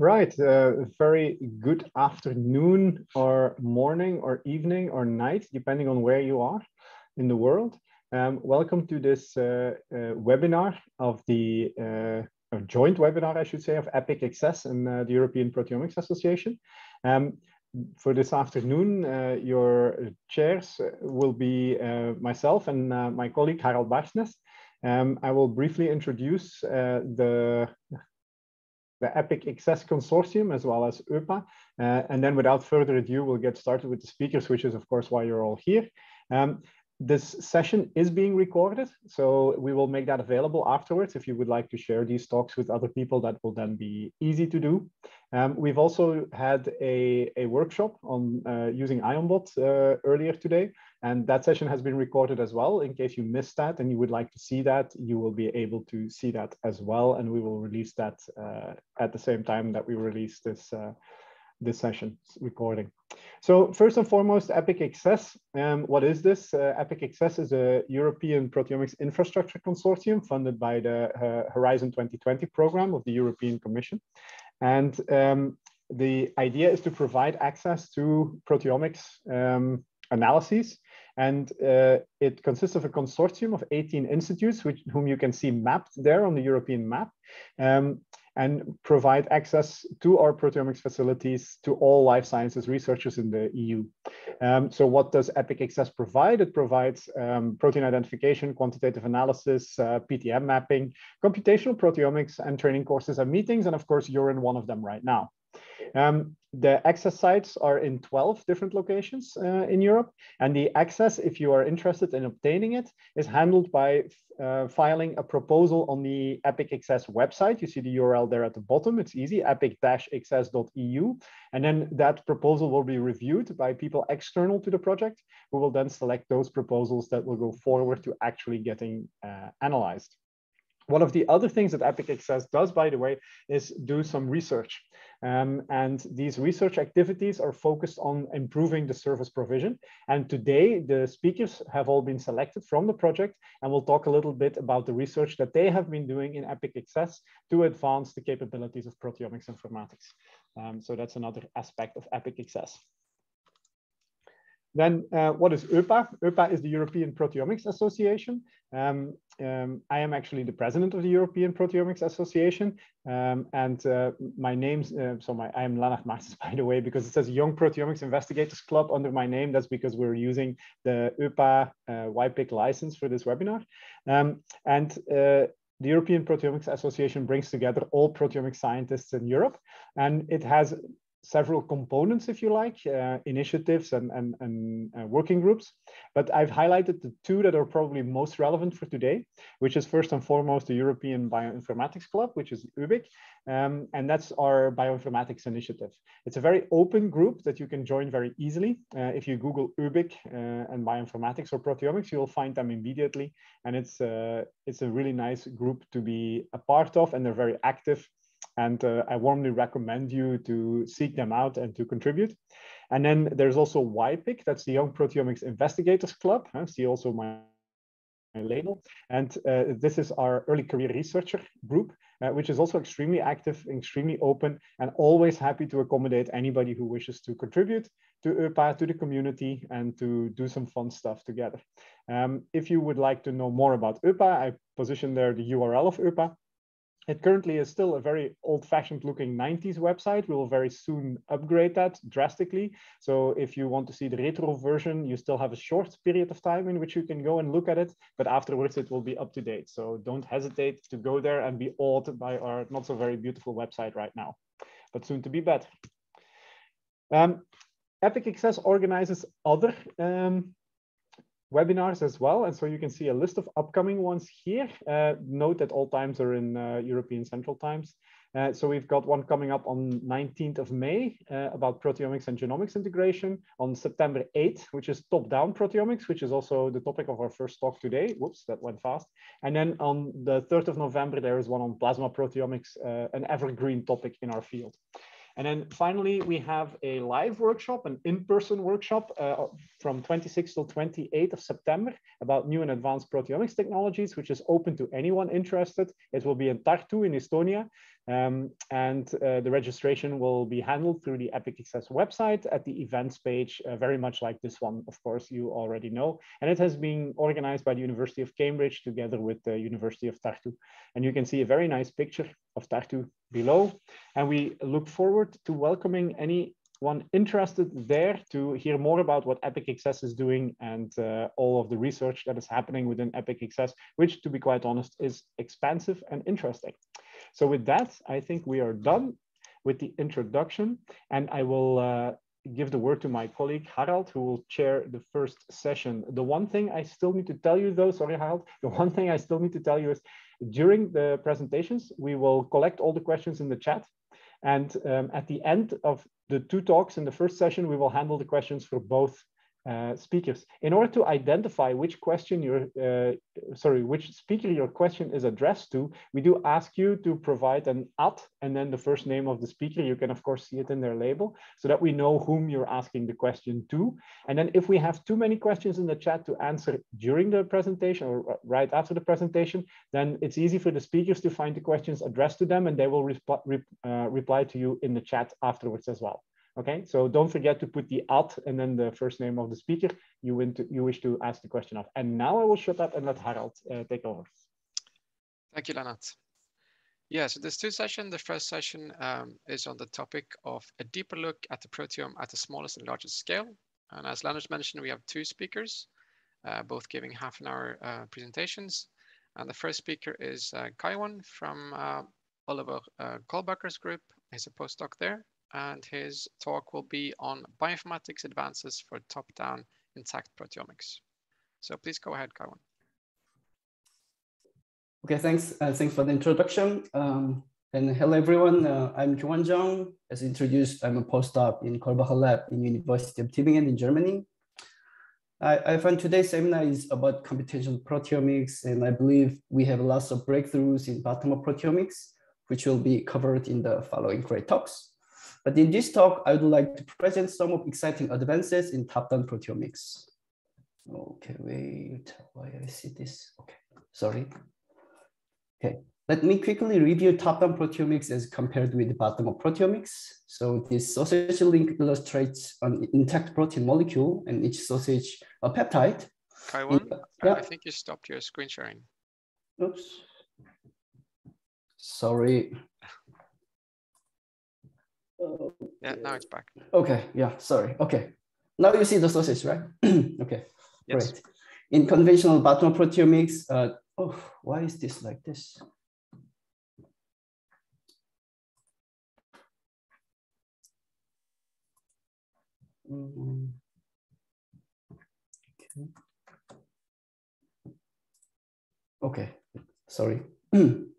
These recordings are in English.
Right, uh, very good afternoon or morning or evening or night, depending on where you are in the world. Um, welcome to this uh, uh, webinar of the uh, joint webinar, I should say, of EPIC-XS and uh, the European Proteomics Association. Um, for this afternoon, uh, your chairs will be myself and my colleague Harald Barsnes. Um, I will briefly introduce the the EPIC-XS Consortium as well as EUPA. Uh, and then without further ado, we'll get started with the speakers, which is of course why you're all here. Um, this session is being recorded, so we will make that available afterwards. If you would like to share these talks with other people, that will then be easy to do. Um, we've also had a, a workshop on uh, using IonBot uh, earlier today, and that session has been recorded as well. In case you missed that and you would like to see that, you will be able to see that as well, and we will release that uh, at the same time that we release this uh, this session recording. So first and foremost, EPIC-XS. Um, what is this? Uh, EPIC-XS is a European proteomics infrastructure consortium funded by the uh, Horizon 2020 program of the European Commission. And um, the idea is to provide access to proteomics um, analyses. And uh, it consists of a consortium of 18 institutes, which, whom you can see mapped there on the European map. Um, and provide access to our proteomics facilities to all life sciences researchers in the EU. Um, so what does EPIC-XS provide? It provides um, protein identification, quantitative analysis, uh, PTM mapping, computational proteomics, and training courses and meetings. And of course, you're in one of them right now. Um, the access sites are in 12 different locations uh, in Europe. And the access, if you are interested in obtaining it, is handled by uh, filing a proposal on the EPIC-XS website. You see the URL there at the bottom. It's easy, epic-xs.eu. And then that proposal will be reviewed by people external to the project, who will then select those proposals that will go forward to actually getting uh, analyzed. One of the other things that EPIC-XS does, by the way, is do some research. Um, and these research activities are focused on improving the service provision. And today, the speakers have all been selected from the project, and we'll talk a little bit about the research that they have been doing in EPIC-XS to advance the capabilities of proteomics informatics. Um, so that's another aspect of EPIC-XS. Then uh, what is EUPA? EUPA is the European Proteomics Association. Um, um, I am actually the president of the European Proteomics Association. Um, and uh, my name's, uh, so my, I am Lennart Martens, by the way, because it says Young Proteomics Investigators Club under my name. That's because we're using the EUPA uh, YPIC license for this webinar. Um, and uh, the European Proteomics Association brings together all proteomics scientists in Europe, and it has several components, if you like, uh, initiatives and, and, and uh, working groups. But I've highlighted the two that are probably most relevant for today, which is first and foremost the European Bioinformatics Club, which is EuBIC, um, and that's our bioinformatics initiative. It's a very open group that you can join very easily. Uh, if you Google EuBIC uh, and bioinformatics or proteomics, you'll find them immediately. And it's, uh, it's a really nice group to be a part of, and they're very active and uh, I warmly recommend you to seek them out and to contribute. And then there's also YPIC, that's the Young Proteomics Investigators Club. See also my, label. And uh, this is our early career researcher group, uh, which is also extremely active, extremely open, and always happy to accommodate anybody who wishes to contribute to EUPA, to the community, and to do some fun stuff together. Um, if you would like to know more about EUPA, I position there the URL of EUPA. It currently is still a very old-fashioned looking 90s website. We will very soon upgrade that drastically. So if you want to see the retro version, you still have a short period of time in which you can go and look at it, but afterwards it will be up to date. So don't hesitate to go there and be awed by our not so very beautiful website right now, but soon to be better. Um, EPIC-XS organizes other um, webinars as well. And so you can see a list of upcoming ones here. Uh, note that all times are in uh, European Central Times. Uh, so we've got one coming up on 19th of May uh, about proteomics and genomics integration. On September 8th, which is top-down proteomics, which is also the topic of our first talk today. Whoops, that went fast. And then on the 3rd of November, there is one on plasma proteomics, uh, an evergreen topic in our field. And then finally, we have a live workshop, an in-person workshop uh, from 26 till 28 of September about new and advanced proteomics technologies, which is open to anyone interested. It will be in Tartu in Estonia. Um, and uh, the registration will be handled through the EPIC-XS website at the events page, uh, very much like this one, of course, you already know. And it has been organized by the University of Cambridge together with the University of Tartu. And you can see a very nice picture of Tartu below. And we look forward to welcoming anyone interested there to hear more about what EPIC-XS is doing and uh, all of the research that is happening within EPIC-XS, which to be quite honest is expansive and interesting. So with that, I think we are done with the introduction and I will uh, give the word to my colleague Harald, who will chair the first session. The one thing I still need to tell you though, sorry Harald, the one thing I still need to tell you is during the presentations, we will collect all the questions in the chat. And um, at the end of the two talks in the first session, we will handle the questions for both uh, speakers. In order to identify which question your, uh, sorry, which speaker your question is addressed to, we do ask you to provide an at and then the first name of the speaker. You can of course see it in their label so that we know whom you're asking the question to. And then if we have too many questions in the chat to answer during the presentation or right after the presentation, then it's easy for the speakers to find the questions addressed to them and they will re uh, reply to you in the chat afterwards as well. Okay, so don't forget to put the at and then the first name of the speaker you, to, you wish to ask the question of. And now I will shut up and let Harald uh, take over. Thank you, Lennart. Yeah, so there's two sessions. The first session um, is on the topic of a deeper look at the proteome at the smallest and largest scale. And as Lennart mentioned, we have two speakers, uh, both giving half an hour uh, presentations. And the first speaker is uh, Kyowon from uh, Oliver uh, Kohlbacher's group. He's a postdoc there and his talk will be on bioinformatics advances for top-down intact proteomics. So please go ahead, Kyowon. Okay, thanks. Uh, thanks for the introduction. Um, and hello, everyone. Uh, I'm Kyowon Jeong. As introduced, I'm a postdoc in Kohlbacher Lab in University of Tübingen in Germany. I, I find today's seminar is about computational proteomics, and I believe we have lots of breakthroughs in bottom-up proteomics, which will be covered in the following great talks. But in this talk, I would like to present some of exciting advances in top-down proteomics. Okay, wait, why I see this? Okay, sorry. Okay, let me quickly review top-down proteomics as compared with bottom-up proteomics. So this sausage link illustrates an intact protein molecule and each sausage a peptide. Kyowon, yeah. I think you stopped your screen sharing. Oops. Sorry. Yeah, now it's back. Okay, yeah, sorry. Okay. Now you see the sources, right? okay, yes. great. In conventional bottom proteomics, uh, oh, why is this like this? Okay. Okay, sorry.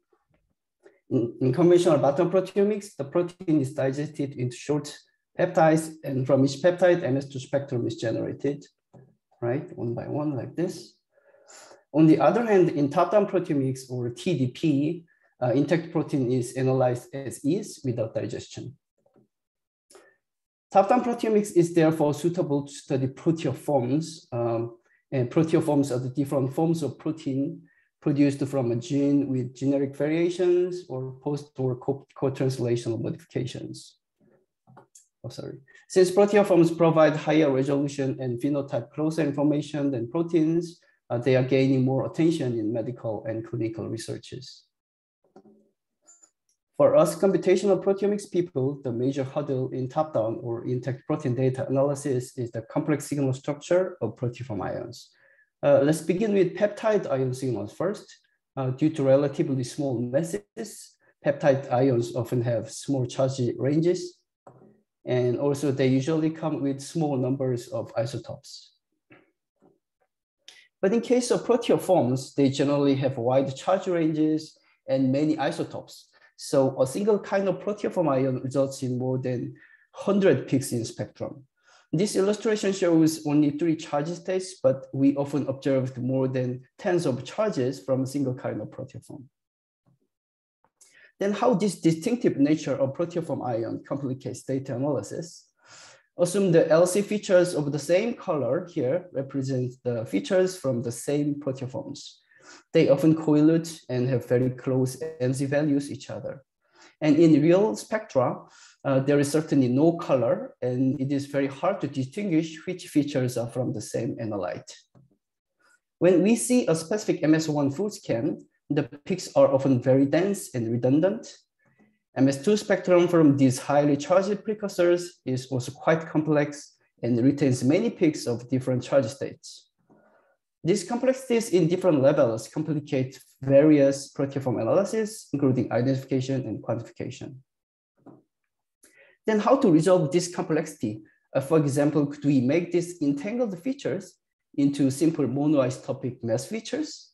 In, conventional bottom proteomics, the protein is digested into short peptides, and from each peptide, MS2 spectrum is generated, right? One by one, like this. On the other hand, in top-down proteomics or TDP, uh, intact protein is analyzed as is without digestion. Top-down proteomics is therefore suitable to study proteoforms, um, and proteoforms are the different forms of protein produced from a gene with generic variations or post or co-translational modifications. Oh, sorry. Since proteoforms provide higher resolution and phenotype closer information than proteins, uh, they are gaining more attention in medical and clinical researches. For us computational proteomics people, the major hurdle in top-down or intact protein data analysis is the complex signal structure of proteoform ions. Uh, let's begin with peptide ion signals first. Uh, due to relatively small masses, peptide ions often have small charge ranges. And also they usually come with small numbers of isotopes. But in case of proteoforms, they generally have wide charge ranges and many isotopes. So a single kind of proteoform ion results in more than 100 peaks in spectrum. This illustration shows only three charge states, but we often observed more than tens of charges from a single kind of proteoform. Then how this distinctive nature of proteoform ion complicates data analysis. Assume the LC features of the same color here represent the features from the same proteoforms. They often co-elute and have very close MZ values each other. And in real spectra, uh, there is certainly no color and it is very hard to distinguish which features are from the same analyte. When we see a specific MS1 full scan, the peaks are often very dense and redundant. MS2 spectrum from these highly charged precursors is also quite complex and retains many peaks of different charge states. These complexities in different levels complicate various proteoform analysis, including identification and quantification. Then how to resolve this complexity? Uh, for example, could we make these entangled features into simple monoisotopic mass features?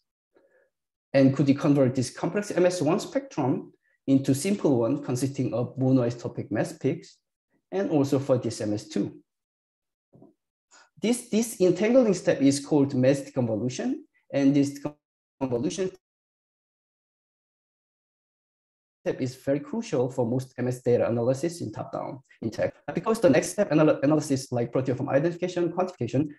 And could we convert this complex MS1 spectrum into simple one consisting of monoisotopic mass peaks, and also for this MS2? This, this entangling step is called mass deconvolution, and this convolution step is very crucial for most MS data analysis in top-down in tech. Because the next step anal analysis like proteoform identification, quantification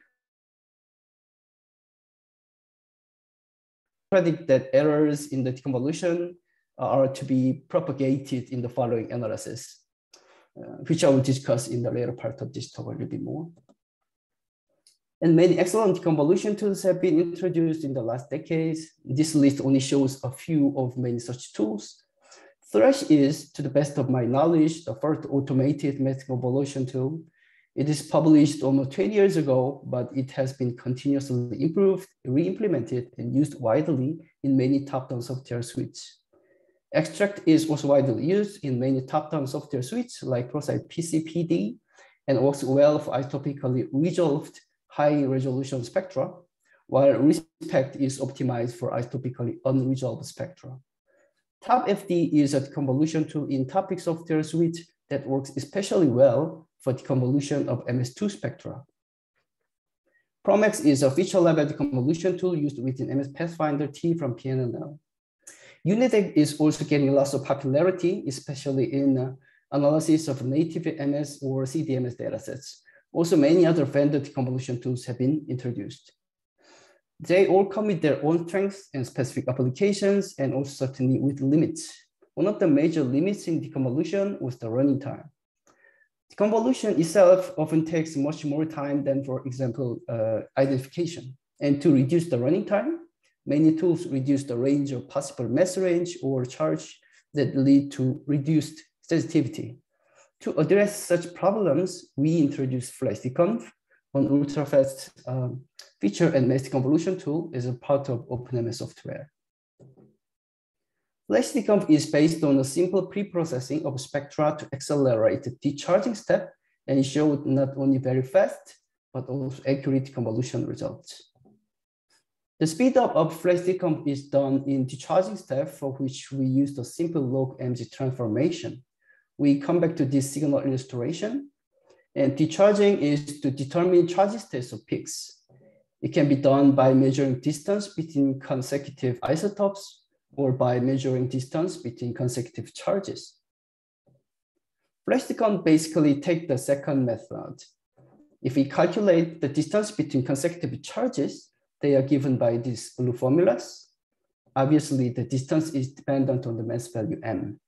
predict that errors in the deconvolution are to be propagated in the following analysis, uh, which I will discuss in the later part of this talk a little bit more. And many excellent convolution tools have been introduced in the last decades. This list only shows a few of many such tools. THRASH is, to the best of my knowledge, the first automated mass deconvolution tool it is published almost 20 years ago, but it has been continuously improved, re-implemented, and used widely in many top-down software suites. Xtract is also widely used in many top-down software suites like ProSight PCPD and works well for isotopically resolved high-resolution spectra, while ReSPECT is optimized for isotopically unresolved spectra. TopFD is a convolution tool in TopPIC software suite that works especially well for the convolution of MS2 spectra. PROMEX is a feature-level deconvolution tool used within MS Pathfinder T from PNNL. UNIDEC is also getting lots of popularity, especially in uh, analysis of native MS or CDMS datasets. Also, many other vendor deconvolution tools have been introduced. They all come with their own strengths and specific applications, and also certainly with limits. One of the major limits in deconvolution was the running time. Convolution itself often takes much more time than, for example, uh, identification. And to reduce the running time, many tools reduce the range of possible mass range or charge that lead to reduced sensitivity. To address such problems, we introduced FlashDeconv, an ultra-fast um, feature and mass deconvolution tool is a part of OpenMS software. FlashDeconv is based on a simple pre-processing of spectra to accelerate the decharging step and showed not only very fast, but also accurate convolution results. The speed up of FlashDeconv is done in the decharging step for which we use the simple log MZ transformation. We come back to this signal illustration and decharging is to determine charge states of peaks. It can be done by measuring distance between consecutive isotopes or by measuring distance between consecutive charges. FlashDeconv basically take the second method. If we calculate the distance between consecutive charges, they are given by these blue formulas. Obviously, the distance is dependent on the mass value m.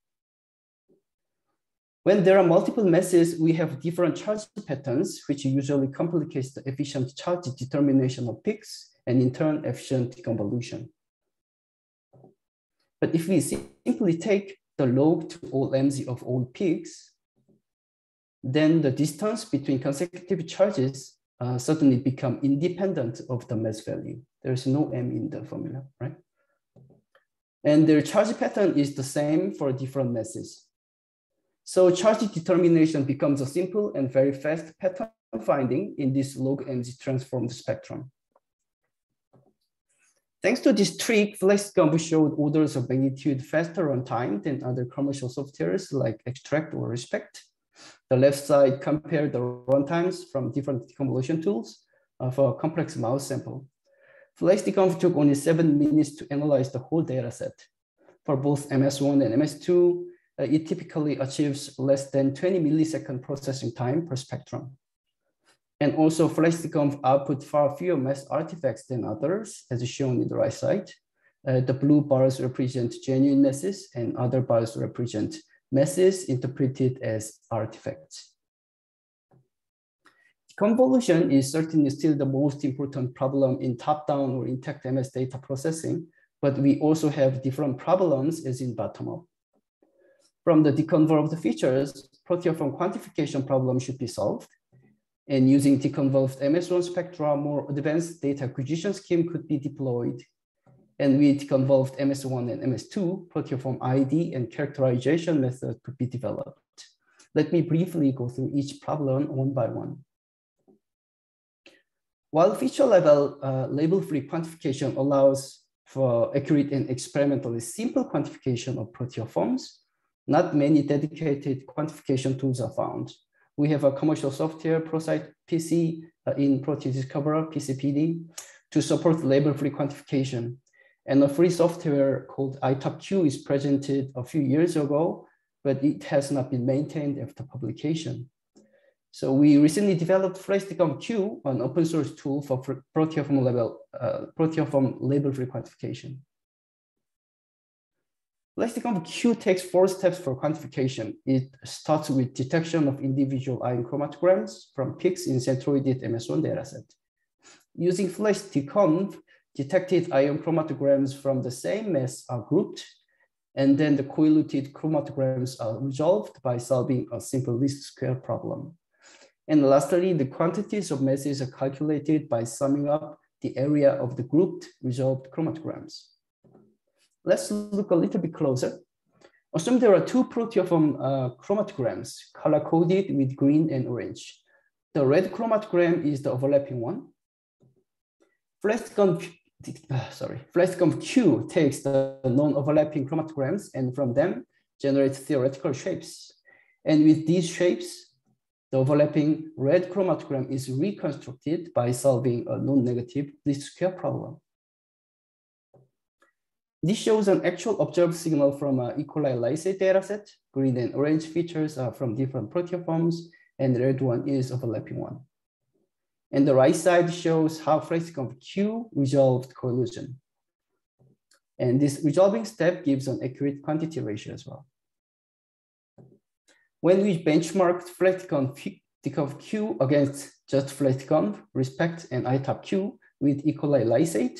When there are multiple masses, we have different charge patterns, which usually complicates the efficient charge determination of peaks and in turn efficient deconvolution. But if we simply take the log to all mz of all peaks, then the distance between consecutive charges uh, suddenly become independent of the mass value. There's no m in the formula, right? And their charge pattern is the same for different masses. So charge determination becomes a simple and very fast pattern finding in this log mz transformed spectrum. Thanks to this trick, FlashDeconv showed orders of magnitude faster runtime than other commercial softwares like Xtract or ReSPECT. The left side compared the runtimes from different deconvolution tools uh, for a complex mouse sample. FlashDeconv took only seven minutes to analyze the whole data set. For both MS1 and MS2, uh, it typically achieves less than 20 millisecond processing time per spectrum. And also FlashDeconv output far fewer mass artifacts than others, as shown in the right side. Uh, the blue bars represent genuine masses and other bars represent masses interpreted as artifacts. Convolution is certainly still the most important problem in top-down or intact MS data processing, but we also have different problems as in bottom-up. From the deconvolved features, proteoform quantification problem should be solved. And using deconvolved MS1 spectra, more advanced data acquisition scheme could be deployed. And with deconvolved MS1 and MS2, proteoform ID and characterization method could be developed. Let me briefly go through each problem one by one. While feature level uh, label-free quantification allows for accurate and experimentally simple quantification of proteoforms, not many dedicated quantification tools are found. We have a commercial software, ProSight PC, uh, in Protein Discoverer, PCPD, to support label-free quantification. And a free software called ITOPQ is presented a few years ago, but it has not been maintained after publication. So we recently developed FlashDeconv-Q, an open source tool for proteoform level, uh, proteoform label-free quantification. FlashDeconv-Q takes four steps for quantification. It starts with detection of individual ion chromatograms from peaks in centroided MS1 dataset. Using FlashDeconv, detected ion chromatograms from the same mass are grouped, and then the correlated chromatograms are resolved by solving a simple least square problem. And lastly, the quantities of masses are calculated by summing up the area of the grouped resolved chromatograms. Let's look a little bit closer. Assume there are two proteoform uh, chromatograms color-coded with green and orange. The red chromatogram is the overlapping one. FlashDeconv, uh, sorry, FlashDeconv-Q takes the non-overlapping chromatograms and from them generates theoretical shapes. And with these shapes, the overlapping red chromatogram is reconstructed by solving a non-negative least square problem. This shows an actual observed signal from an E. coli lysate dataset. Green and orange features are from different proteoforms, and the red one is overlapping one. And the right side shows how FlashDeconv-Q resolved collusion. And this resolving step gives an accurate quantity ratio as well. When we benchmarked FlashDeconv-Q against just FlashDeconv, Respect, and ITOPQ with E. coli lysate,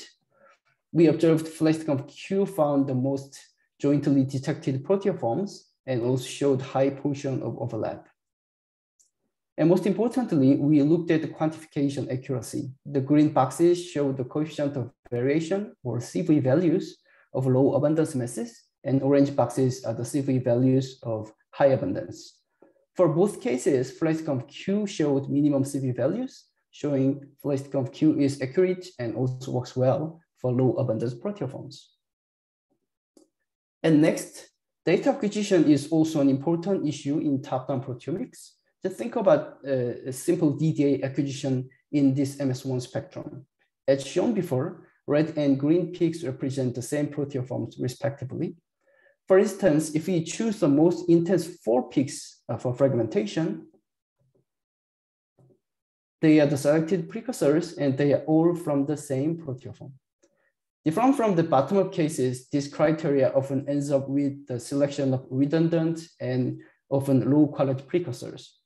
we observed FlashDeconv-Q found the most jointly detected proteoforms and also showed high portion of overlap. And most importantly, we looked at the quantification accuracy. The green boxes show the coefficient of variation or CV values of low abundance masses, and orange boxes are the CV values of high abundance. For both cases, FlashDeconv-Q showed minimum CV values, showing FlashDeconv-Q is accurate and also works well for low abundance proteoforms. And next, data acquisition is also an important issue in top-down proteomics. Just think about uh, a simple DDA acquisition in this MS1 spectrum. As shown before, red and green peaks represent the same proteoforms respectively. For instance, if we choose the most intense four peaks uh, for fragmentation, they are the selected precursors and they are all from the same proteoform. Different from the bottom-up cases, this criteria often ends up with the selection of redundant and often low-quality precursors.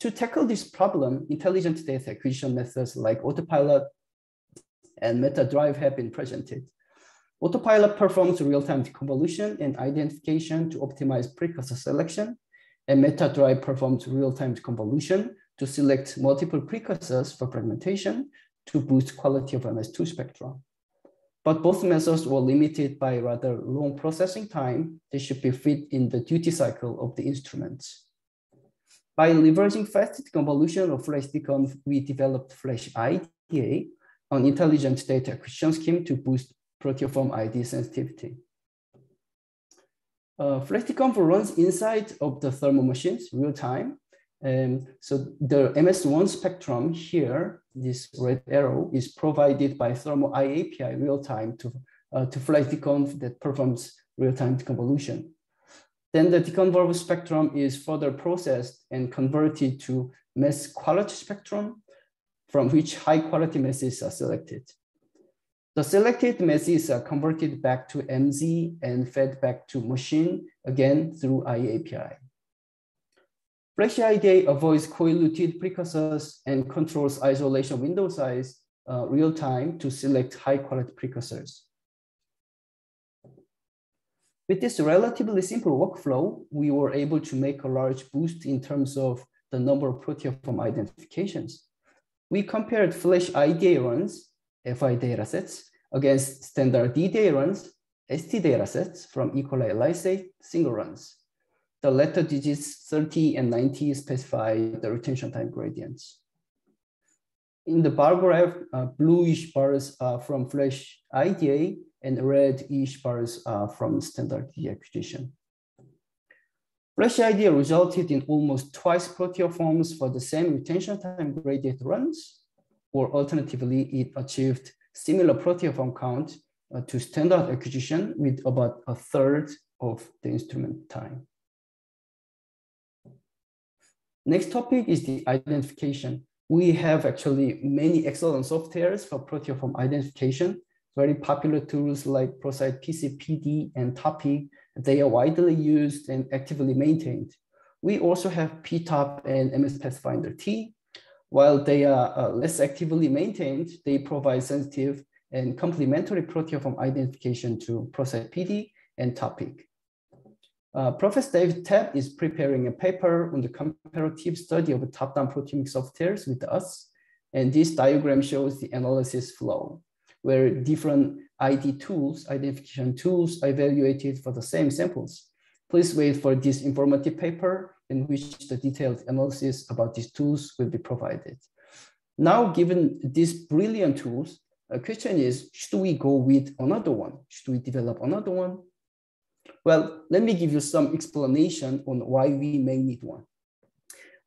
To tackle this problem, intelligent data acquisition methods like autopilot and MetaDrive have been presented. Autopilot performs real-time convolution and identification to optimize precursor selection, and MetaDrive performs real-time convolution to select multiple precursors for fragmentation to boost quality of MS2 spectra. But both methods were limited by rather long processing time They should be fit in the duty cycle of the instruments. By leveraging fast convolution of FlashDeconv, we developed Flash IDA, an intelligent data acquisition scheme to boost proteoform ID sensitivity. Uh, FlashDeconv runs inside of the Thermo machines real time um, so the MS1 spectrum here, this red arrow is provided by Thermo API real time to, uh, to FlashDeconv that performs real-time deconvolution. Then the deconvolved spectrum is further processed and converted to mass quality spectrum from which high quality masses are selected. The selected masses are converted back to MZ and fed back to machine, again through IAPI. Flash IDA avoids co-eluted precursors and controls isolation window size uh, real time to select high quality precursors. With this relatively simple workflow, we were able to make a large boost in terms of the number of proteoform identifications. We compared Flash IDA runs, FI datasets, against standard DDA runs, ST datasets from E. coli lysate single runs. The letter digits 30 and 90 specify the retention time gradients. In the bar graph, uh, bluish bars are from Flash IDA and red-ish bars are from standard acquisition. Flash IDA resulted in almost twice proteoforms for the same retention time gradient runs, or alternatively, it achieved similar proteoform count uh, to standard acquisition with about a third of the instrument time. Next topic is the identification. We have actually many excellent softwares for proteoform identification, very popular tools like ProSight PCPD and TopPIC. They are widely used and actively maintained. We also have PTOP and MS Pathfinder T. While they are uh, less actively maintained, they provide sensitive and complementary proteoform identification to ProSight PD and TopPIC. Uh, Professor David Tabb is preparing a paper on the comparative study of top-down proteomic softwares with us. And this diagram shows the analysis flow, where different ID tools, identification tools are evaluated for the same samples. Please wait for this informative paper in which the detailed analysis about these tools will be provided. Now, given these brilliant tools, a question is, should we go with another one? Should we develop another one? Well, let me give you some explanation on why we may need one.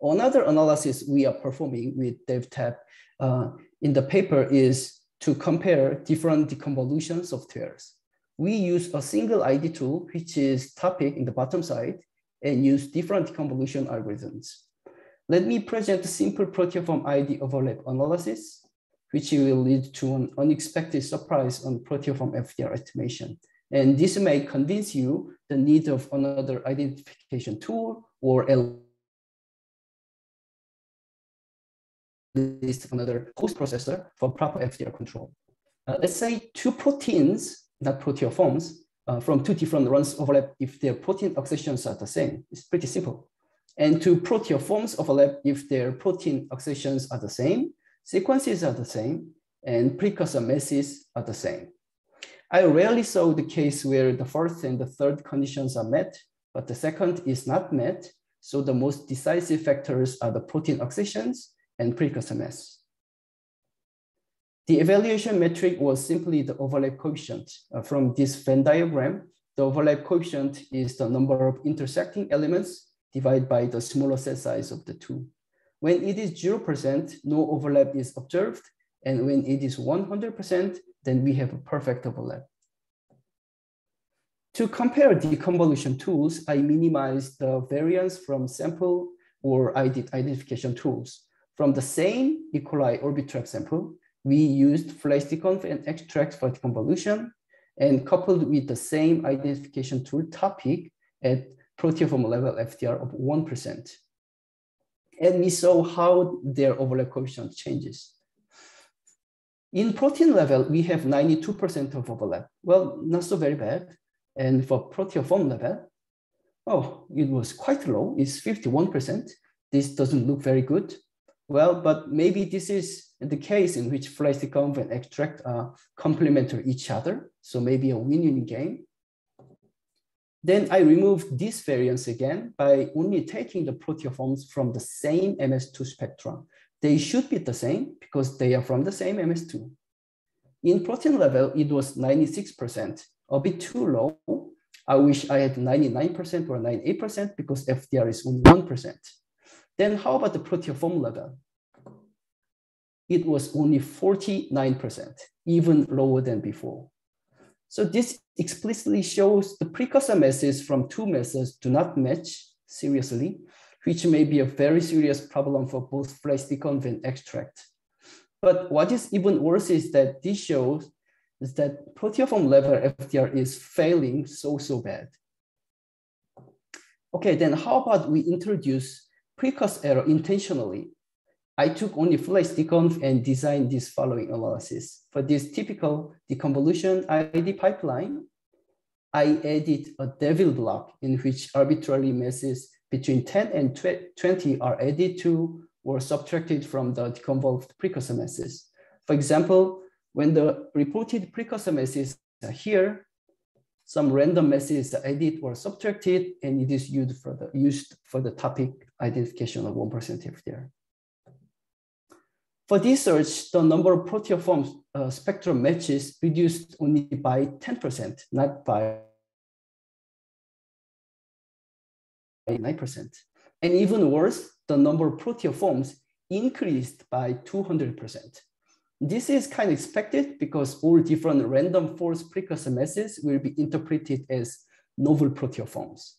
Another analysis we are performing with Dave Tabb uh, in the paper is to compare different deconvolution softwares. We use a single ID tool, which is TopPIC in the bottom side, and use different deconvolution algorithms. Let me present a simple proteoform ID overlap analysis, which will lead to an unexpected surprise on proteoform FDR estimation. And this may convince you the need of another identification tool or at least another host processor for proper FDR control. Uh, let's say two proteins, not proteoforms, uh, from two different runs overlap if their protein accessions are the same. It's pretty simple. And two proteoforms overlap if their protein accessions are the same, sequences are the same, and precursor masses are the same. I rarely saw the case where the first and the third conditions are met, but the second is not met. So the most decisive factors are the protein accessions and precursor mass. The evaluation metric was simply the overlap coefficient. Uh, from this Venn diagram, the overlap coefficient is the number of intersecting elements divided by the smaller set size of the two. When it is 0%, no overlap is observed. And when it is 100%, then we have a perfect overlap. To compare deconvolution tools, I minimize the variance from sample or ID identification tools. From the same E. coli Orbitrap sample, we used FlashDeconv and Xtract for deconvolution and coupled with the same identification tool TopPIC at proteoform level FDR of 1%. And we saw how their overlap coefficient changes. In protein level, we have 92% of overlap. Well, not so very bad. And for proteoform level, oh, it was quite low. It's 51%. This doesn't look very good. Well, but maybe this is the case in which FlashDeconv and Xtract are complementary each other. So maybe a win-win game. Then I removed this variance again by only taking the proteoforms from the same MS2 spectrum. They should be the same because they are from the same MS2. In protein level, it was 96%, a bit too low. I wish I had 99% or 98% because FDR is only 1%. Then how about the proteoform level? It was only 49%, even lower than before. So this explicitly shows the precursor meshes from two methods do not match seriously, which may be a very serious problem for both and Xtract. But what is even worse is that this shows is that proteoform level FDR is failing so, so bad. Okay, then how about we introduce precursor error intentionally? I took only deconv and designed this following analysis. For this typical deconvolution ID pipeline, I added a devil block in which arbitrary meshes between 10 and 20 are added to or subtracted from the deconvolved precursor masses. For example, when the reported precursor masses are here, some random masses are added or subtracted, and it is used for the, used for the TopPIC identification of 1% FDR. For this search, the number of proteoform uh, spectrum matches reduced only by 10%, not by 9%. And even worse, the number of proteoforms increased by 200%. This is kind of expected because all different random false precursor masses will be interpreted as novel proteoforms.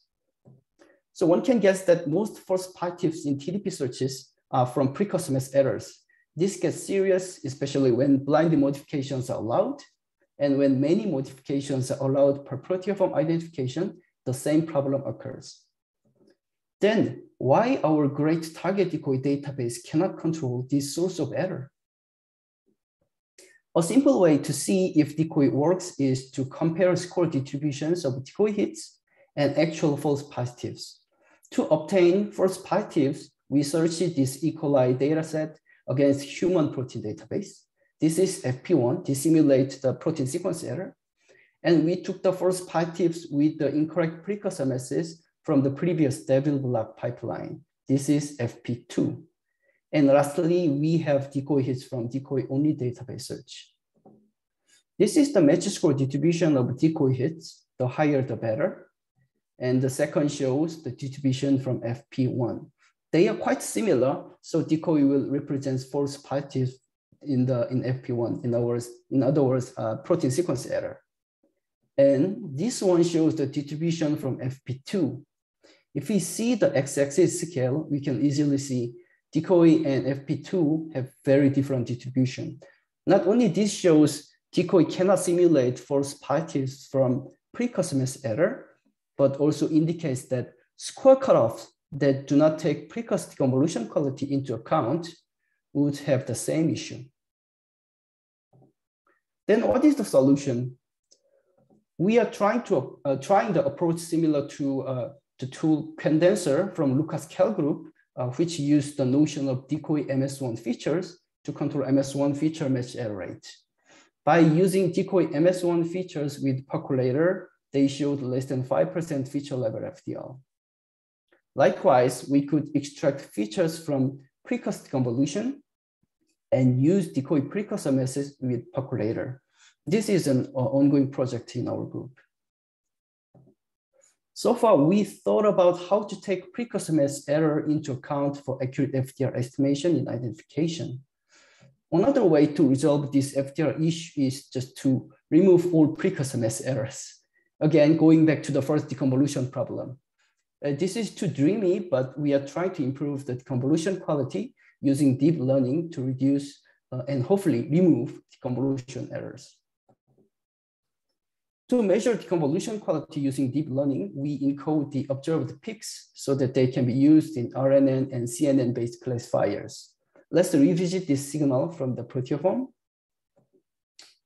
So one can guess that most false positives in TDP searches are from precursor mesh errors this gets serious, especially when blind modifications are allowed. And when many modifications are allowed per proteoform identification, the same problem occurs. Then why our great target decoy database cannot control this source of error? A simple way to see if decoy works is to compare score distributions of decoy hits and actual false positives. To obtain false positives, we searched this E. coli dataset against human protein database. This is FP1 to simulate the protein sequence error. And we took the first positives with the incorrect precursor meshes from the previous devil block pipeline. This is FP2. And lastly, we have decoy hits from decoy only database search. This is the match score distribution of decoy hits. The higher, the better. And the second shows the distribution from FP1. They are quite similar, so decoy will represent false positives in the in FP1. In other words, in other words, uh, protein sequence error. And this one shows the distribution from FP2. If we see the x-axis scale, we can easily see decoy and FP2 have very different distribution. Not only this shows decoy cannot simulate false positives from precursor mesh error, but also indicates that score cutoffs that do not take precursor convolution quality into account would have the same issue. Then what is the solution? We are trying to uh, trying the approach similar to uh, the tool Quandenser from Lukas Käll group, uh, which used the notion of decoy MS1 features to control MS1 feature match error rate. By using decoy MS1 features with percolator, they showed less than 5% feature level FDR. Likewise, we could extract features from precursor convolution and use decoy precursor message with percolator. This is an uh, ongoing project in our group. So far, we thought about how to take precursor mesh error into account for accurate FDR estimation in identification. Another way to resolve this FDR issue is just to remove all precursor mesh errors. Again, going back to the first deconvolution problem. Uh, this is too dreamy, but we are trying to improve the convolution quality using deep learning to reduce uh, and hopefully remove convolution errors. To measure the convolution quality using deep learning, we encode the observed peaks so that they can be used in RNN and CNN-based classifiers. Let's revisit this signal from the proteoform.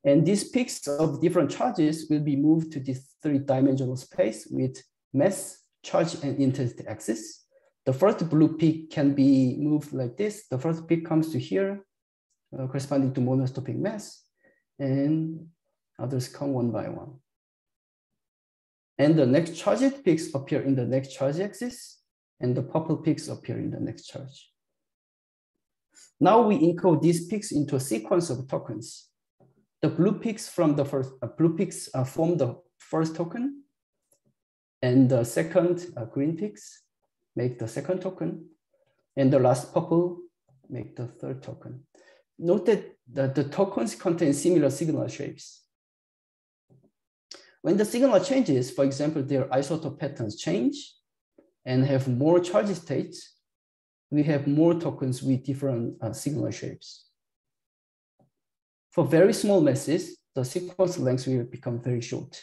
And these peaks of different charges will be moved to this three-dimensional space with mass charge and intensity axis. The first blue peak can be moved like this. The first peak comes to here, uh, corresponding to monoisotopic mass, and others come one by one. And the next charged peaks appear in the next charge axis, and the purple peaks appear in the next charge. Now we encode these peaks into a sequence of tokens. The blue peaks from the first uh, blue peaks uh, form the first token, and the second uh, green peaks make the second token. And the last purple make the third token. Note that the, the tokens contain similar signal shapes. When the signal changes, for example, their isotope patterns change and have more charge states, we have more tokens with different uh, signal shapes. For very small masses, the sequence length will become very short.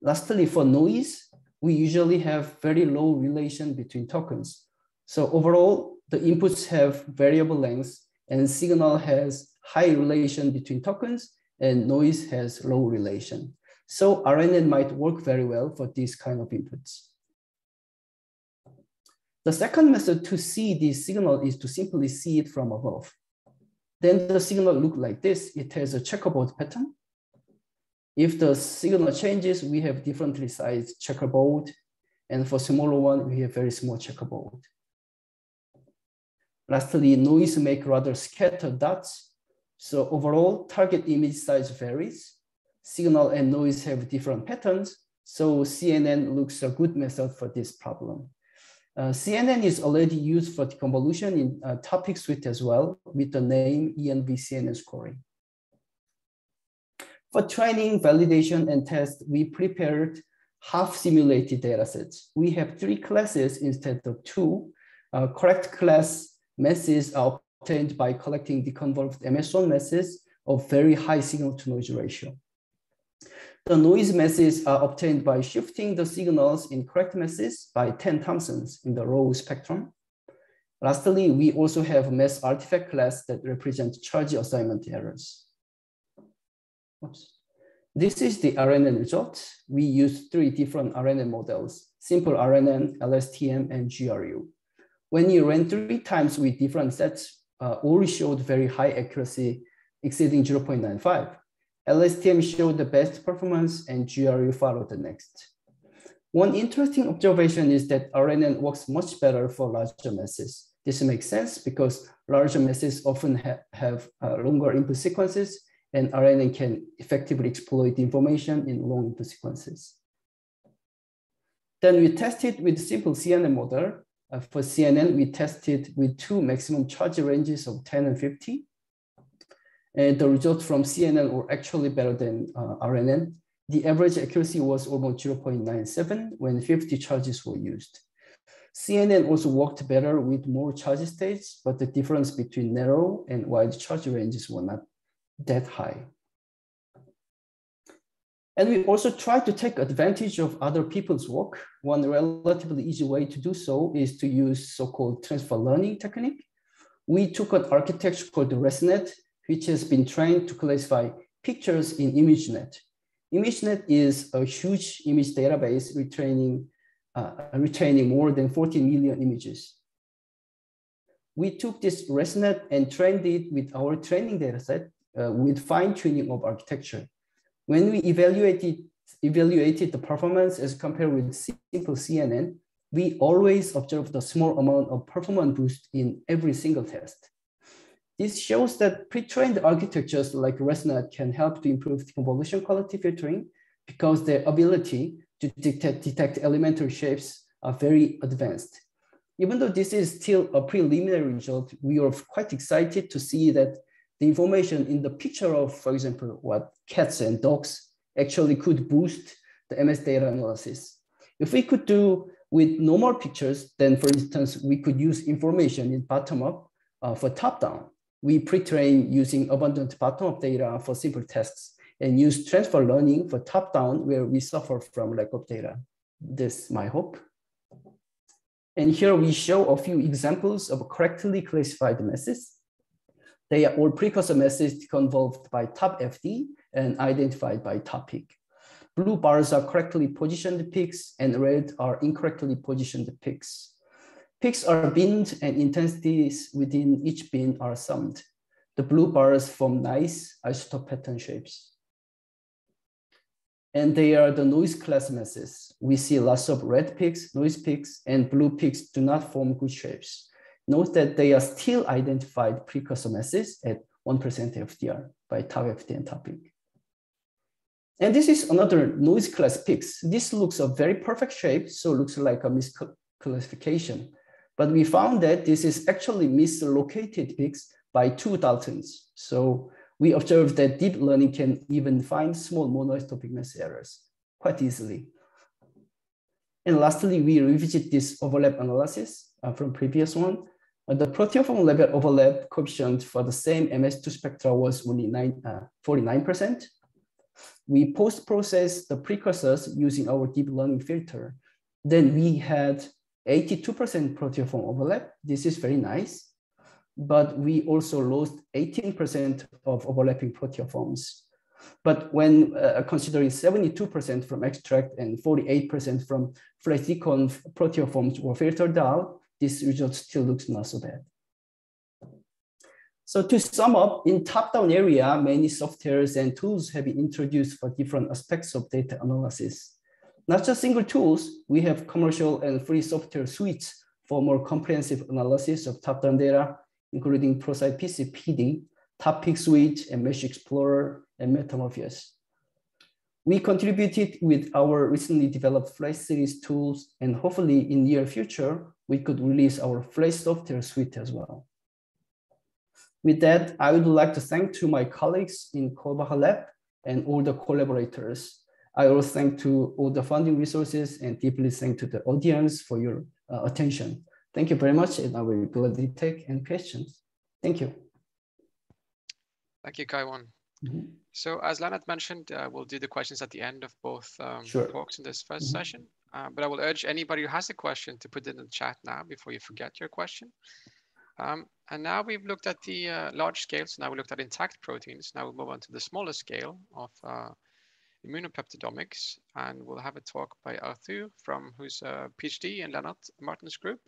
Lastly, for noise, we usually have very low relation between tokens. So overall, the inputs have variable lengths and signal has high relation between tokens and noise has low relation. So RNN might work very well for these kind of inputs. The second method to see the signal is to simply see it from above. Then the signal look like this. It has a checkerboard pattern. If the signal changes, we have differently sized checkerboard. And for smaller one, we have very small checkerboard. Lastly, noise make rather scattered dots. So overall, target image size varies. Signal and noise have different patterns. So CNN looks a good method for this problem. Uh, CNN is already used for deconvolution in uh, TopPIC suite as well with the name EnvCNN scoring. For training, validation, and test, we prepared half simulated datasets. We have three classes instead of two. Uh, correct class masses are obtained by collecting deconvolved MS1 masses of very high signal to noise ratio. The noise masses are obtained by shifting the signals in correct masses by 10 Thomsons in the row spectrum. Lastly, we also have mass artifact class that represent charge assignment errors. Oops. This is the RNN result. We use three different RNN models, simple RNN, LSTM, and GRU. When you ran three times with different sets, uh, all showed very high accuracy, exceeding 0.95. LSTM showed the best performance and GRU followed the next. One interesting observation is that RNN works much better for larger masses. This makes sense because larger masses often ha have uh, longer input sequences and RNN can effectively exploit information in long input sequences. Then we tested with simple CNN model. Uh, for CNN, we tested with two maximum charge ranges of 10 and 50. And the results from CNN were actually better than uh, RNN. The average accuracy was almost 0.97 when 50 charges were used. CNN also worked better with more charge states, but the difference between narrow and wide charge ranges were not that high. And we also try to take advantage of other people's work. One relatively easy way to do so is to use so-called transfer learning technique. We took an architecture called ResNet, which has been trained to classify pictures in ImageNet. ImageNet is a huge image database retraining, uh, retraining more than 14 million images. We took this ResNet and trained it with our training dataset uh, with fine tuning of architecture. When we evaluated, evaluated the performance as compared with simple CNN, we always observed a small amount of performance boost in every single test. This shows that pre-trained architectures like ResNet can help to improve convolution quality filtering because their ability to detect, detect elementary shapes are very advanced. Even though this is still a preliminary result, we are quite excited to see that the information in the picture of, for example, what cats and dogs actually could boost the MS data analysis. If we could do with normal pictures, then for instance, we could use information in bottom up uh, for top down. We pre-train using abundant bottom up data for simple tasks and use transfer learning for top down where we suffer from lack of data. This my hope. And here we show a few examples of correctly classified messes. They are all precursor messes convolved by TopFD and identified by TopPIC. Blue bars are correctly positioned peaks and red are incorrectly positioned peaks. Peaks are binned and intensities within each bin are summed. The blue bars form nice isotope pattern shapes. And they are the noise class masses. We see lots of red peaks, noise peaks, and blue peaks do not form good shapes. Note that they are still identified precursor masses at 1% FDR by tau and TopPIC. And this is another noise class peaks. This looks a very perfect shape, so looks like a misclassification. But we found that this is actually mislocated peaks by two Daltons. So we observed that deep learning can even find small monoisotopic mass errors quite easily. And lastly, we revisit this overlap analysis uh, from previous one. The proteoform level overlap coefficient for the same MS2 spectra was only 49%. Uh, we post-process the precursors using our deep learning filter. Then we had 82% proteoform overlap. This is very nice. But we also lost 18% of overlapping proteoforms. But when uh, considering 72% from Xtract and 48% from FlashDeconv proteoforms were filtered out, this result still looks not so bad. So to sum up, in top-down area, many softwares and tools have been introduced for different aspects of data analysis. Not just single tools, we have commercial and free software suites for more comprehensive analysis of top-down data, including ProSight PC PD, TopPIC Suite, and MASH Explorer, and MetaMorpheus. We contributed with our recently developed Flash series tools, and hopefully in near future, we could release our Flash software suite as well. With that, I would like to thank to my colleagues in Kolbacher Lab and all the collaborators. I also thank to all the funding resources and deeply thank to the audience for your uh, attention. Thank you very much, and I will gladly take any questions. Thank you. Thank you, Kyowon. Mm -hmm. So as Lennart mentioned, uh, we'll do the questions at the end of both um, sure. talks in this 1st mm -hmm. session. Uh, but I will urge anybody who has a question to put it in the chat now before you forget your question. Um, and now we've looked at the uh, large scales. Now we looked at intact proteins. Now we'll move on to the smaller scale of uh, immunopeptidomics. And we'll have a talk by Arthur from who's a PhD in Lennart Martens' group.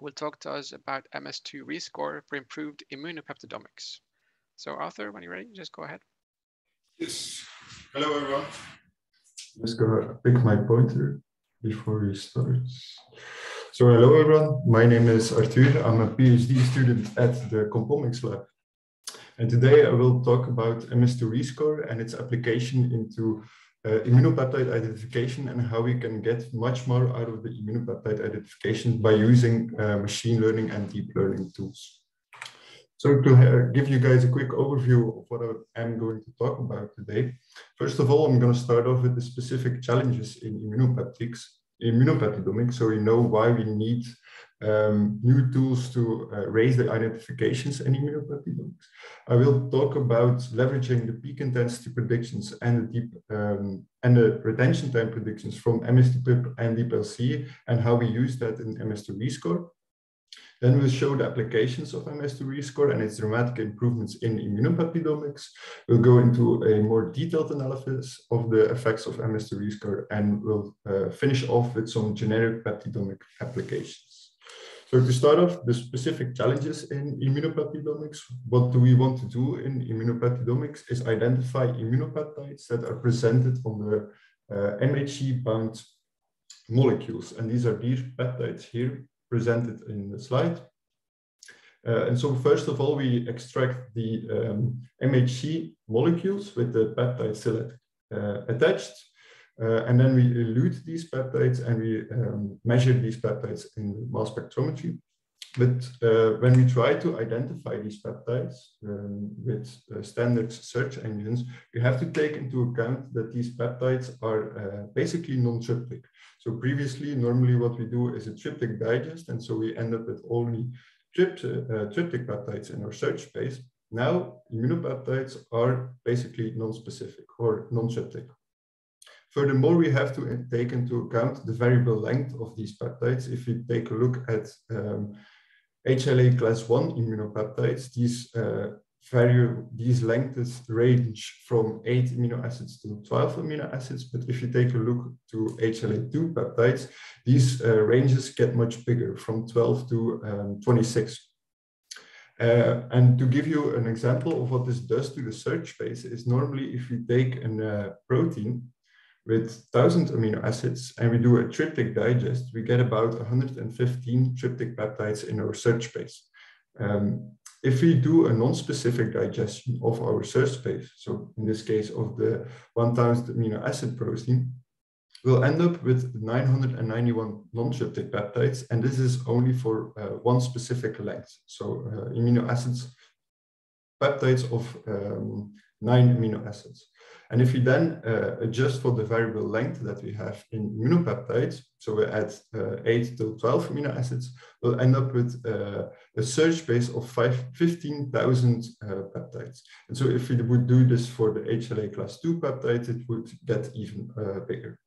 Will talk to us about MS2 rescore for improved immunopeptidomics. So Arthur, when you're ready, just go ahead. Yes. Hello, everyone. Just gonna pick my pointer before we start. So hello everyone, my name is Arthur. I'm a PhD student at the CompOmics lab. And today I will talk about MS2 rescore and its application into uh, immunopeptide identification and how we can get much more out of the immunopeptide identification by using uh, machine learning and deep learning tools. So to uh, give you guys a quick overview of what I am going to talk about today, first of all, I'm going to start off with the specific challenges in immunopeptics immunopeptidomics, so we know why we need um, new tools to uh, raise the identifications in immunopeptidomics. I will talk about leveraging the peak intensity predictions and the deep um, and the retention time predictions from MS2PIP and DeepLC and how we use that in MS2 rescore. Then we'll show the applications of MS2 rescore and its dramatic improvements in immunopeptidomics. We'll go into a more detailed analysis of the effects of MS2 rescore and we'll uh, finish off with some generic peptidomic applications. So to start off, the specific challenges in immunopeptidomics, what do we want to do in immunopeptidomics is identify immunopeptides that are presented on the uh, MHC-bound molecules. And these are these peptides here presented in the slide. Uh, and so first of all, we extract the um, MHC molecules with the peptide still uh, attached. Uh, and then we elute these peptides and we um, measure these peptides in mass spectrometry. But uh, when we try to identify these peptides um, with uh, standard search engines, we have to take into account that these peptides are uh, basically non-tryptic. So previously, normally what we do is a tryptic digest, and so we end up with only tript, uh, tryptic peptides in our search space. Now, immunopeptides are basically non-specific or non-tryptic. Furthermore, we have to take into account the variable length of these peptides. If we take a look at um, HLA class 1 immunopeptides, these uh, these lengths range from 8 amino acids to 12 amino acids. But if you take a look to HLA2 peptides, these uh, ranges get much bigger from 12 to um, 26. Uh, and to give you an example of what this does to the search space is normally if you take a uh, protein with 1000 amino acids and we do a tryptic digest, we get about 115 tryptic peptides in our search space. Um, if we do a non-specific digestion of our search space, so in this case of the 1000 amino acid protein, we'll end up with 991 non-tryptic peptides, and this is only for uh, one specific length. So uh, amino acids peptides of um, nine amino acids. And if we then uh, adjust for the variable length that we have in immunopeptides, so we add uh, 8 to 12 amino acids, we'll end up with uh, a search space of 15,000 uh, peptides. And so if we would do this for the HLA class 2 peptides, it would get even uh, bigger.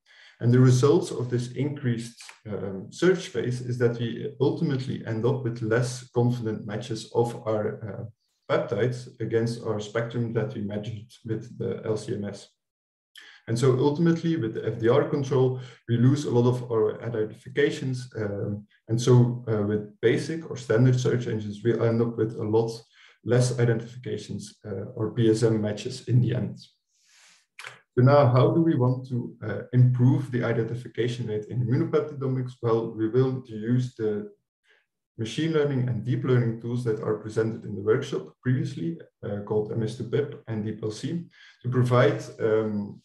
And the results of this increased um, search space is that we ultimately end up with less confident matches of our uh, peptides against our spectrum that we measured with the LCMS. And so ultimately with the FDR control, we lose a lot of our identifications. Um, and so uh, with basic or standard search engines, we end up with a lot less identifications uh, or PSM matches in the end. So now, how do we want to uh, improve the identification rate in immunopeptidomics? Well, we will use the machine learning and deep learning tools that are presented in the workshop previously uh, called MS2PIP and DeepLC to provide um,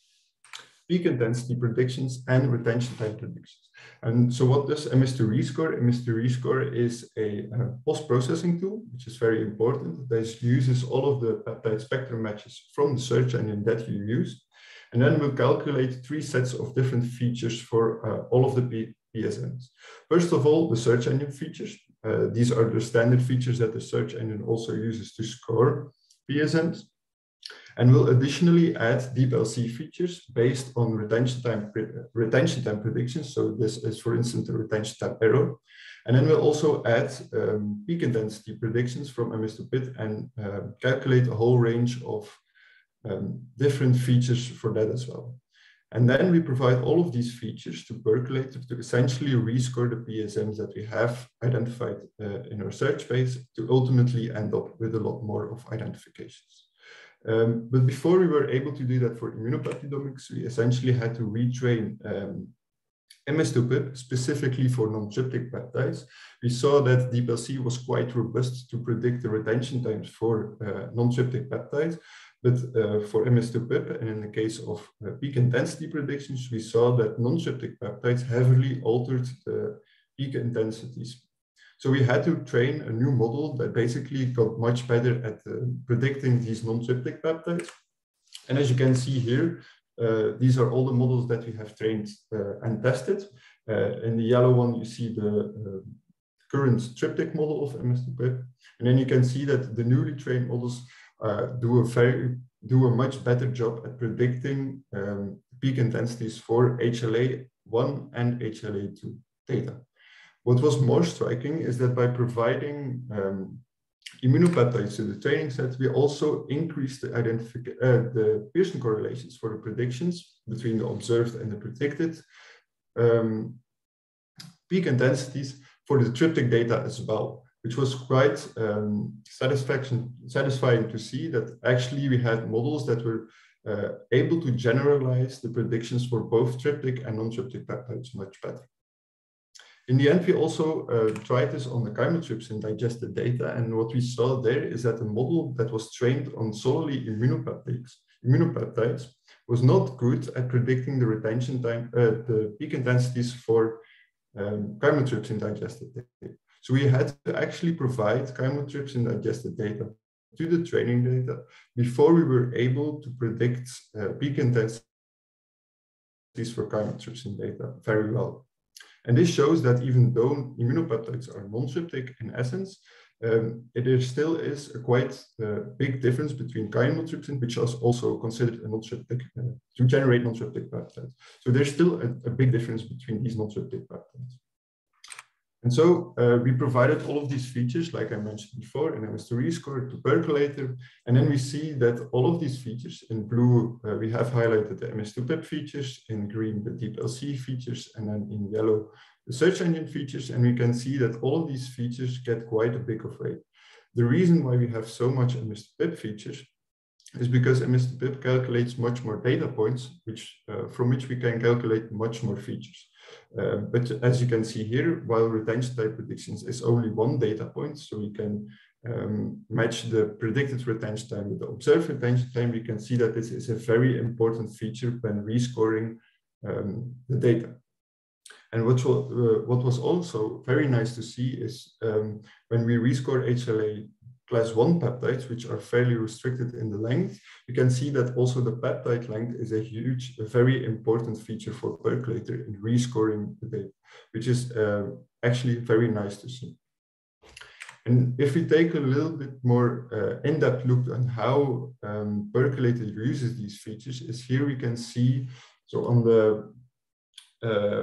peak intensity predictions and retention time predictions. And so what does MS2 rescore? MS2 rescore is a, a post-processing tool, which is very important. That uses all of the peptide spectrum matches from the search engine that you use. And then we'll calculate three sets of different features for uh, all of the P PSMs. First of all, the search engine features. Uh, these are the standard features that the search engine also uses to score PSMs. And we'll additionally add DeepLC features based on retention time, retention time predictions. So this is, for instance, the retention time error. And then we'll also add um, peak intensity predictions from MS2PIP and uh, calculate a whole range of um, different features for that as well. And then we provide all of these features to Percolator to essentially rescore the PSMs that we have identified uh, in our search space to ultimately end up with a lot more of identifications. Um, but before we were able to do that for immunopeptidomics, we essentially had to retrain um, MS2PIP specifically for non-tryptic peptides. We saw that DeepLC was quite robust to predict the retention times for uh, non-tryptic peptides, but uh, for MS2PIP, and in the case of uh, peak intensity predictions, we saw that non-tryptic peptides heavily altered the peak intensities. So we had to train a new model that basically got much better at uh, predicting these non-tryptic peptides. And as you can see here, uh, these are all the models that we have trained uh, and tested. Uh, in the yellow one, you see the current tryptic model of MS2PIP. And then you can see that the newly trained models uh, do a very do a much better job at predicting um, peak intensities for HLA1 and HLA2 data. What was more striking is that by providing um, immunopeptides to the training set, we also increased the, uh, the Pearson correlations for the predictions between the observed and the predicted um, peak intensities for the tryptic data as well which was quite um, satisfaction, satisfying to see that actually we had models that were uh, able to generalize the predictions for both tryptic and non-tryptic peptides much better. In the end, we also uh, tried this on the chymotrypsin digested data, and what we saw there is that the model that was trained on solely immunopeptides, immunopeptides was not good at predicting the retention time, uh, the peak intensities for um, chymotrypsin digested data. So we had to actually provide chymotrypsin digested data to the training data before we were able to predict uh, peak intensities for chymotrypsin data very well. And this shows that even though immunopeptides are non-tryptic in essence, um, it still is a quite uh, big difference between chymotrypsin, which is also considered a non-tryptic, uh, to generate non-tryptic peptides. So there's still a, a big difference between these non-tryptic peptides. And so uh, we provided all of these features, like I mentioned before, in MS2 Rescore to Percolator. And then we see that all of these features in blue, uh, we have highlighted the MS2PIP features, in green, the DeepLC features, and then in yellow, the search engine features. And we can see that all of these features get quite a big of weight. The reason why we have so much MS2PIP features is because MS2PIP calculates much more data points, which uh, from which we can calculate much more features. Uh, but as you can see here, while retention time predictions is only one data point, so we can um, match the predicted retention time with the observed retention time, we can see that this is a very important feature when rescoring um, the data. And what, uh, what was also very nice to see is um, when we rescore HLA class one peptides, which are fairly restricted in the length, you can see that also the peptide length is a huge, a very important feature for Percolator in rescoring the data, which is uh, actually very nice to see. And if we take a little bit more uh, in-depth look on how um, Percolator uses these features, is here we can see, so on the uh,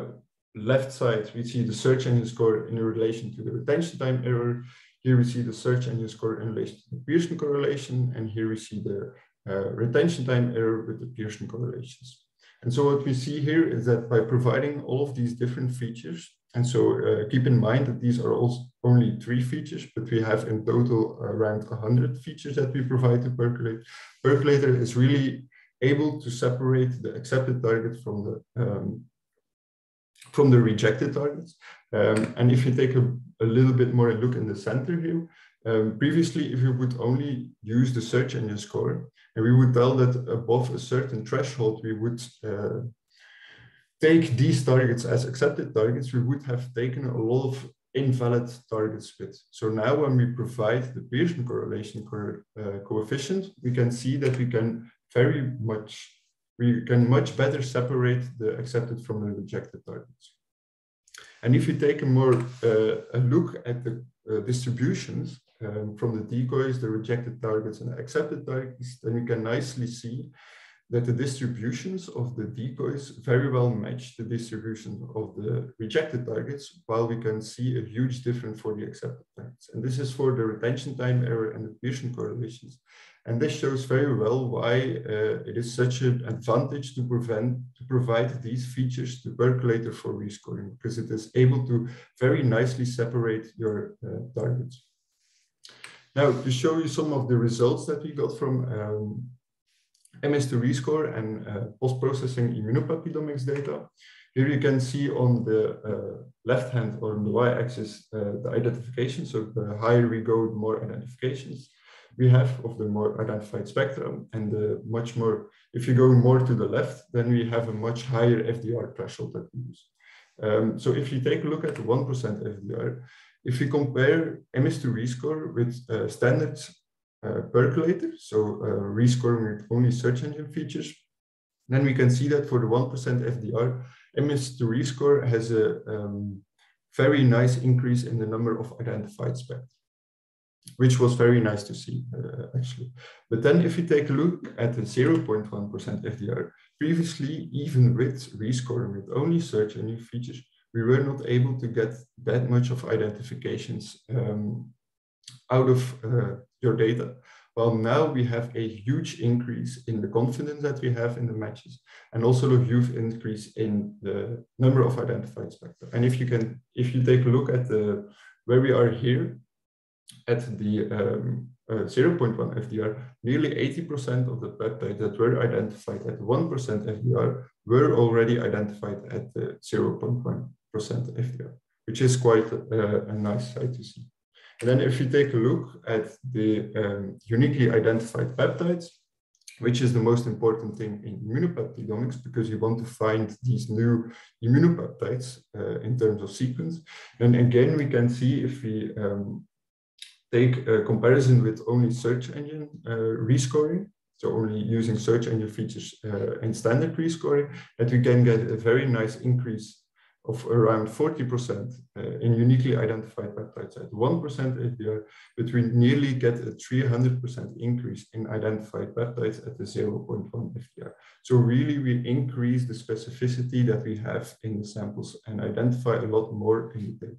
left side, we see the search engine score in relation to the retention time error. Here we see the search engine score in relation to the Pearson correlation, and here we see the uh, retention time error with the Pearson correlations. And so what we see here is that by providing all of these different features, and so uh, keep in mind that these are also only three features, but we have in total around 100 features that we provide to Percolate. Percolator is really able to separate the accepted target from the um, from the rejected targets. Um, and if you take a, a, little bit more a look in the center here, um, previously, if you would only use the search engine score, and we would tell that above a certain threshold, we would uh, take these targets as accepted targets, we would have taken a lot of invalid targets with. So now when we provide the Pearson correlation co uh, coefficient, we can see that we can very much we can much better separate the accepted from the rejected targets. And if you take a more uh, a look at the uh, distributions um, from the decoys, the rejected targets and accepted targets, then you can nicely see that the distributions of the decoys very well match the distribution of the rejected targets, while we can see a huge difference for the accepted targets. And this is for the retention time error and the Pearson correlations. And this shows very well why uh, it is such an advantage to prevent to provide these features to Percolator for rescoring, because it is able to very nicely separate your uh, targets. Now, to show you some of the results that we got from um, MS2 rescore and uh, post-processing immunopeptidomics data, here you can see on the uh, left hand or on the y-axis uh, the identification. So the higher we go, the more identifications we have of the more identified spectrum and the much more, if you go more to the left, then we have a much higher FDR threshold that we use. Um, so if you take a look at the 1% FDR, if you compare MS2 rescore with uh, standard uh, percolator, so uh, rescoring with only search engine features, then we can see that for the 1% FDR, MS2 rescore has a um, very nice increase in the number of identified spectra which was very nice to see, uh, actually. But then if you take a look at the 0.1% FDR, previously, even with rescoring with only search engine features, we were not able to get that much of identifications um, out of uh, your data. Well, now we have a huge increase in the confidence that we have in the matches and also a huge increase in the number of identified spectra. And if you can, if you take a look at the, where we are here, at the um, uh, 0.1 FDR, nearly 80% of the peptides that were identified at 1% FDR were already identified at the 0.1% FDR, which is quite a, a, nice sight to see. And then if you take a look at the um, uniquely identified peptides, which is the most important thing in immunopeptidomics because you want to find these new immunopeptides uh, in terms of sequence. And again, we can see if we um, take a comparison with only search engine uh, rescoring, so only using search engine features uh, in standard rescoring, that we can get a very nice increase of around 40% uh, in uniquely identified peptides at 1% FDR, but we nearly get a 300% increase in identified peptides at the 0.1 FDR. So really we increase the specificity that we have in the samples and identify a lot more in the data.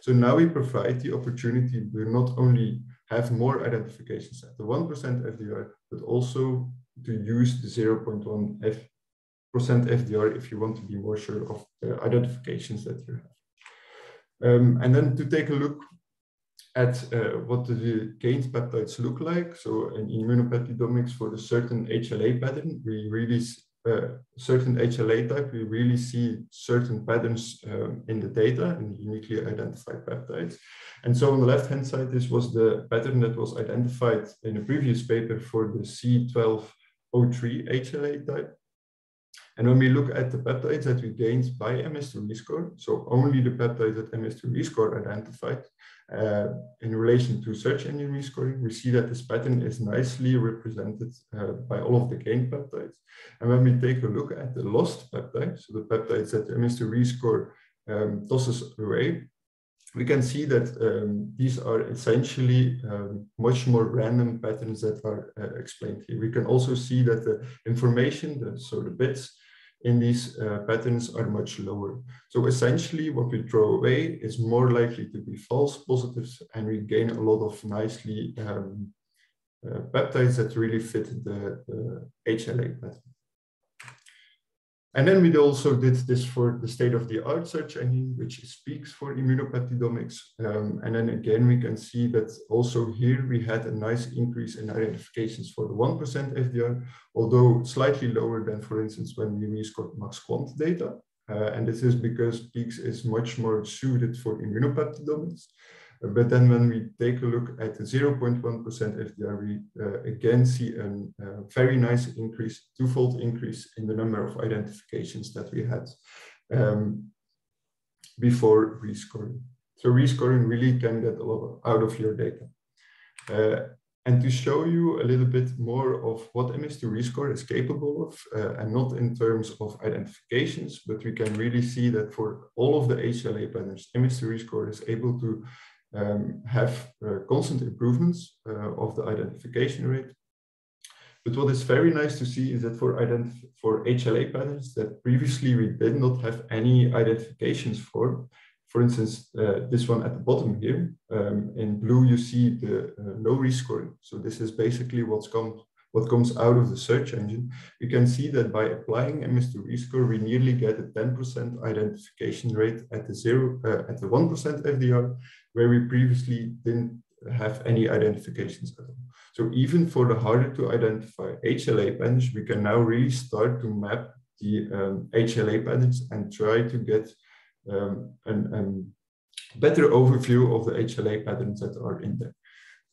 So now we provide the opportunity to not only have more identifications at the 1% FDR, but also to use the 0.1 F percent FDR if you want to be more sure of the identifications that you have. Um, and then to take a look at uh, what the gained peptides look like. So in immunopeptidomics for the certain HLA pattern, we really certain HLA type, we really see certain patterns um, in the data in uniquely identified peptides. And so on the left-hand side, this was the pattern that was identified in a previous paper for the C1203 HLA type. And when we look at the peptides that we gained by MS2 rescore, so only the peptides that MS2 rescore identified uh, in relation to search engine rescoring, we see that this pattern is nicely represented uh, by all of the gained peptides. And when we take a look at the lost peptides, so the peptides that MS2 rescore um, tosses away, we can see that um, these are essentially um, much more random patterns that are uh, explained here. We can also see that the information, the, so the bits in these uh, patterns are much lower. So essentially what we throw away is more likely to be false positives and we gain a lot of nicely um, uh, peptides that really fit the, the HLA pattern. And then we also did this for the state-of-the-art search engine, which speaks for immunopeptidomics. Um, and then again, we can see that also here we had a nice increase in identifications for the 1% FDR, although slightly lower than, for instance, when we rescored MaxQuant data. Uh, and this is because PEAKS is much more suited for immunopeptidomics. But then when we take a look at the 0.1% FDR, we uh, again see a uh, very nice increase, twofold increase in the number of identifications that we had um, before rescoring. So rescoring really can get a lot out of your data. Uh, and to show you a little bit more of what MS2 rescore is capable of, uh, and not in terms of identifications, but we can really see that for all of the HLA patterns, MS2 rescore is able to um, have uh, constant improvements uh, of the identification rate. But what is very nice to see is that for, for HLA patterns that previously we did not have any identifications for, for instance, uh, this one at the bottom here, um, in blue you see the uh, no rescoring. So this is basically what's come, what comes out of the search engine. You can see that by applying MS2 rescore, we nearly get a 10% identification rate at the zero, uh, at the 1% FDR, where we previously didn't have any identifications at all. So even for the harder to identify HLA patterns, we can now really start to map the um, HLA patterns and try to get um, an, an better overview of the HLA patterns that are in there.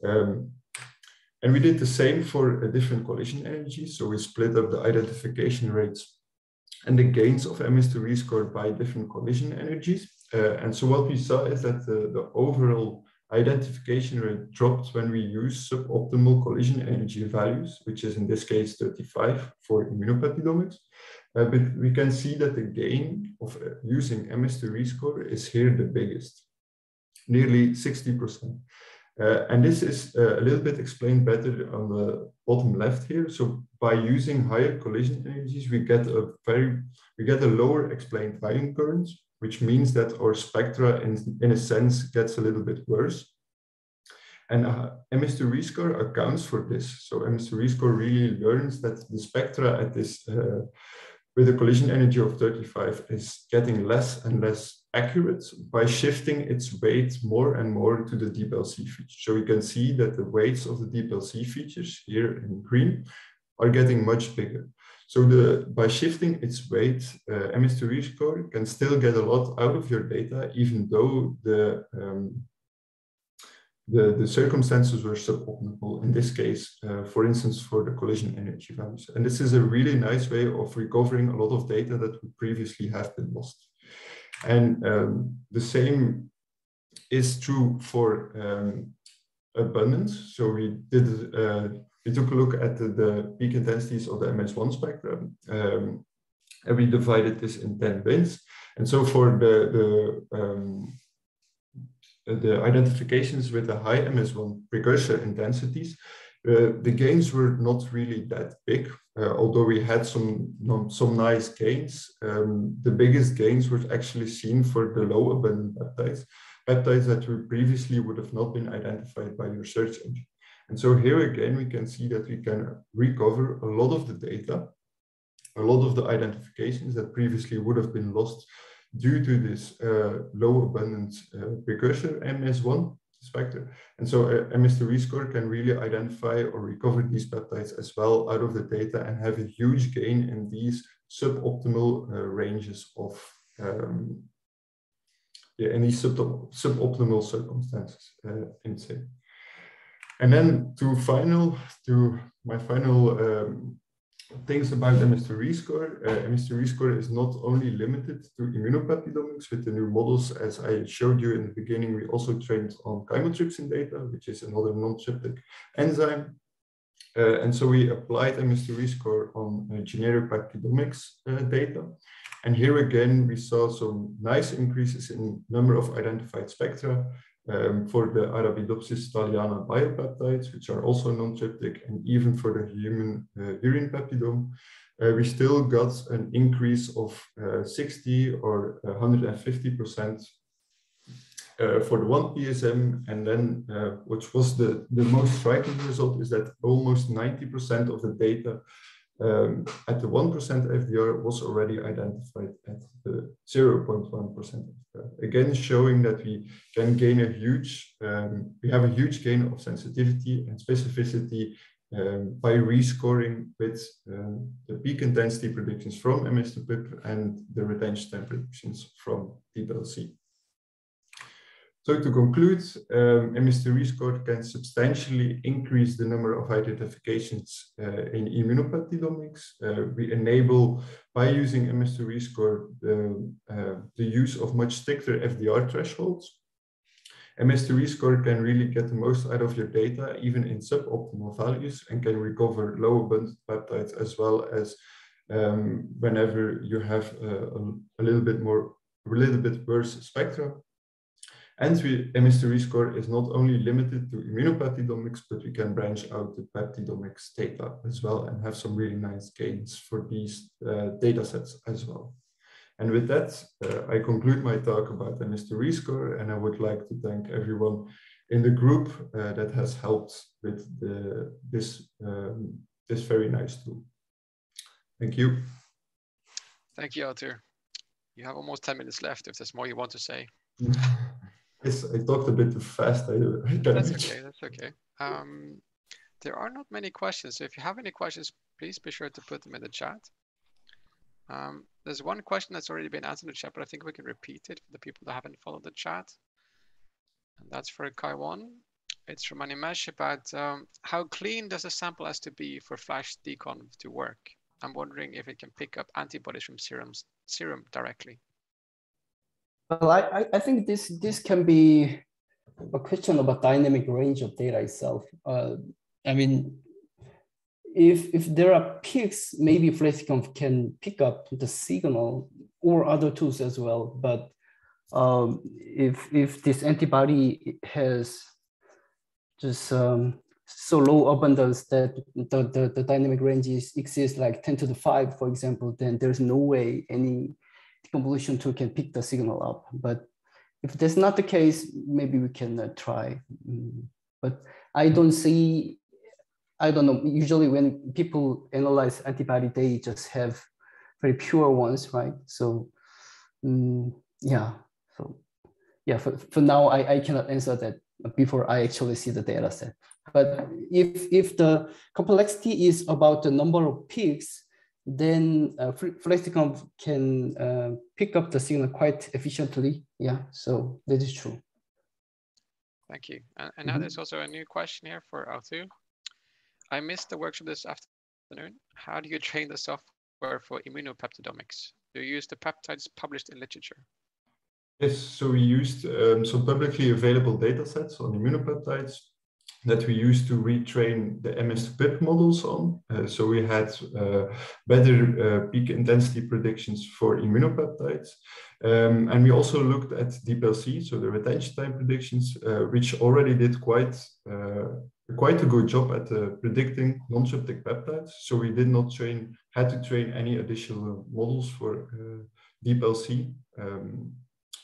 Um, and we did the same for a different collision energies. So we split up the identification rates and the gains of MS2 rescore by different collision energies. Uh, and so what we saw is that the, the overall identification rate dropped when we use suboptimal collision energy values, which is in this case 35 for immunopeptidomics. Uh, but we can see that the gain of uh, using MS2 rescore is here the biggest, nearly 60%. Uh, and this is uh, a little bit explained better on the bottom left here. So by using higher collision energies, we get a very, we get a lower explained ion currents, which means that our spectra in, in a sense gets a little bit worse. And uh, MS2 rescore accounts for this. So MS2 rescore really learns that the spectra at this, uh, with a collision energy of 35 is getting less and less accurate by shifting its weight more and more to the DeepLC feature. So we can see that the weights of the DeepLC features here in green are getting much bigger. So the, by shifting its weight, uh, MS2 rescore can still get a lot out of your data, even though the, um, the, the, circumstances were suboptimal, in this case, uh, for instance, for the collision energy values. And this is a really nice way of recovering a lot of data that would previously have been lost. And um, the same is true for um, abundance. So we did uh, we took a look at the, the, peak intensities of the MS1 spectrum, um, and we divided this in 10 bins. And so for the, the, um, the identifications with the high MS1 precursor intensities, uh, the gains were not really that big, uh, although we had some, some nice gains. Um, the biggest gains were actually seen for the low abundant peptides, peptides that were previously would have not been identified by your search engine. And so here again, we can see that we can recover a lot of the data, a lot of the identifications that previously would have been lost due to this uh, low abundance uh, precursor MS1 spectrum. And so uh, MS2 rescore can really identify or recover these peptides as well out of the data and have a huge gain in these suboptimal uh, ranges of um, yeah, in these sub suboptimal circumstances uh, in say. And then to final, to my final um, things about MS2 score. Uh, score is not only limited to immunopeptidomics with the new models. As I showed you in the beginning, we also trained on chymotrypsin data, which is another non-tryptic enzyme. Uh, and so we applied MS2 score on uh, generic peptidomics uh, data. And here again, we saw some nice increases in number of identified spectra um, for the Arabidopsis thaliana biopeptides, which are also non-tryptic, and even for the human uh, urine peptidome, uh, we still got an increase of uh, 60 or 150% uh, for the one PSM. And then, uh, which was the, the most striking result, is that almost 90% of the data um, at the 1% FDR was already identified at the 0.1% Again, showing that we can gain a huge, um, we have a huge gain of sensitivity and specificity um, by rescoring with um, the peak intensity predictions from MS2PIP and the retention time predictions from DeepLC. So to conclude, um, MS2 score can substantially increase the number of identifications uh, in immunopeptidomics. Uh, we enable, by using MS2 score, the, uh, the use of much stricter FDR thresholds. MS2 score can really get the most out of your data, even in suboptimal values, and can recover low abundant peptides as well as um, whenever you have a, a, little bit more, a little bit worse spectra. And we, MS2 score is not only limited to immunopeptidomics, but we can branch out the peptidomics data as well and have some really nice gains for these uh, data sets as well. And with that, uh, I conclude my talk about MS2 score, and I would like to thank everyone in the group uh, that has helped with the, this, um, this very nice tool. Thank you. Thank you, Arthur. You have almost 10 minutes left if there's more you want to say. I talked a bit too fast. I, I that's okay. That's okay. Um, there are not many questions. So if you have any questions, please be sure to put them in the chat. Um, there's one question that's already been answered in the chat, but I think we can repeat it for the people that haven't followed the chat. And that's for Kyowon. It's from Animesh about um, how clean does a sample has to be for FlashDeconv to work? I'm wondering if it can pick up antibodies from serums, serum directly. Well, I, I think this this can be a question about dynamic range of data itself. Uh, I mean, if if there are peaks, maybe FlashDeconv can pick up the signal or other tools as well. But um, if if this antibody has just um, so low abundance that the, the, the dynamic ranges exist like 10 to the 5, for example, then there's no way any convolution tool can pick the signal up. But if that's not the case, maybe we can uh, try. Mm. But I don't see, I don't know, usually when people analyze antibody, they just have very pure ones, right? So um, yeah, so yeah, for, for now, I, I cannot answer that before I actually see the data set. But if, if the complexity is about the number of peaks, then uh, FlashDeconv can uh, pick up the signal quite efficiently. Yeah, so that is true. Thank you. And, and now mm -hmm. there's also a new question here for Arthur. I missed the workshop this afternoon. How do you train the software for immunopeptidomics? Do you use the peptides published in literature? Yes, so we used um, some publicly available data sets on immunopeptides that we used to retrain the MS-PIP models on. Uh, so we had uh, better uh, peak intensity predictions for immunopeptides. Um, and we also looked at DeepLC, so the retention time predictions, uh, which already did quite, uh, quite a good job at uh, predicting non-tryptic peptides. So we did not train, had to train any additional models for DeepLC. Um,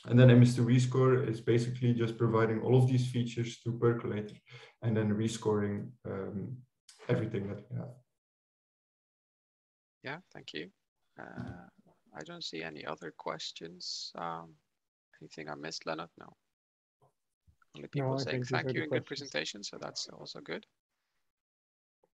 and then MS2 rescore is basically just providing all of these features to Percolator and then rescoring um, everything that we have. Yeah, thank you. Uh, I don't see any other questions. Um, anything I missed, Lennart? No. Only people no, saying thank you and good presentation, so that's also good.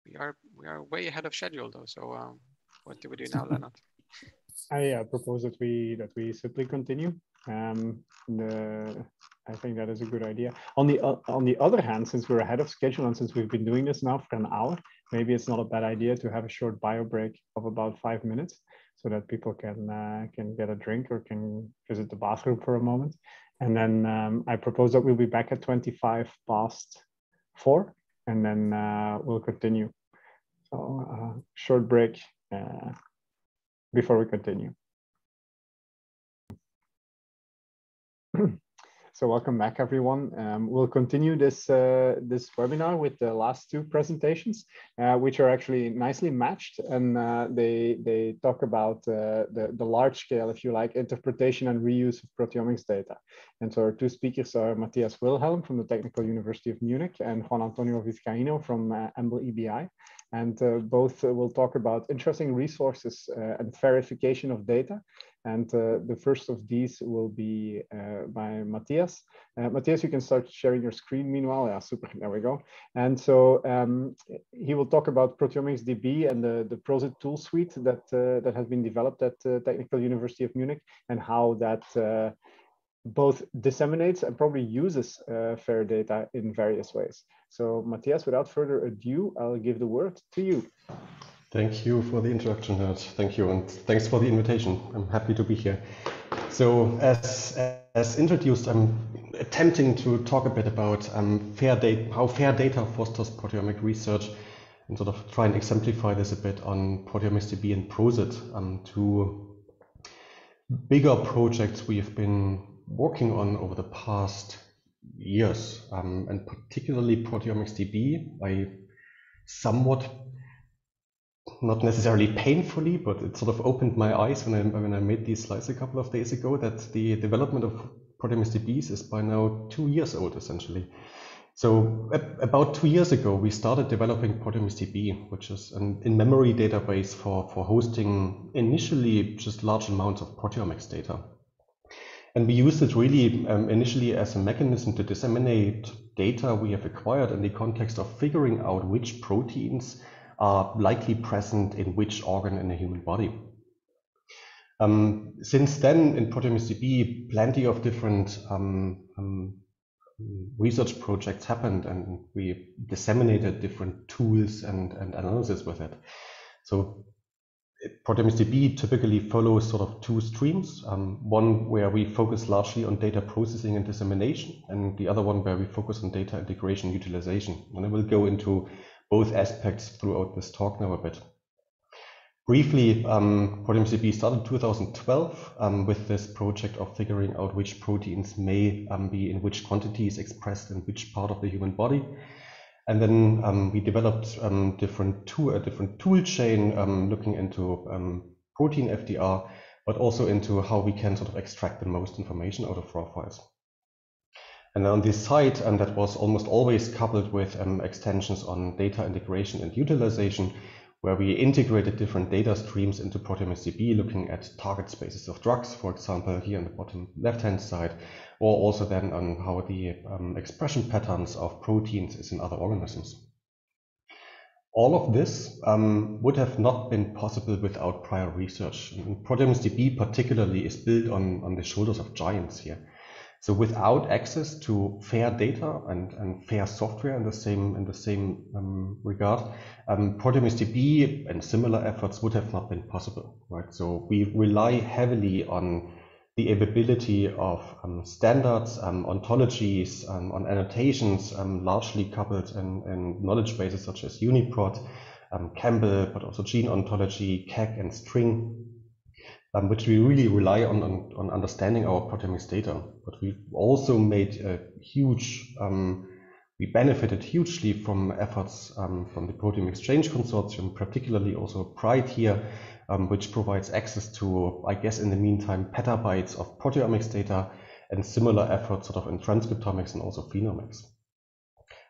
We are we are way ahead of schedule though. So um, what do we do now, Lennart? I uh, propose that we that we simply continue. Um, the, I think that is a good idea. On the uh, on the other hand, since we're ahead of schedule and since we've been doing this now for an hour, maybe it's not a bad idea to have a short bio break of about five minutes so that people can uh, can get a drink or can visit the bathroom for a moment. And then um, I propose that we'll be back at 25 past four, and then uh, we'll continue. So uh, short break uh, before we continue. So welcome back, everyone. Um, we'll continue this uh, this webinar with the last two presentations, uh, which are actually nicely matched, and uh, they they talk about uh, the the large scale, if you like, interpretation and reuse of proteomics data. And so our two speakers are Mathias Wilhelm from the Technical University of Munich and Juan Antonio Vizcaino from uh, EMBL EBI, and uh, both will talk about interesting resources and verification of data and uh, the first of these will be uh, by Matthias. Uh, Matthias, you can start sharing your screen meanwhile. Yeah, super, there we go. And so um, he will talk about Proteomics DB and the, the PROSIT tool suite that, uh, that has been developed at the Technical University of Munich and how that uh, both disseminates and probably uses uh, fair data in various ways. So Matthias, without further ado, I'll give the word to you. Thank you for the introduction, Hert. Thank you, and thanks for the invitation. I'm happy to be here. So, as as introduced, I'm attempting to talk a bit about um, fair data, how fair data fosters proteomic research, and sort of try and exemplify this a bit on Proteomics DB and PROSIT, um, two bigger projects we have been working on over the past years, um, and particularly Proteomics DB. I somewhat not necessarily painfully, but it sort of opened my eyes when I when I made these slides a couple of days ago that the development of Proteomics DBs is by now two years old essentially. So about two years ago, we started developing Proteomics DB, which is an in-memory database for, for hosting initially just large amounts of proteomics data. And we used it really um, initially as a mechanism to disseminate data we have acquired in the context of figuring out which proteins are likely present in which organ in a human body. Um, since then, in ProteomicsDB, plenty of different um, um, research projects happened and we disseminated different tools and, and analysis with it. So ProteomicsDB typically follows sort of two streams, um, one where we focus largely on data processing and dissemination, and the other one where we focus on data integration utilization. And I will go into both aspects throughout this talk now a bit. Briefly, um, ProteomicsDB started in 2012 um, with this project of figuring out which proteins may um, be in which quantities expressed in which part of the human body. And then um, we developed um, different tool, a different tool chain um, looking into um, protein FDR, but also into how we can sort of extract the most information out of raw files. And on this side, um, that was almost always coupled with um, extensions on data integration and utilization, where we integrated different data streams into ProteomicsDB, looking at target spaces of drugs, for example, here on the bottom left-hand side, or also then on how the um, expression patterns of proteins is in other organisms. All of this um, would have not been possible without prior research. And particularly is built on, on the shoulders of giants here. So without access to fair data and, and fair software in the same in the same um, regard, um, DB and similar efforts would have not been possible, right? So we rely heavily on the availability of um, standards, um, ontologies, um, on annotations, um, largely coupled in, in, knowledge bases such as UniProt, um, ChEMBL, but also gene ontology, KEGG, and String um, which we really rely on, on, on understanding our proteomics data. But we've also made a huge, um, we benefited hugely from efforts um, from the ProteomeXchange Consortium, particularly also Pride here, um, which provides access to, I guess in the meantime, petabytes of proteomics data and similar efforts sort of in transcriptomics and also phenomics.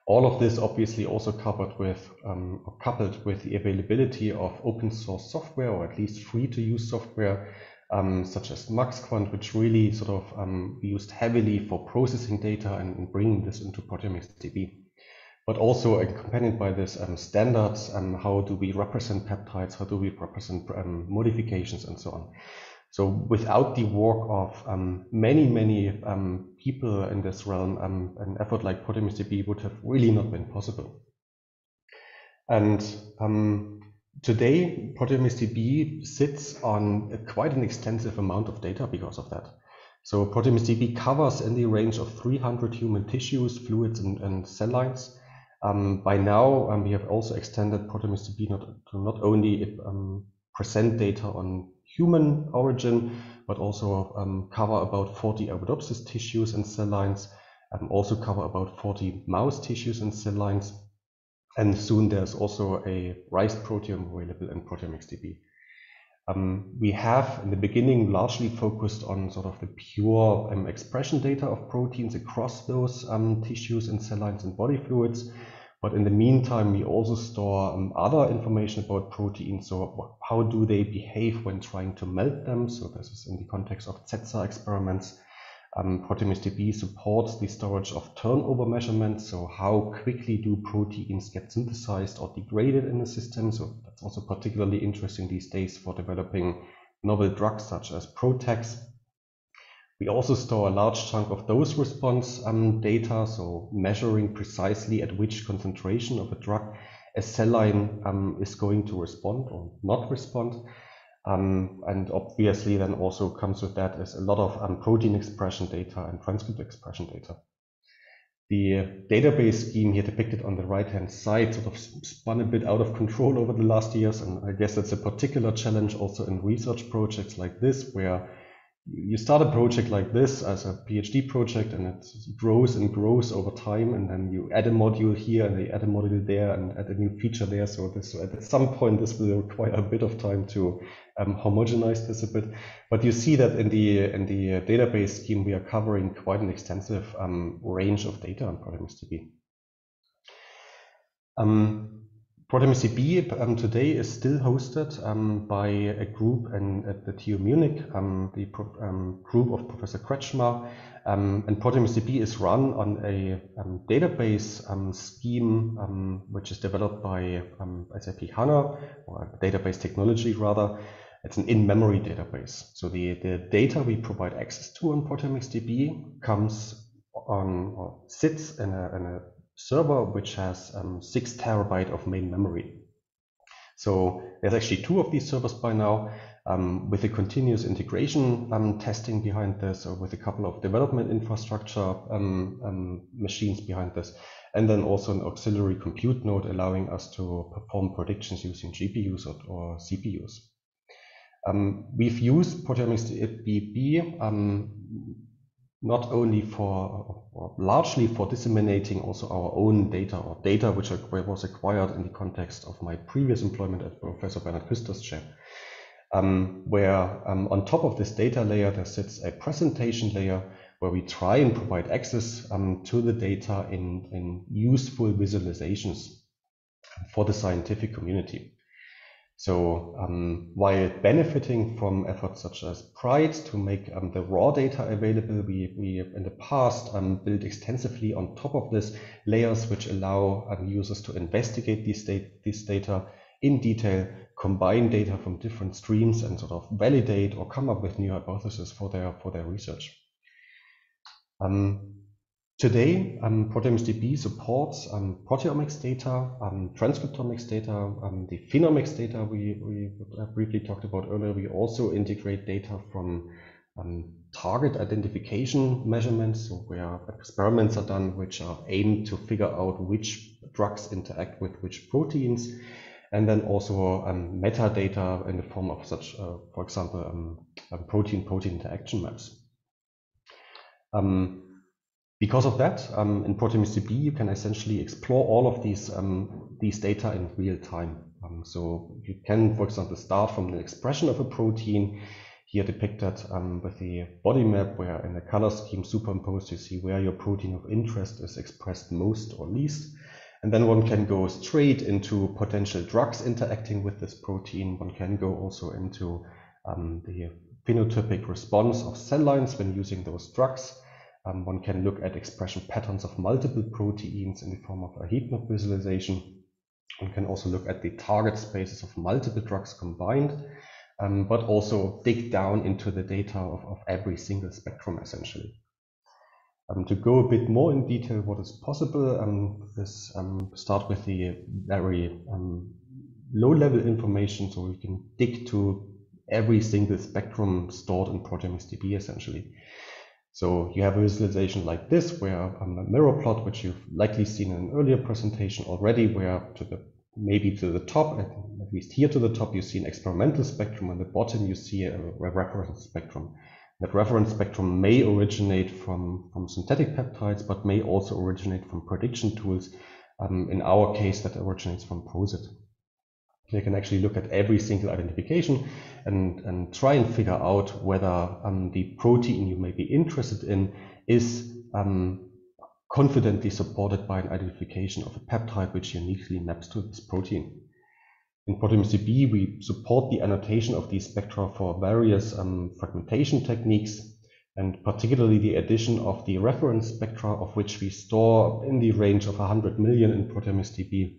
All of this obviously also covered with um, or coupled with the availability of open source software or at least free to use software um, such as MaxQuant, which really sort of um, used heavily for processing data and, bringing this into DB. But also accompanied by this um, standards, um, how do we represent peptides, how do we represent um, modifications and so on. So without the work of um, many, many um, people in this realm, um, an effort like ProteomicsDB would have really not been possible. And um, today, ProteomicsDB sits on quite an extensive amount of data because of that. So ProteomicsDB covers in the range of 300 human tissues, fluids, and, and cell lines. Um, by now, um, we have also extended ProteomicsDB not, to not only present data on human origin, but also um, cover about 40 Arabidopsis tissues and cell lines, um, also cover about 40 mouse tissues and cell lines. And soon there's also a rice proteome available in ProteomicsDB. Um, we have in the beginning largely focused on sort of the pure um, expression data of proteins across those um, tissues and cell lines and body fluids. But in the meantime, we also store um, other information about proteins. So how do they behave when trying to melt them? So this is in the context of CETSA experiments. Um, ProteomicsDB supports the storage of turnover measurements. So how quickly do proteins get synthesized or degraded in the system? So that's also particularly interesting these days for developing novel drugs such as PROTACs. We also store a large chunk of dose response um, data, so measuring precisely at which concentration of a drug a cell line um, is going to respond or not respond. Um, and obviously then also comes with that is a lot of um, protein expression data and transcript expression data. The database scheme here depicted on the right hand side sort of spun a bit out of control over the last years. And I guess that's a particular challenge also in research projects like this, where you start a project like this as a PhD project and it grows and grows over time and then you add a module here and you add a module there and add a new feature there. So this at some point this will require a bit of time to um, homogenize this a bit. But you see that in the in the database scheme we are covering quite an extensive um, range of data on ProteomicsDB. Um, ProteomicsDB um, today is still hosted um, by a group in, at the TU Munich, um, the group of Professor Kretschmar. Um, and ProteomicsDB is run on a database scheme which is developed by SAP HANA, or database technology rather. It's an in-memory database. So the, the data we provide access to on ProteomicsDB comes on or sits in a, in a server which has um, six terabyte of main memory. So there's actually two of these servers by now um, with a continuous integration um, testing behind this or with a couple of development infrastructure um, um, machines behind this. And then also an auxiliary compute node allowing us to perform predictions using GPUs or, or CPUs. Um, we've used ProteomicsDB not only for, or largely for disseminating also our own data or data which was acquired in the context of my previous employment at Professor Bernhard Küstersche, um, where um, on top of this data layer there sits a presentation layer where we try and provide access um, to the data in, in useful visualizations for the scientific community. So um, while benefiting from efforts such as PRIDE to make um, the raw data available, we, we in the past um, built extensively on top of this layers which allow um, users to investigate these, this data in detail, combine data from different streams and sort of validate or come up with new hypotheses for their, for their research. Um, Today, um, ProteomicsDB supports um, proteomics data, um, transcriptomics data, um, the phenomics data we, we briefly talked about earlier. We also integrate data from um, target identification measurements, so where experiments are done which are aimed to figure out which drugs interact with which proteins, and then also um, metadata in the form of such, uh, for example, protein-protein interaction maps. Um, because of that, um, in ProteomicsDB, you can essentially explore all of these, um, these data in real time. Um, so you can, for example, start from the expression of a protein, here depicted um, with the body map, where in the color scheme superimposed, you see where your protein of interest is expressed most or least. And then one can go straight into potential drugs interacting with this protein. One can go also into um, the phenotypic response of cell lines when using those drugs. Um, one can look at expression patterns of multiple proteins in the form of a heat map visualization. One can also look at the target spaces of multiple drugs combined. um, but also dig down into the data of, of every single spectrum essentially. Um, to go a bit more in detail what is possible, um, this um, start with the very um, low level information so we can dig to every single spectrum stored in ProteomicsDB essentially. So you have a visualization like this where a mirror plot, which you've likely seen in an earlier presentation already, where to the maybe to the top, at, at least here to the top, you see an experimental spectrum. and the bottom, you see a, a reference spectrum. That reference spectrum may originate from, from synthetic peptides, but may also originate from prediction tools. Um, in our case, that originates from PROSIT. You can actually look at every single identification and, and try and figure out whether um, the protein you may be interested in is um, confidently supported by an identification of a peptide which uniquely maps to this protein. In ProteomicsDB, we support the annotation of these spectra for various um, fragmentation techniques, and particularly the addition of the reference spectra, of which we store in the range of 100 million in ProteomicsDB,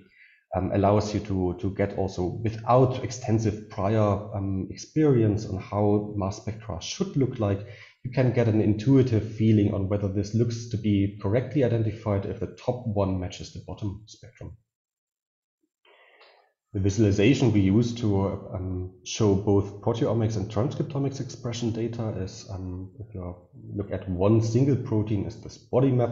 um, allows you to, to get also without extensive prior um, experience on how mass spectra should look like, you can get an intuitive feeling on whether this looks to be correctly identified if the top one matches the bottom spectrum. The visualization we use to um, show both proteomics and transcriptomics expression data is, um, if you look at one single protein, is this body map,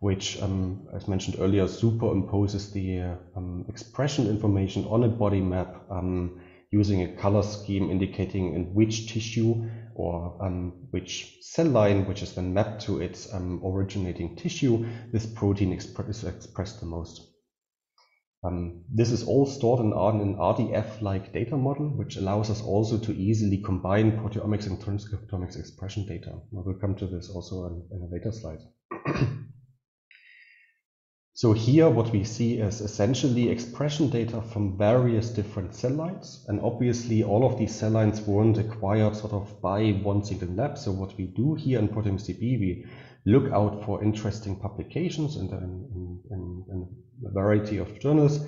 which, um, as mentioned earlier, superimposes the um, expression information on a body map um, using a color scheme indicating in which tissue or um, which cell line, which is then mapped to its originating tissue, this protein expre is expressed the most. Um, this is all stored in an RDF-like data model, which allows us also to easily combine proteomics and transcriptomics expression data. We'll come to this also in, in a later slide. so here what we see is essentially expression data from various different cell lines. And obviously all of these cell lines weren't acquired sort of by one single lab. So what we do here in ProteomicsDB, we look out for interesting publications in, in, in, in a variety of journals.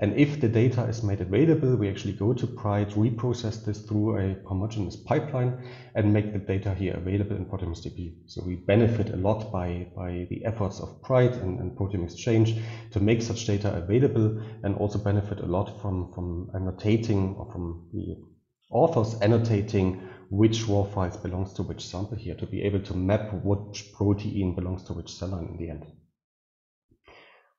And if the data is made available, we actually go to Pride, reprocess this through a homogeneous pipeline and make the data here available in ProteomicsDB. So we benefit a lot by, by the efforts of Pride and, and ProteomeXchange to make such data available and also benefit a lot from, from annotating or from the authors annotating which raw files belongs to which sample here to be able to map which protein belongs to which cell line in the end.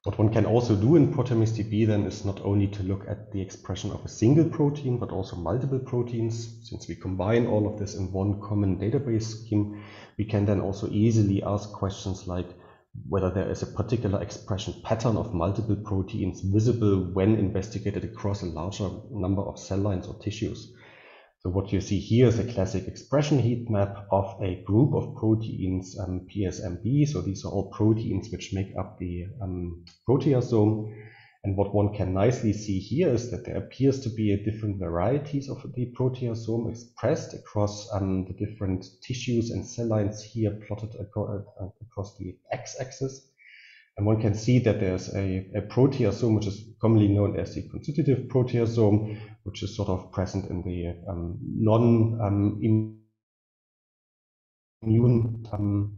What one can also do in ProteomicsDB then is not only to look at the expression of a single protein, but also multiple proteins. Since we combine all of this in one common database scheme, we can then also easily ask questions like whether there is a particular expression pattern of multiple proteins visible when investigated across a larger number of cell lines or tissues. So what you see here is a classic expression heat map of a group of proteins, um, PSMB. So these are all proteins which make up the um, proteasome. And what one can nicely see here is that there appears to be different varieties of the proteasome expressed across um, the different tissues and cell lines here plotted uh, across the x-axis. And one can see that there's a, a, proteasome, which is commonly known as the constitutive proteasome, which is sort of present in the um, non-immune um, um,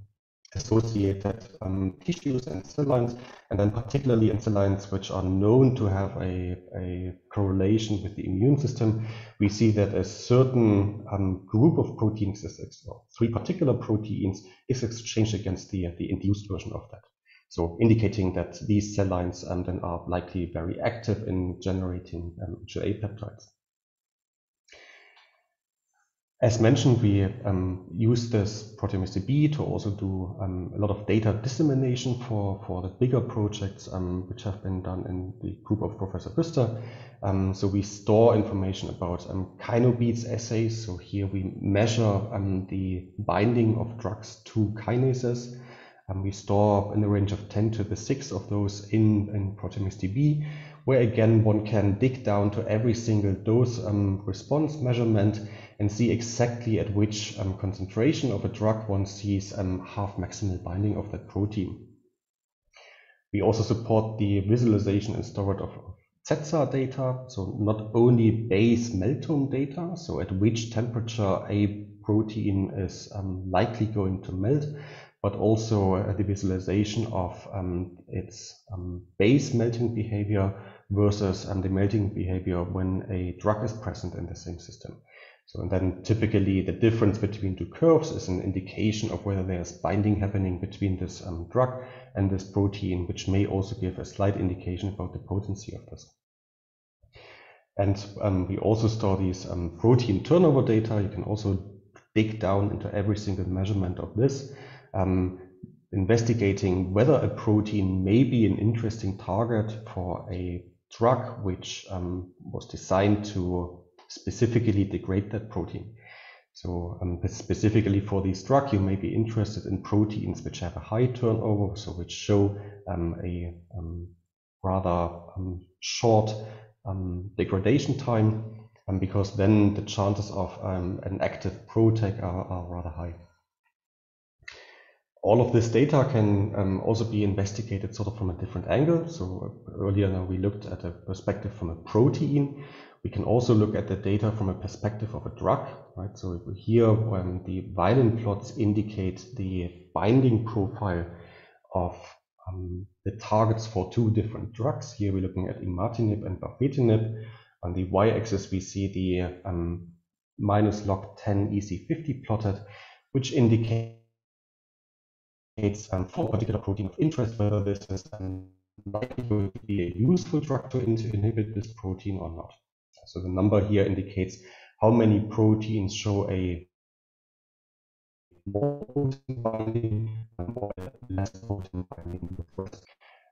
associated um, tissues and cell lines, and then particularly in cell lines which are known to have a, a correlation with the immune system, we see that a certain um, group of proteins, is, three particular proteins, is exchanged against the, the induced version of that. So indicating that these cell lines um, then are likely very active in generating um, HLA peptides. As mentioned, we um, use this ProteomicsDB to also do um, a lot of data dissemination for, for the bigger projects um, which have been done in the group of Professor Küster. Um, so we store information about um, kinobeads assays. So here we measure um, the binding of drugs to kinases. Um, we store in the range of 10 to the 6 of those in, in ProteomicsDB, where again one can dig down to every single dose um, response measurement and see exactly at which um, concentration of a drug one sees um, half maximal binding of that protein. We also support the visualization and storage of, of CETSA data, so not only base meltome data, so at which temperature a protein is um, likely going to melt, but also uh, the visualization of um, its um, base melting behavior versus um, the melting behavior when a drug is present in the same system. So and then typically the difference between two curves is an indication of whether there's binding happening between this um, drug and this protein, which may also give a slight indication about the potency of this. And um, we also store these um, protein turnover data. You can also dig down into every single measurement of this, um, investigating whether a protein may be an interesting target for a drug which um, was designed to specifically degrade that protein. So um, specifically for this drug, you may be interested in proteins which have a high turnover, so which show um, a um, rather um, short um, degradation time, because then the chances of an active PROTAC are, are, rather high. All of this data can also be investigated sort of from a different angle. So uh, earlier we looked at a perspective from a protein, we can also look at the data from a perspective of a drug, right? So here um, the violin plots indicate the binding profile of um, the targets for two different drugs. Here we're looking at imatinib and bafetinib. On the y-axis we see the um, minus log 10 EC50 plotted, which indicates um, for a particular protein of interest whether this is um, likely to be a useful drug to inhibit this protein or not. So the number here indicates how many proteins show a more potent binding and less potent binding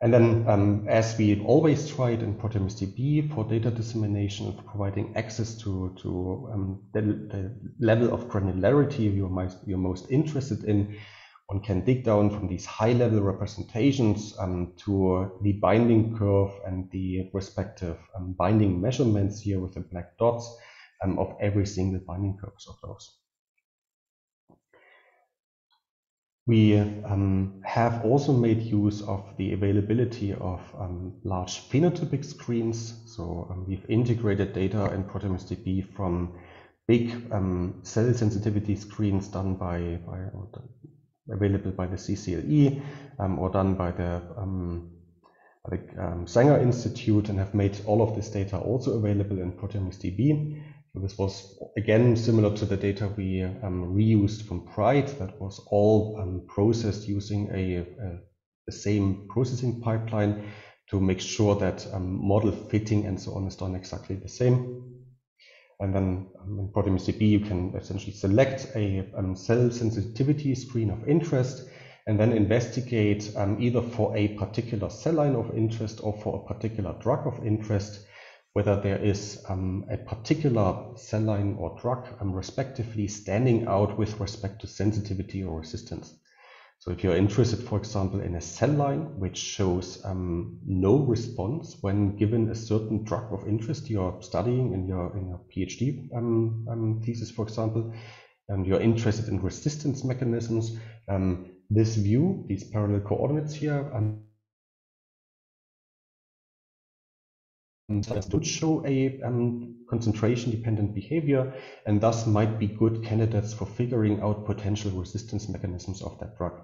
And then, um, as we always tried in ProteomicsDB for data dissemination, for providing access to, to um, the, the, level of granularity you're most, you're most interested in, one can dig down from these high level representations um, to the binding curve and the respective um, binding measurements here with the black dots um, of every single binding curves of those. We um, have also made use of the availability of um, large phenotypic screens. So um, we've integrated data in ProteomicsDB from big cell sensitivity screens done by, by available by the CCLE um, or done by the, um, by the um, Sanger Institute and have made all of this data also available in ProteomicsDB. So this was again similar to the data we um, reused from Pride that was all um, processed using a, a, the same processing pipeline to make sure that model fitting and so on is done exactly the same. And then um, in ProteomicsDB, you can essentially select a um, cell sensitivity screen of interest and then investigate um, either for a particular cell line of interest or for a particular drug of interest, whether there is um, a particular cell line or drug um, respectively standing out with respect to sensitivity or resistance. So if you're interested, for example, in a cell line which shows um, no response when given a certain drug of interest you're studying in your in your PhD um, um, thesis, for example, and you're interested in resistance mechanisms, um, this view, these parallel coordinates here, um, don't show a um, concentration dependent behavior and thus might be good candidates for figuring out potential resistance mechanisms of that drug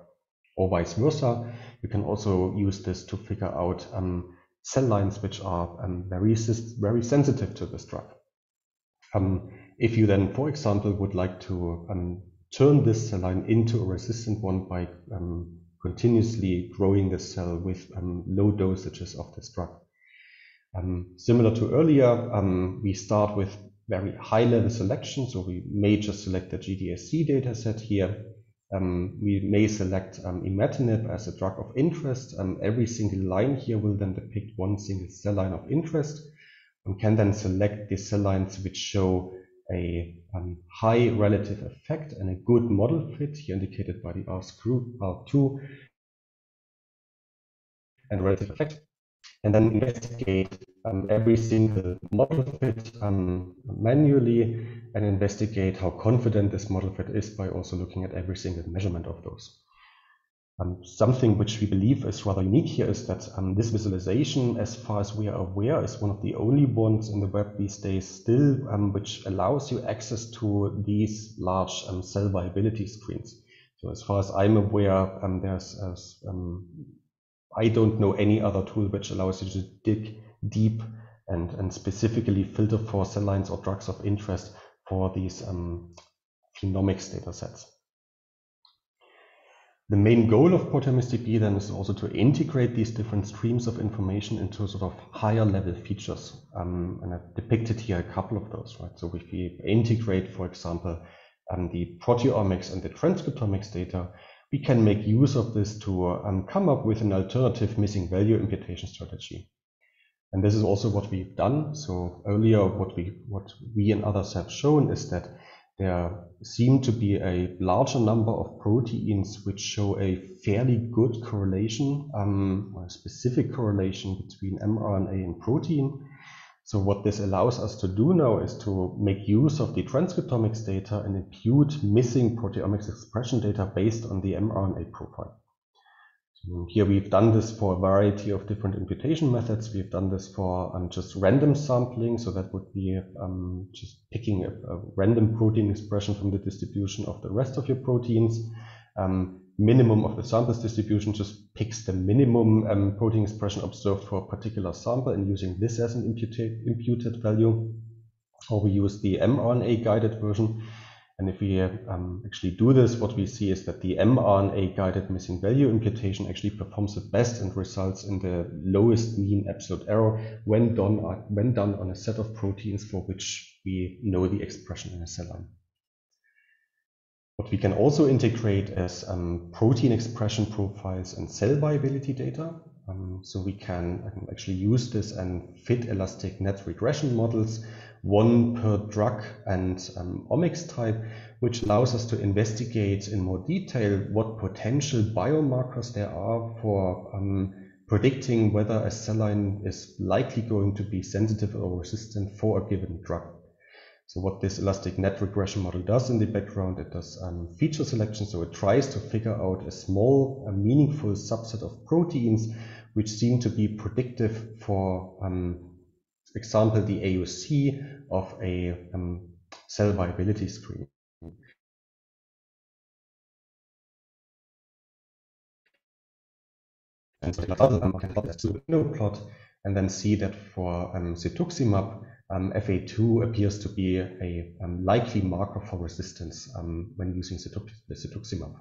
or vice versa. You can also use this to figure out um, cell lines which are um, very, very sensitive to this drug. Um, if you then, for example, would like to um, turn this cell line into a resistant one by um, continuously growing the cell with um, low dosages of this drug. similar to earlier, we start with very high level selection. So we may just select the GDSC data set here um, we may select um, imatinib as a drug of interest. Um, every single line here will then depict one single cell line of interest. One can then select the cell lines which show a um, high relative effect and a good model fit, here indicated by the R screw R2 and relative effect and then investigate um, every single model fit um, manually and investigate how confident this model fit is by also looking at every single measurement of those. Um, something which we believe is rather unique here is that um, this visualization, as far as we are aware, is one of the only ones in the web these days still, um, which allows you access to these large um, cell viability screens. So as far as I'm aware, um, there's, uh, I don't know any other tool which allows you to dig deep and, and specifically filter for cell lines or drugs of interest for these phenomics data sets. The main goal of ProteomicsDB then is also to integrate these different streams of information into sort of higher level features. Um, and I've depicted here a couple of those, right? So if we integrate, for example, um, the proteomics and the transcriptomics data, we can make use of this to um, come up with an alternative missing value imputation strategy. And this is also what we've done. So earlier, what we what we and others have shown is that there seem to be a larger number of proteins which show a fairly good correlation, um, or a specific correlation between mRNA and protein. So what this allows us to do now is to make use of the transcriptomics data and impute missing proteomics expression data based on the mRNA profile. Here we've done this for a variety of different imputation methods. We've done this for um, just random sampling. So that would be um, just picking a, a, random protein expression from the distribution of the rest of your proteins. Um, minimum of the samples distribution just picks the minimum um, protein expression observed for a particular sample and using this as an imputed, imputed value. Or we use the mRNA guided version and if we um, actually do this, what we see is that the mRNA-guided missing value imputation actually performs the best and results in the lowest mean absolute error when done, when done on a set of proteins for which we know the expression in a cell line. What we can also integrate is um, protein expression profiles and cell viability data. Um, so we can actually use this and fit elastic net regression models one per drug and um, omics type, which allows us to investigate in more detail what potential biomarkers there are for um, predicting whether a cell line is likely going to be sensitive or resistant for a given drug. So what this elastic net regression model does in the background, it does um, feature selection. So it tries to figure out a small, a meaningful subset of proteins which seem to be predictive for um, example, the AUC of a um, cell viability screen. And so um, can plot that to no plot and then see that for um, cetuximab, um, FA2 appears to be a um, likely marker for resistance um, when using cetuximab.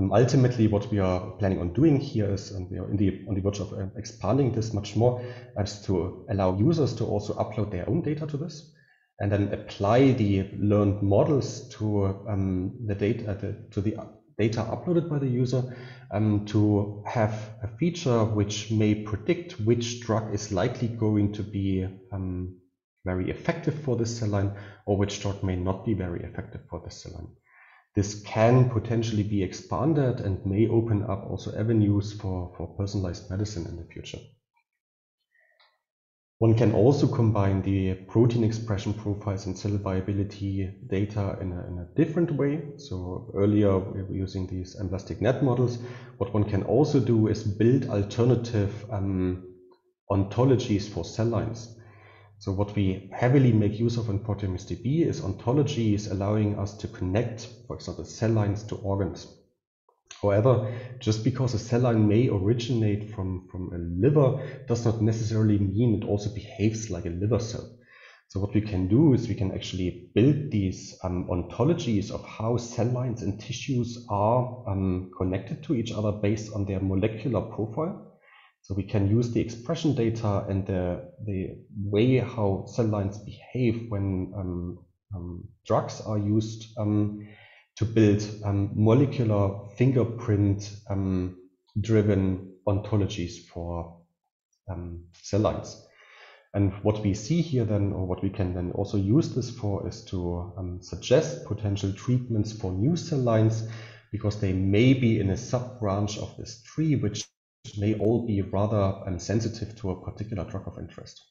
Um, ultimately, what we are planning on doing here is, and we are the, on the verge of uh, expanding this much more, as to allow users to also upload their own data to this, and then apply the learned models to um, the data the, to the data uploaded by the user um, to have a feature which may predict which drug is likely going to be um, very effective for this cell line or which drug may not be very effective for this cell line. This can potentially be expanded and may open up also avenues for, for personalized medicine in the future. One can also combine the protein expression profiles and cell viability data in a, in a different way. So earlier we were using these elastic net models. What one can also do is build alternative um, ontologies for cell lines. So what we heavily make use of in ProteomicsDB is ontology is allowing us to connect, for example, cell lines to organs. However, just because a cell line may originate from, from a liver does not necessarily mean it also behaves like a liver cell. So what we can do is we can actually build these um, ontologies of how cell lines and tissues are um, connected to each other based on their molecular profile. So we can use the expression data and the, the way how cell lines behave when um, um, drugs are used um, to build um, molecular fingerprint um, driven ontologies for um, cell lines. And what we see here then, or what we can then also use this for is to suggest potential treatments for new cell lines because they may be in a sub branch of this tree, which may all be rather um, sensitive to a particular drug of interest.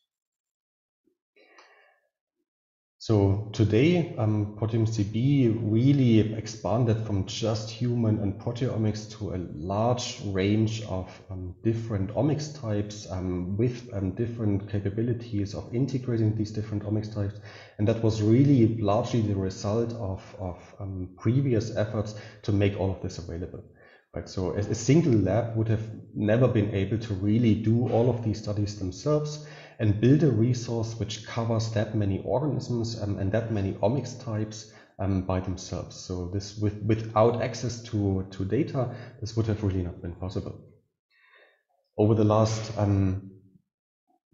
So today, um, ProteomicsDB really expanded from just human and proteomics to a large range of um, different omics types um, with um, different capabilities of integrating these different omics types. And that was really largely the result of, of um, previous efforts to make all of this available. Right, so a, a single lab would have never been able to really do all of these studies themselves and build a resource which covers that many organisms um, and that many omics types um, by themselves. So this with, without access to, to data, this would have really not been possible. Over the last um,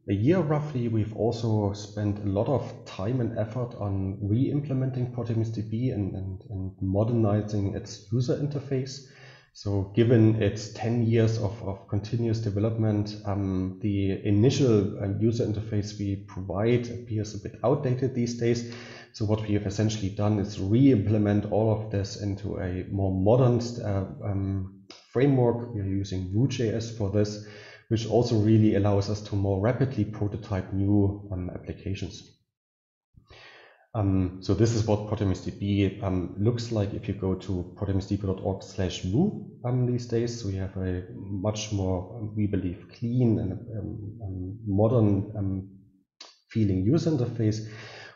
a year roughly, we've also spent a lot of time and effort on re-implementing ProteomicsDB and, and, and modernizing its user interface. So given its 10 years of, of continuous development, um, the initial uh, user interface we provide appears a bit outdated these days. So what we have essentially done is re-implement all of this into a more modern uh, um, framework. We are using Vue.js for this, which also really allows us to more rapidly prototype new um, applications. Um, so this is what ProteomicsDB um, looks like if you go to proteomicsdb.org slash Vue um, these days. So we have a much more, we believe, clean and um, um, modern um, feeling user interface,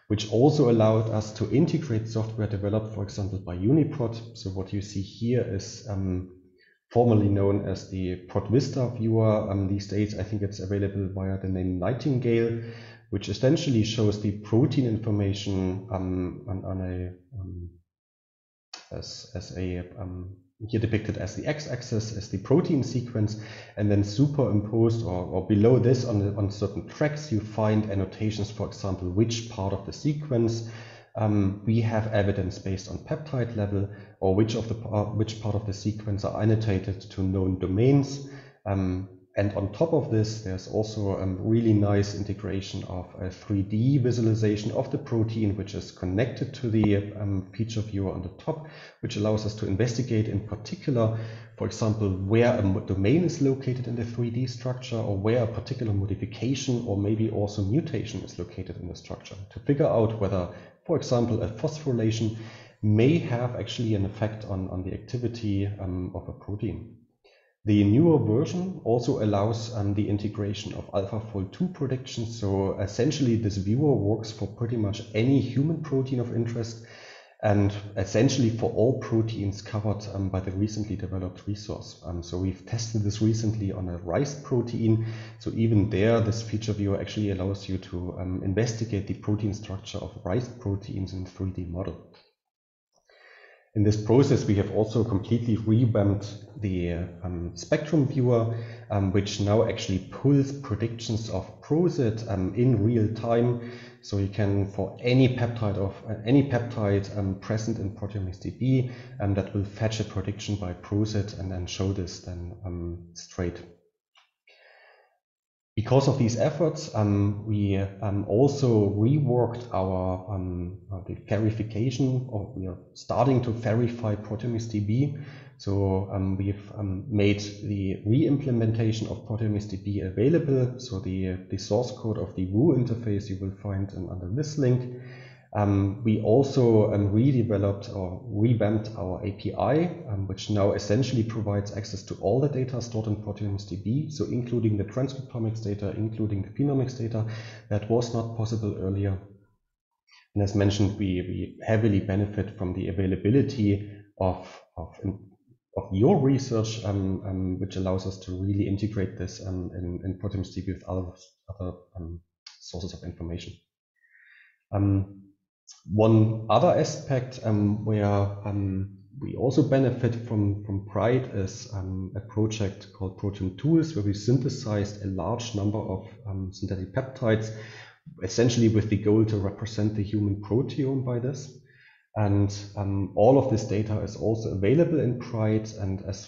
which also allowed us to integrate software developed, for example, by UniProt. So what you see here is formerly known as the ProtVista viewer. these days, I think it's available via the name Nightingale which essentially shows the protein information um, on, on, a um, as, as a um, here depicted as the x-axis as the protein sequence and then superimposed or, or below this on, on certain tracks you find annotations for example which part of the sequence um, we have evidence based on peptide level or which of the which part of the sequence are annotated to known domains um, and on top of this, there's also a really nice integration of a 3D visualization of the protein, which is connected to the um, feature viewer on the top, which allows us to investigate in particular, for example, where a domain is located in the 3D structure or where a particular modification or maybe also mutation is located in the structure to figure out whether, for example, a phosphorylation may have actually an effect on, on the activity um, of a protein. The newer version also allows um, the integration of AlphaFold 2 predictions. So essentially this viewer works for pretty much any human protein of interest and essentially for all proteins covered um, by the recently developed resource. Um, so we've tested this recently on a rice protein. So even there, this feature viewer actually allows you to um, investigate the protein structure of rice proteins in 3D model. In this process, we have also completely revamped the um, spectrum viewer, um, which now actually pulls predictions of PROSIT um, in real time. So you can, for any peptide of uh, any peptide um, present in ProteomicsDB, um, that will fetch a prediction by PROSIT and then show this then um, straight. Because of these efforts, um, we um, also reworked our um, uh, the FAIRification, or we are starting to FAIRify ProteomicsDB. So um, we've um, made the re-implementation of ProteomicsDB available. So the the source code of the Vue interface you will find under this link. Um, we also um, redeveloped or revamped our API, um, which now essentially provides access to all the data stored in ProteomicsDB, so including the transcriptomics data, including the phenomics data. That was not possible earlier. And as mentioned, we, we heavily benefit from the availability of, of, of your research, um, um, which allows us to really integrate this um, in, in ProteomicsDB with other, other sources of information. One other aspect um, where um, we also benefit from, from Pride is um, a project called Proteome Tools, where we synthesized a large number of um, synthetic peptides, essentially with the goal to represent the human proteome by this. And um, all of this data is also available in Pride. And as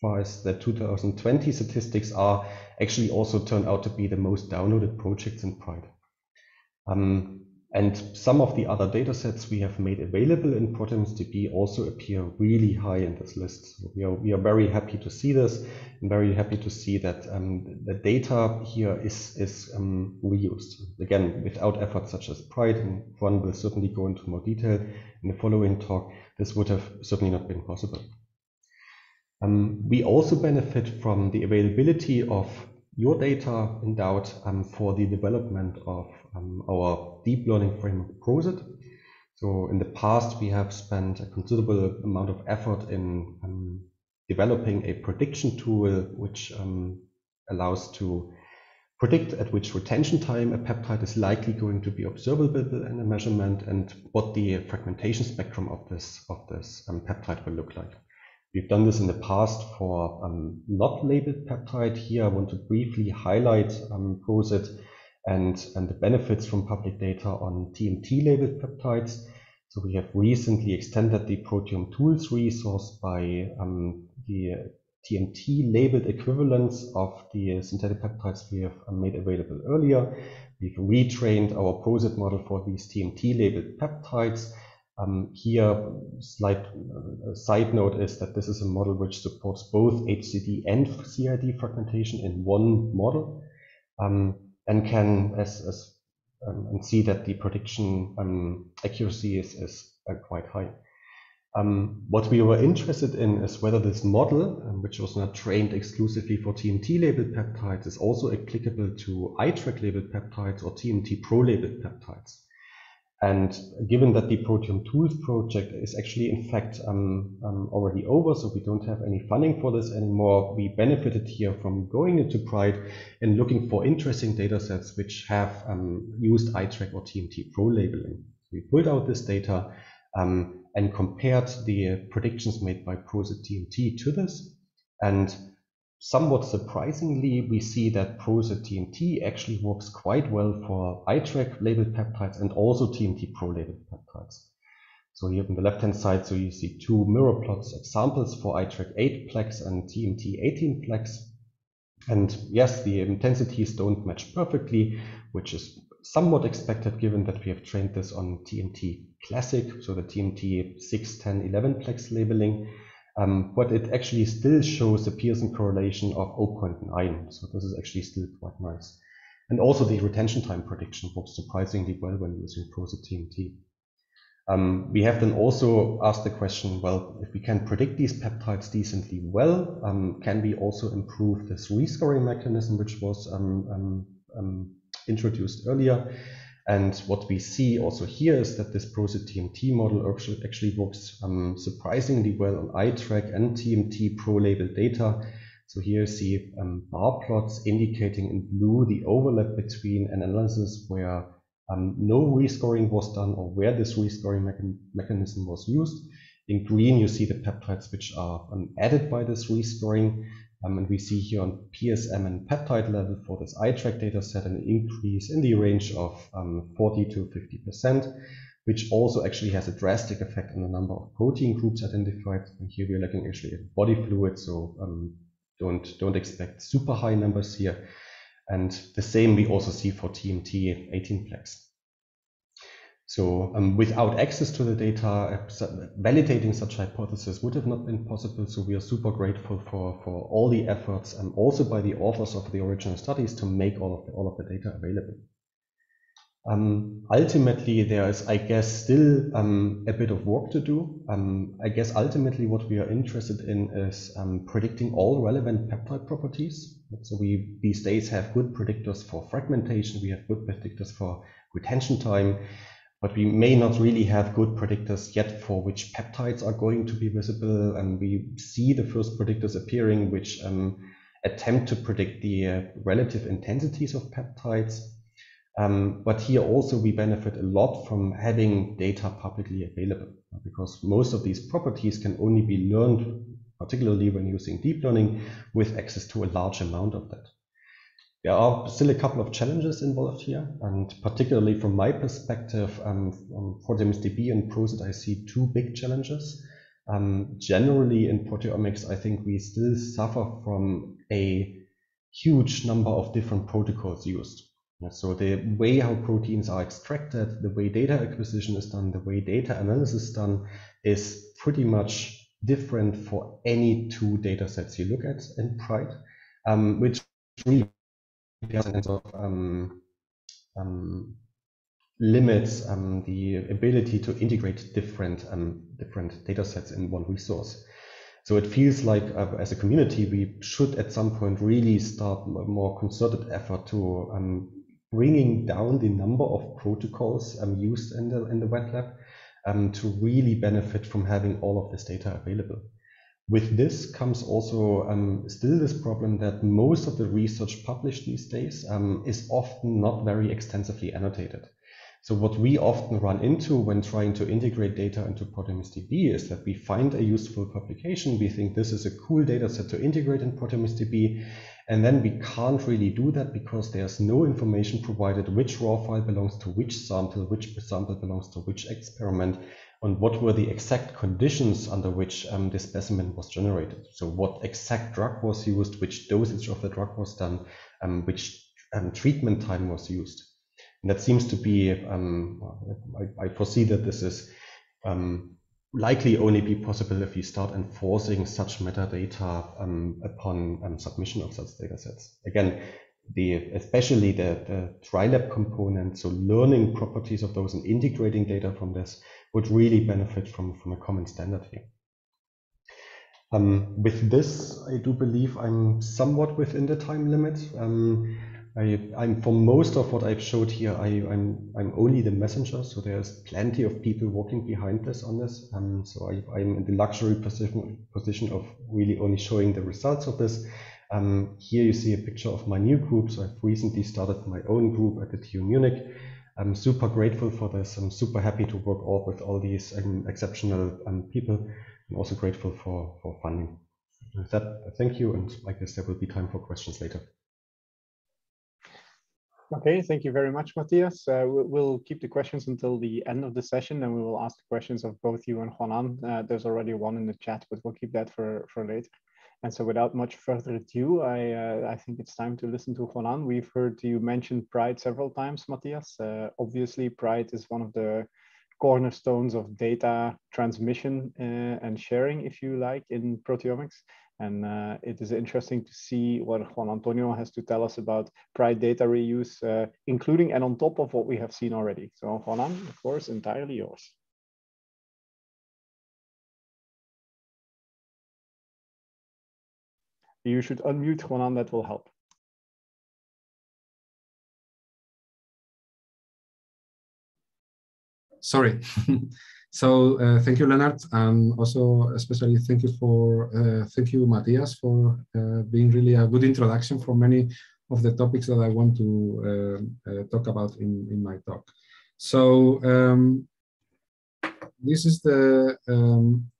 far as the 2020 statistics are, actually also turned out to be the most downloaded projects in Pride. Um, and some of the other data sets we have made available in DB also appear really high in this list. So we, are, we are very happy to see this and very happy to see that um, the data here is, is um, reused. Again, without efforts such as Pride, and will certainly go into more detail in the following talk, this would have certainly not been possible. Um, we also benefit from the availability of your data in doubt um, for the development of um, our deep learning framework ProSit. So in the past, we have spent a considerable amount of effort in um, developing a prediction tool which um, allows to predict at which retention time a peptide is likely going to be observable in a measurement and what the fragmentation spectrum of this of this um, peptide will look like. We've done this in the past for um, not labeled peptide. Here, I want to briefly highlight um, ProSit and, and the benefits from public data on TMT labeled peptides. So we have recently extended the Proteome Tools resource by um, the TMT labeled equivalents of the synthetic peptides we have made available earlier. We've retrained our ProSit model for these TMT labeled peptides um, here, slight uh, side note is that this is a model which supports both HCD and CID fragmentation in one model, um, and can as, as um, and see that the prediction um, accuracy is, is uh, quite high. Um, what we were interested in is whether this model, um, which was not trained exclusively for TMT labeled peptides, is also applicable to iTRAQ labeled peptides or TMTpro labeled peptides. And given that the ProteomeTools project is actually, in fact, um, um, already over, so we don't have any funding for this anymore, we benefited here from going into Pride and looking for interesting data sets which have um, used iTRAQ or TMTpro labeling. We pulled out this data um, and compared the predictions made by Prosit TMT to this. And Somewhat surprisingly, we see that Prosit TMT actually works quite well for iTRAQ labeled peptides and also TMTpro labeled peptides. So here on the left-hand side, so you see two mirror plots examples for iTRAQ 8-plex and TMT 18-plex. And yes, the intensities don't match perfectly, which is somewhat expected given that we have trained this on TMT Classic, so the TMT 6, 10, 11 plex labeling. Um, but it actually still shows a Pearson correlation of 0.9. So this is actually still quite nice. And also the retention time prediction works surprisingly well when using Prosit TMT. Um, we have then also asked the question, well, if we can predict these peptides decently well, um, can we also improve this rescoring mechanism, which was um, um, um, introduced earlier? And what we see also here is that this Prosit TMT model actually works um, surprisingly well on iTRAQ and TMTpro label data. So here you see um, bar plots indicating in blue the overlap between an analysis where um, no rescoring was done or where this rescoring mecha mechanism was used. In green, you see the peptides which are um, added by this rescoring. Um, and we see here on PSM and peptide level for this iTRAQ data set an increase in the range of um, 40 to 50%, which also actually has a drastic effect on the number of protein groups identified. And here we are looking actually at body fluid, so um, don't, don't expect super high numbers here. And the same we also see for TMT 18-plex. So um, without access to the data, validating such hypothesis would have not been possible. So we are super grateful for, for all the efforts and also by the authors of the original studies to make all of the, all of the data available. Um, ultimately, there is, I guess, still um, a bit of work to do. Um, I guess ultimately what we are interested in is um, predicting all relevant peptide properties. So we these days have good predictors for fragmentation. We have good predictors for retention time but we may not really have good predictors yet for which peptides are going to be visible. And we see the first predictors appearing, which um, attempt to predict the uh, relative intensities of peptides. Um, but here also we benefit a lot from having data publicly available because most of these properties can only be learned, particularly when using deep learning, with access to a large amount of that. There are still a couple of challenges involved here, and particularly from my perspective, um, for DB and Prosit, I see two big challenges. Um, generally, in proteomics, I think we still suffer from a huge number of different protocols used. So the way how proteins are extracted, the way data acquisition is done, the way data analysis is done is pretty much different for any two data sets you look at in Pride, um, which really sort of, um, um, limits the ability to integrate different um, different data sets in one resource. So it feels like uh, as a community, we should at some point really start a more concerted effort to um, bringing down the number of protocols um, used in the in the wet lab um, to really benefit from having all of this data available. With this comes also um, still this problem that most of the research published these days um, is often not very extensively annotated. So what we often run into when trying to integrate data into DB is that we find a useful publication. We think this is a cool data set to integrate in DB, And then we can't really do that because there's no information provided which raw file belongs to which sample, which sample belongs to which experiment, and what were the exact conditions under which um, specimen was generated. So what exact drug was used, which dosage of the drug was done, um, which um, treatment time was used. And that seems to be, um, I, I, foresee that this is um, likely only be possible if we start enforcing such metadata um, upon submission of such data sets. Again, the especially the, the dry lab component, so learning properties of those and integrating data from this would really benefit from, from a common standard here. Um, with this, I do believe I'm somewhat within the time limit. Um, I, am for most of what I've showed here, I, am I'm, I'm only the messenger, so there's plenty of people working behind this on this. Um, so I, am in the luxury position position of really only showing the results of this. Um, here you see a picture of my new group. So I've recently started my own group at the TU Munich. I'm super grateful for this. I'm super happy to work all with all these um, exceptional um, people. I'm also grateful for, for funding. With that, thank you, and I guess there will be time for questions later. Okay, thank you very much, Mathias. Uh, we'll keep the questions until the end of the session, and we will ask the questions of both you and Juanan. Uh, there's already one in the chat, but we'll keep that for, for later. And so without much further ado, I, uh, I think it's time to listen to Juanan. We've heard you mention Pride several times, Mathias. Uh, obviously, Pride is one of the cornerstones of data transmission uh, and sharing, if you like, in proteomics. And uh, it is interesting to see what Juan Antonio has to tell us about Pride data reuse, uh, including and on top of what we have seen already. So Juan, the floor is entirely yours. You should unmute Juan, that will help. Sorry. So uh, thank you, Lennart, and also especially thank you for uh, thank you, Mathias, for uh, being really a good introduction for many of the topics that I want to uh, uh, talk about in, in my talk. So um, this is the um,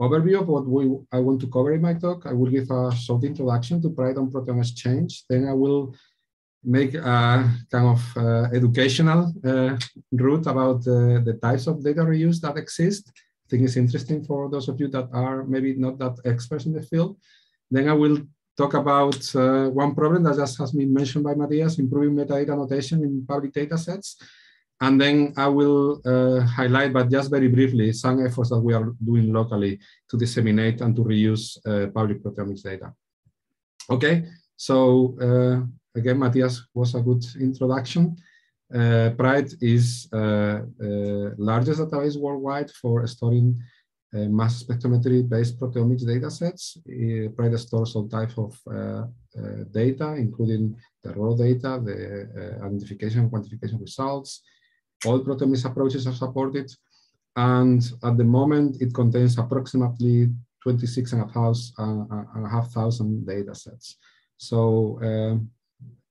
overview of what we, I want to cover in my talk. I will give a short introduction to Pride on ProteomeXchange. Then I will make a kind of uh, educational uh, route about uh, the types of data reuse that exist. I think it's interesting for those of you that are maybe not that experts in the field. Then I will talk about uh, one problem that just has been mentioned by Mathias, improving metadata annotation in public data sets. And then I will uh, highlight, but just very briefly, some efforts that we are doing locally to disseminate and to reuse uh, public proteomics data. Okay, so again, Mathias was a good introduction. Uh, Pride is uh, uh, largest database worldwide for storing uh, mass spectrometry-based proteomics datasets. Uh, Pride stores all types of uh, data, including the raw data, the identification and quantification results. All proteomics approaches are supported. And at the moment, it contains approximately 26 and a half thousand data sets. So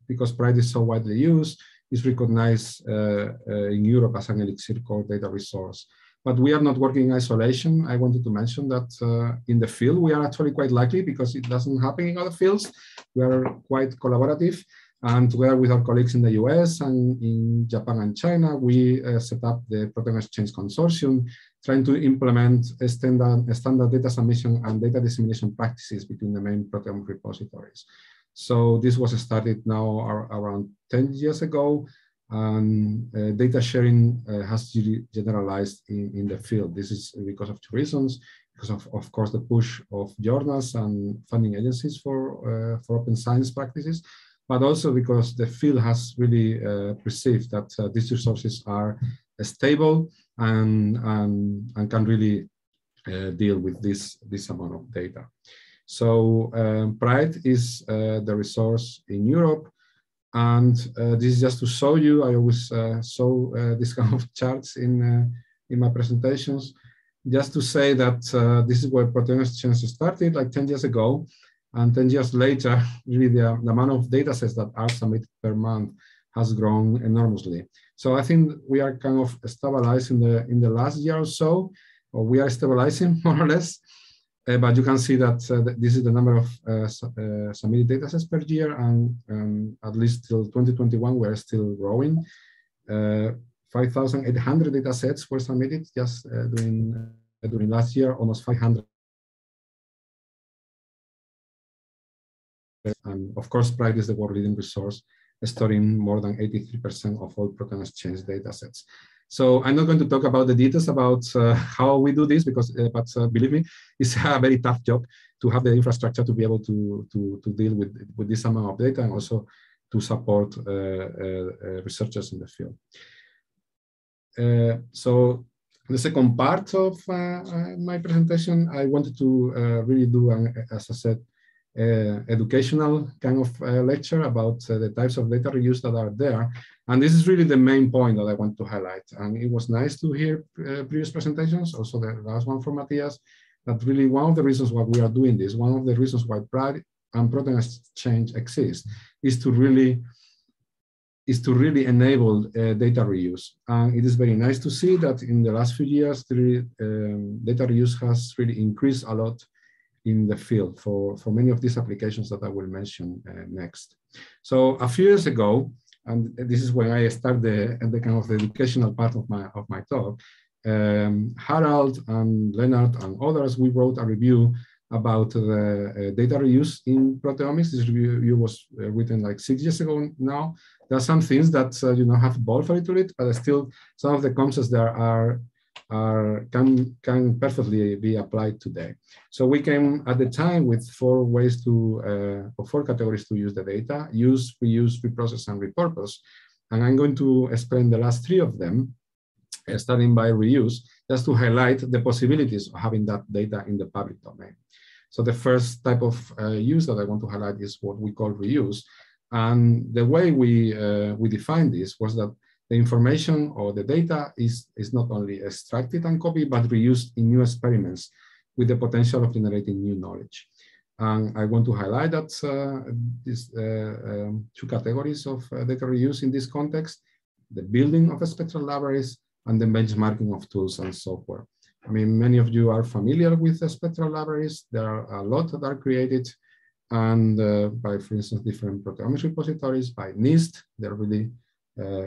because Pride is so widely used, is recognized uh, uh, in Europe as an ELIXIR core data resource. But we are not working in isolation. I wanted to mention that uh, in the field, we are actually quite lucky because it doesn't happen in other fields. We are quite collaborative. And together with our colleagues in the US and in Japan and China, we uh, set up the ProteomeXchange Consortium, trying to implement standard, standard data submission and data dissemination practices between the main proteome repositories. So this was started now around 10 years ago and uh, data sharing uh, has generalized in, in the field. This is because of two reasons, because of, of course, the push of journals and funding agencies for, uh, for open science practices, but also because the field has really uh, perceived that uh, these resources are stable and, and, and can really uh, deal with this, this amount of data. So um, PRIDE is the resource in Europe and uh, this is just to show you, I always uh, show uh, this kind of charts in, uh, in my presentations, just to say that uh, this is where ProteomeXchange started like 10 years ago. And 10 years later, really the, the amount of data sets that are submitted per month has grown enormously. So I think we are kind of stabilized in the, in the last year or so, or we are stabilizing more or less. Uh, but you can see that uh, this is the number of uh, submitted data sets per year, and um, at least till 2021, we're still growing. 5,800 data sets were submitted just during, during last year, almost 500 And of course, PRIDE is the world leading resource, storing more than 83% of all ProteomeXchange data sets. So I'm not going to talk about the details about uh, how we do this because, uh, but uh, believe me, it's a very tough job to have the infrastructure to be able to, to, to deal with, with this amount of data and also to support uh, uh, uh, researchers in the field. so the second part of my presentation, I wanted to really do, as I said, educational kind of uh, lecture about uh, the types of data reuse that are there. And this is really the main point that I want to highlight. And it was nice to hear previous presentations, also the last one from Mathias, that really one of the reasons why we are doing this, one of the reasons why PRIDE and ProteomeXchange exists, is to really is to really enable uh, data reuse. And it is very nice to see that in the last few years, the um, data reuse has really increased a lot in the field for, for many of these applications that I will mention uh, next. So a few years ago, and this is when I start the, the kind of the educational part of my, of my talk, um, Harald and Lennart and others, we wrote a review about the uh, data reuse in proteomics. This review was uh, written like six years ago now. There are some things that uh, you know have evolved a little bit, but still some of the concepts there are are can can perfectly be applied today. So we came at the time with four ways to uh, or four categories to use the data: use, reuse, reprocess, and repurpose. And I'm going to explain the last three of them, uh, starting by reuse, just to highlight the possibilities of having that data in the public domain. So the first type of uh, use that I want to highlight is what we call reuse. And the way we, uh, we defined this was that the information or the data is, is not only extracted and copied, but reused in new experiments with the potential of generating new knowledge. And I want to highlight that uh, these uh, um, two categories of uh, data reuse in this context, the building of spectral libraries and the benchmarking of tools and software. I mean, many of you are familiar with the spectral libraries. There are a lot that are created and uh, by, for instance, different proteomics repositories, by NIST, they're really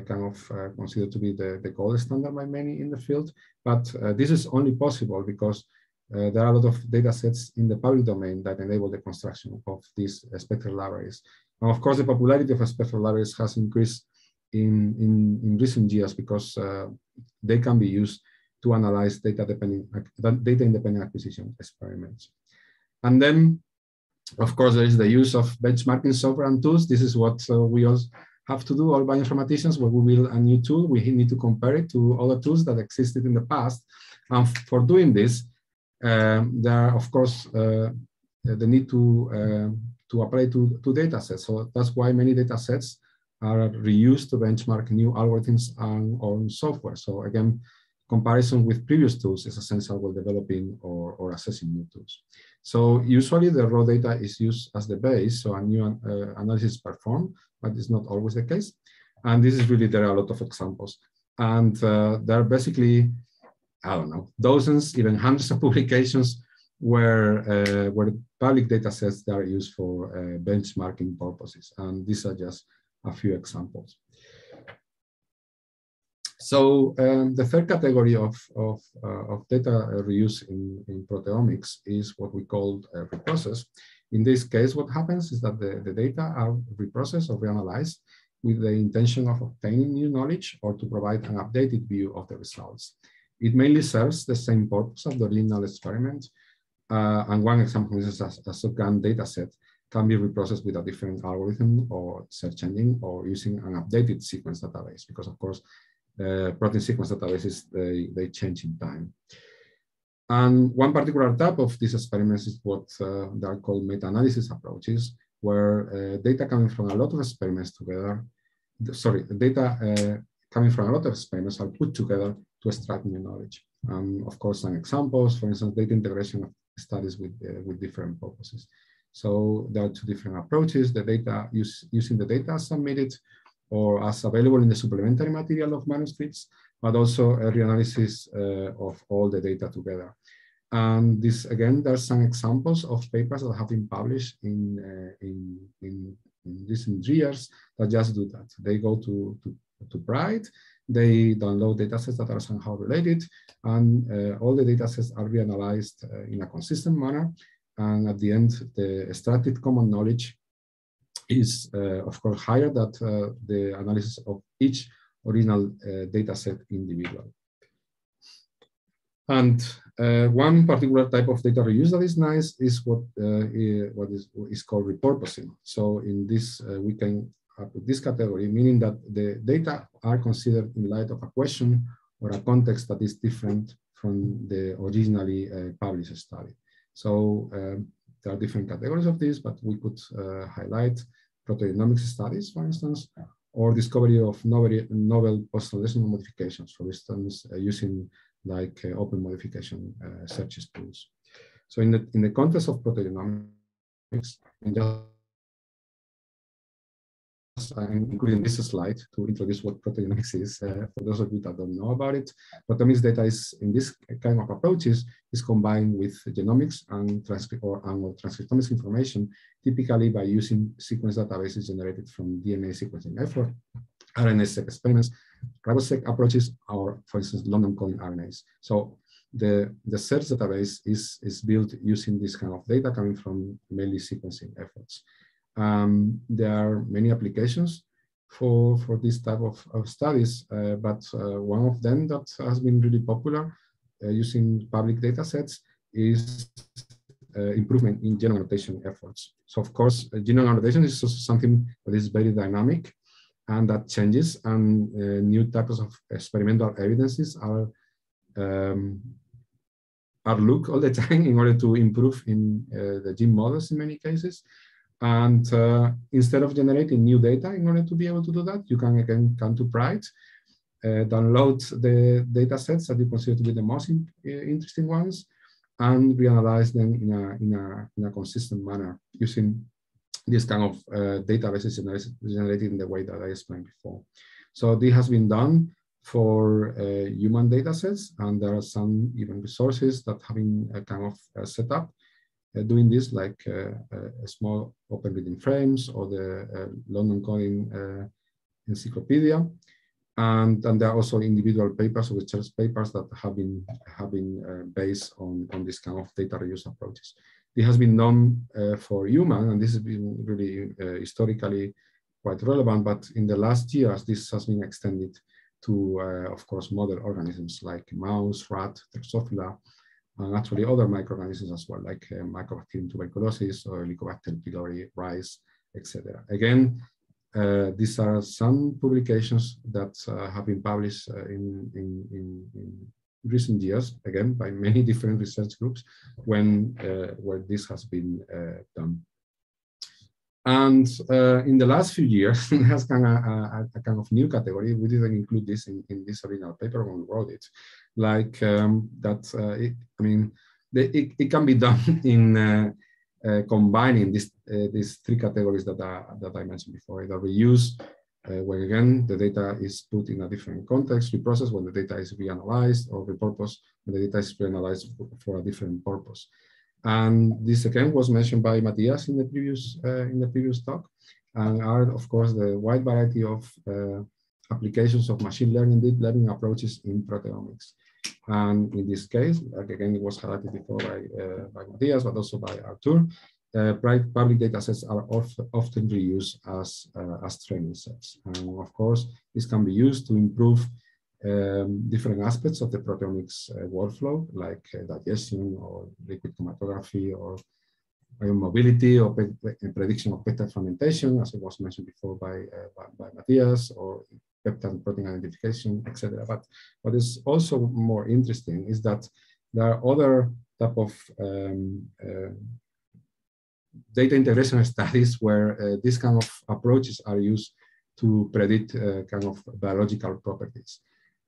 kind of uh, considered to be the, the gold standard by many in the field. But uh, this is only possible because there are a lot of data sets in the public domain that enable the construction of these spectral libraries. And of course, the popularity of spectral libraries has increased in, in, in recent years because they can be used to analyze data dependent data independent acquisition experiments. And then, of course, there is the use of benchmarking software and tools. This is what uh, we also have to do, all bioinformaticians, when we build a new tool, we need to compare it to other tools that existed in the past. And for doing this, um, there are, of course, uh, the need to, uh, to apply to, to data sets. So that's why many data sets are reused to benchmark new algorithms and on software. So again, comparison with previous tools is essential when developing or, or assessing new tools. So usually the raw data is used as the base, so a new uh, analysis is performed, but it's not always the case. And this is really, there are a lot of examples. And uh, there are basically, I don't know, dozens, even hundreds of publications where, uh, where public data sets that are used for uh, benchmarking purposes. And these are just a few examples. So um, the third category of, of, uh, of data reuse in, in proteomics is what we call uh, reprocess. In this case, what happens is that the, the data are reprocessed or reanalyzed with the intention of obtaining new knowledge or to provide an updated view of the results. It mainly serves the same purpose of the original experiment. Uh, and one example is a, a shotgun data set can be reprocessed with a different algorithm or search engine or using an updated sequence database because of course uh, protein sequence databases, they, they change in time. And one particular type of these experiments is what uh, they are called meta-analysis approaches, where uh, data coming from a lot of experiments together, sorry, data uh, coming from a lot of experiments are put together to extract new knowledge. Um, of course, some examples, for instance, data integration of studies with, uh, with different purposes. So there are two different approaches, the data use, using the data submitted or as available in the supplementary material of manuscripts, but also a reanalysis uh, of all the data together. And this, again, there's some examples of papers that have been published in, uh, in, in, in, recent years that just do that. They go to, to, to Pride, they download datasets that are somehow related, and uh, all the datasets are reanalyzed uh, in a consistent manner. And at the end, the extracted common knowledge is, uh, of course, higher than uh, the analysis of each original uh, data set individual. And uh, one particular type of data reuse that is nice is what uh, what is, is called repurposing. So in this, uh, we can put this category, meaning that the data are considered in light of a question or a context that is different from the originally published study. So um, there are different categories of this, but we could highlight proteomics studies, for instance, or discovery of novel, novel post-translational modifications, for instance, uh, using like uh, open modification uh, searches tools. So in the, in the context of and just I'm including this slide to introduce what proteomics is uh, for those of you that don't know about it. Proteomics data is in this kind of approaches is combined with genomics and transcript or, and or transcriptomics information, typically by using sequence databases generated from DNA sequencing effort, RNA-seq experiments, RiboSeq approaches, or for instance, long non-coding RNAs. So the, the search database is, is built using this kind of data coming from mainly sequencing efforts. Um, there are many applications for, for this type of, of studies, uh, but uh, one of them that has been really popular uh, using public data sets is uh, improvement in genome annotation efforts. So of course, uh, genome annotation is something that is very dynamic and that changes and uh, new types of experimental evidences are um, are looked all the time in order to improve in the gene models in many cases. And uh, instead of generating new data in order to be able to do that, you can again come to Pride, uh, download the data sets that you consider to be the most in, uh, interesting ones, and reanalyze them in a, in a, in a consistent manner using this kind of uh, databases generated in the way that I explained before. So this has been done for uh, human data sets, and there are some even resources that have been uh, kind of set up doing this like uh, uh, small open reading frames or the London Calling encyclopedia. And, and there are also individual papers or research papers that have been, have been based on, on this kind of data reuse approaches. It has been done uh, for human, and this has been really uh, historically quite relevant, but in the last years, this has been extended to, uh, of course, model organisms like mouse, rat, Drosophila, and actually other microorganisms as well, like uh, Mycobacterium tuberculosis or Helicobacter pylori, rice, etc. Again, uh, these are some publications that uh, have been published uh, in, in, in, in, recent years, again, by many different research groups when uh, where this has been uh, done. And uh, in the last few years, it has kind of a, a, kind of new category. We didn't include this in, in this original paper when we wrote it. Like um, that, uh, it, I mean, the, it, it can be done in uh, uh combining these uh, these three categories that, are, that I mentioned before. The reuse, uh, where again, the data is put in a different context, reprocess when the data is reanalyzed, or repurpose when the data is reanalyzed for a different purpose. And this again was mentioned by Mathias in the previous uh, in the previous talk, and are of course the wide variety of uh, applications of machine learning, deep learning approaches in proteomics. And in this case, like again, it was highlighted before by, uh, by Mathias, but also by Arthur, uh, public data sets are often reused as, uh, as training sets. And of course, this can be used to improve um, different aspects of the proteomics uh, workflow, like uh, digestion or liquid chromatography or mobility or prediction of peptide fragmentation, as it was mentioned before by, uh, by, by, Mathias, or peptide protein identification, etc. But what is also more interesting is that there are other type of um, uh, data integration studies where uh, these kind of approaches are used to predict uh, kind of biological properties.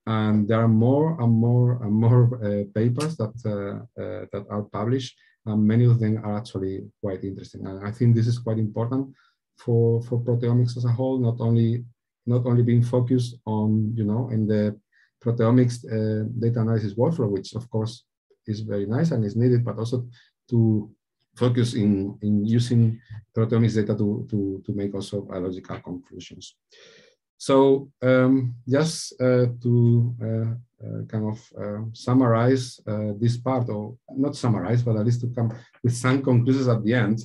And there are more and more and more uh, papers that, uh, uh, that are published, and many of them are actually quite interesting. And I think this is quite important for, for proteomics as a whole, not only not only being focused on, you know, in the proteomics uh, data analysis workflow, which of course is very nice and is needed, but also to focus in, in using proteomics data to, to, to make also biological conclusions. So um, just uh, to uh, uh, kind of uh, summarize uh, this part, or not summarize, but at least to come with some conclusions at the end,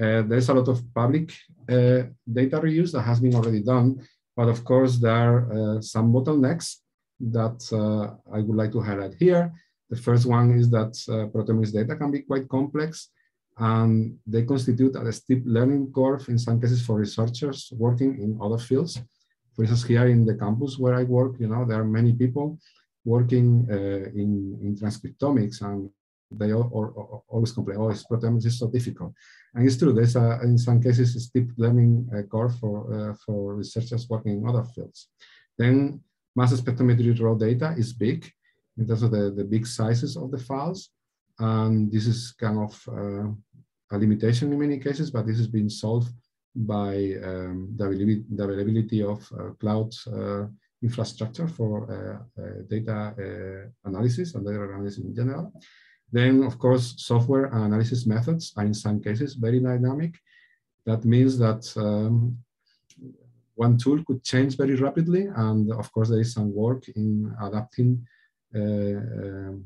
uh, there's a lot of public data reuse that has been already done, but of course there are some bottlenecks that I would like to highlight here. The first one is that proteomics data can be quite complex and they constitute a steep learning curve in some cases for researchers working in other fields. For instance, here in the campus where I work, you know, there are many people working uh, in, in transcriptomics and they all, always complain, oh, it's proteomics is so difficult. And it's true, there's a, in some cases a steep learning uh, curve for, uh, for researchers working in other fields. Then mass spectrometry raw data is big in terms of the, the big sizes of the files. And this is kind of uh, a limitation in many cases, but this has been solved by um, the, availability, of uh, cloud uh, infrastructure for uh, data analysis and data analysis in general. Then, of course, software analysis methods are in some cases very dynamic. That means that um, one tool could change very rapidly. And of course, there is some work in adapting uh, um,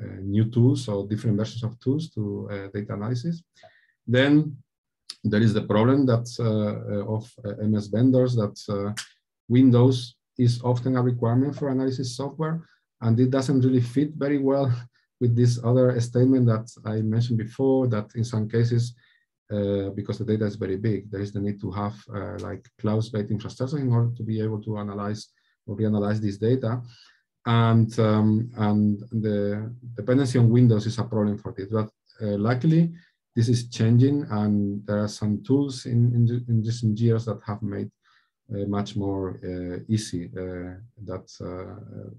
uh, new tools or different versions of tools to uh, data analysis. Then there is the problem that uh, of MS vendors that Windows is often a requirement for analysis software, and it doesn't really fit very well with this other statement that I mentioned before, that in some cases, uh, because the data is very big, there is the need to have uh, like cloud-based infrastructure in order to be able to analyze or reanalyze this data and um, and the dependency on Windows is a problem for this. But uh, luckily, this is changing, and there are some tools in in, in recent years that have made uh, much more uh, easy. Uh, that uh,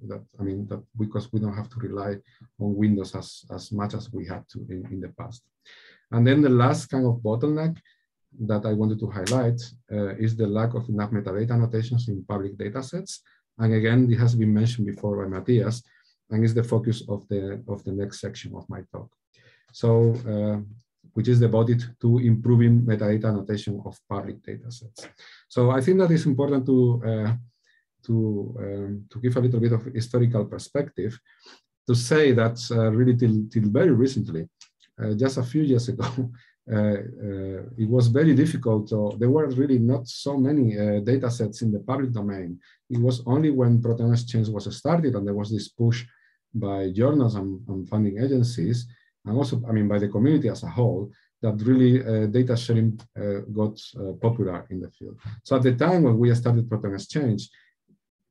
that I mean that because we don't have to rely on Windows as as much as we had to in, in the past. And then the last kind of bottleneck that I wanted to highlight uh, is the lack of enough metadata annotations in public data sets and again, it has been mentioned before by Mathias, and is the focus of the, of the next section of my talk. So, uh, which is devoted to improving metadata annotation of public data sets. So I think that it's important to, uh, to, um, to give a little bit of historical perspective to say that uh, really till, till very recently, uh, just a few years ago, uh, uh, it was very difficult. So there were really not so many uh, data sets in the public domain. It was only when ProteomeXchange was started and there was this push by journals and, and funding agencies, and also, I mean, by the community as a whole, that really uh, data sharing uh, got uh, popular in the field. So at the time when we started ProteomeXchange,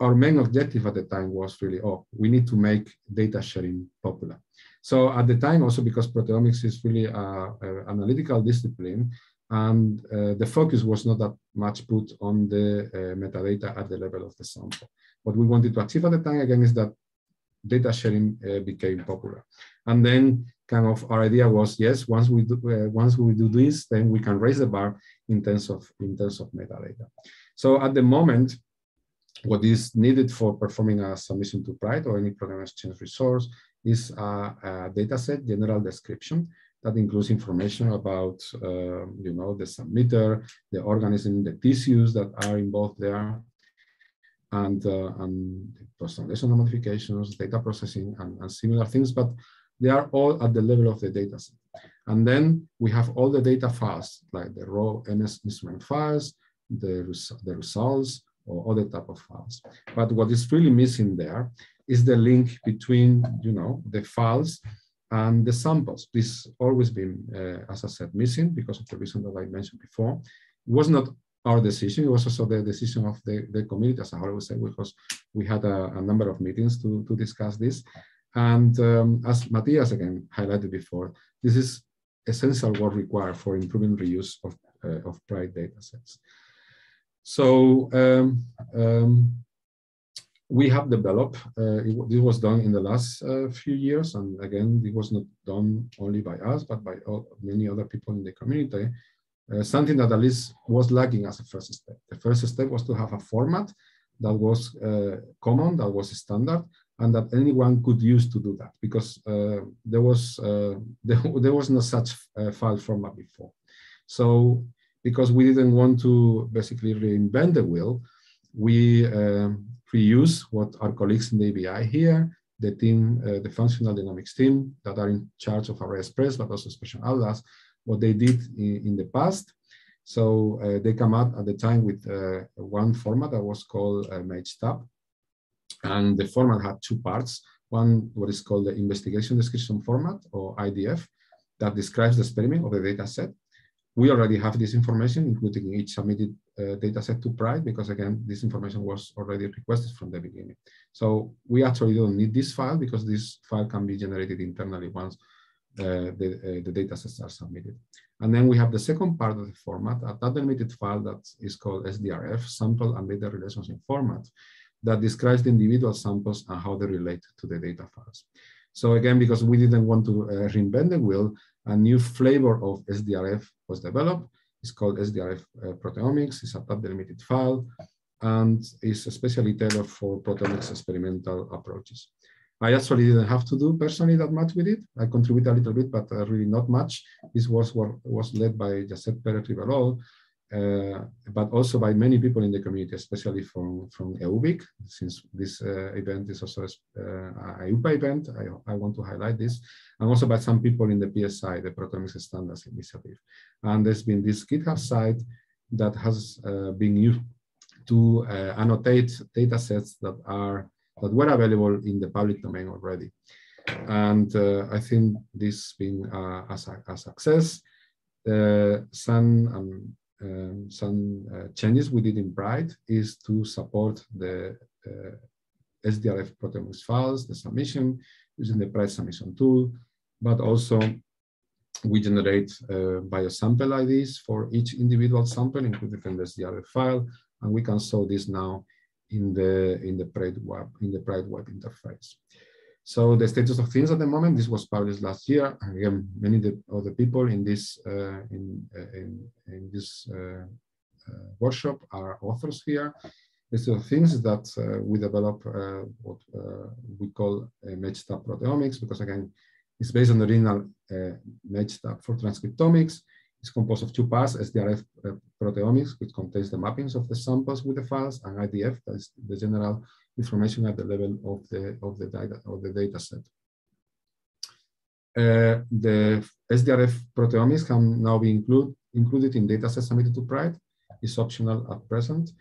our main objective at the time was really, oh, we need to make data sharing popular. So at the time, also because proteomics is really an analytical discipline, and uh, the focus was not that much put on the uh, metadata at the level of the sample. What we wanted to achieve at the time, again, is that data sharing uh, became popular. And then kind of our idea was, yes, once we do, uh, once we do this, then we can raise the bar in terms of, in terms of metadata. So at the moment, what is needed for performing a submission to PRIDE or any ProteomeXchange resource is a, a data set general description that includes information about, uh, you know, the submitter, the organism, the tissues that are involved there. and, uh, and post-translational modifications, data processing, and, and similar things, but they are all at the level of the data set. And then we have all the data files, like the raw MS instrument files, the, res the results, or other type of files. But what is really missing there is the link between, you know, the files and the samples. This always been, uh, as I said, missing because of the reason that I mentioned before. It was not our decision. It was also the decision of the, the community, as I always say, because we had a, a number of meetings to, to discuss this. And um, as Mathias again highlighted before, this is essential work required for improving reuse of, uh, of PRIDE data sets. So um, um, we have developed, uh, this was done in the last uh, few years, and again, it was not done only by us, but by all, many other people in the community, uh, something that at least was lacking as a first step. The first step was to have a format that was uh, common, that was standard, and that anyone could use to do that because uh, there was uh, there, there, was no such uh, file format before. So because we didn't want to basically reinvent the wheel, we um, reuse what our colleagues in the EBI here, the team, uh, the functional genomics team that are in charge of ArrayExpress, but also Expression Atlas, what they did in, in the past. So uh, they come out at the time with uh, one format that was called uh, MAGE-TAB, and the format had two parts. One, what is called the investigation description format or IDF that describes the experiment of the data set. We already have this information, including each submitted uh, data set to PRIDE, because again, this information was already requested from the beginning. So we actually don't need this file because this file can be generated internally once uh, the, uh, the data sets are submitted. And then we have the second part of the format, a delimited file that is called SDRF, sample and data relationship format that describes the individual samples and how they relate to the data files. So again, because we didn't want to uh, reinvent the wheel, a new flavor of SDRF was developed. It's called SDRF uh, proteomics. It's a tab delimited file and is especially tailored for proteomics experimental approaches. I actually didn't have to do personally that much with it. I contributed a little bit, but uh, really not much. This was what was led by Riverol, uh, but also by many people in the community, especially from, from EuBIC, since this uh, event is also uh, a EUPA event, I, I want to highlight this, and also by some people in the PSI, the Proteomics Standards Initiative. And there's been this GitHub site that has uh, been used to uh, annotate data sets that are that were available in the public domain already. And uh, I think this being a, a, success, some um, um, some uh, changes we did in PRIDE is to support the uh, SDRF proteomics files, the submission, using the PRIDE submission tool, but also we generate uh, biosample IDs for each individual sample included in the SDRF file, and we can show this now in the in the PRIDE web in the PRIDE web interface. So the status of things at the moment, this was published last year. Again, many of the people in this uh, in, uh, in, in this uh, uh, workshop are authors here. The of things that uh, we develop what we call MAGE-TAB proteomics because again, it's based on the original MAGE-TAB for transcriptomics. It's composed of two parts, SDRF proteomics, which contains the mappings of the samples with the files, and IDF, that is the general information at the level of the of the data of the data set. Uh, the SDRF proteomics can now be include, included in data sets submitted to PRIDE. It's optional at present.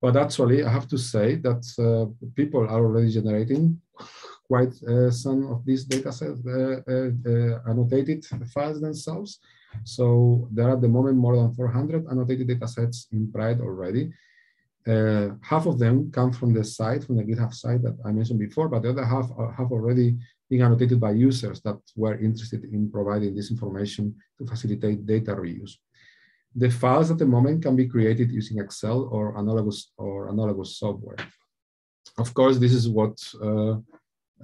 But actually, I have to say that uh, people are already generating quite uh, some of these data sets, uh, uh, uh, annotated files themselves. So there are at the moment more than 400 annotated data sets in PRIDE already. Uh, half of them come from the site, from the GitHub site that I mentioned before, but the other half are, have already been annotated by users that were interested in providing this information to facilitate data reuse. The files at the moment can be created using Excel or analogous or analogous software. Of course, this is what uh,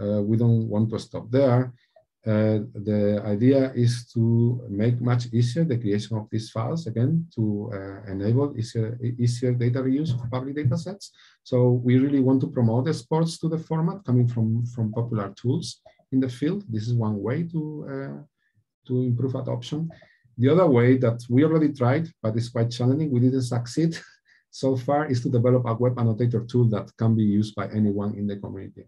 uh, we don't want to stop there. Uh, the idea is to make much easier the creation of these files, again, to uh, enable easier, easier data reuse of public data sets. So we really want to promote exports to the format coming from, from popular tools in the field. This is one way to, uh, to improve adoption. The other way that we already tried, but it's quite challenging, we didn't succeed so far is to develop a web annotator tool that can be used by anyone in the community.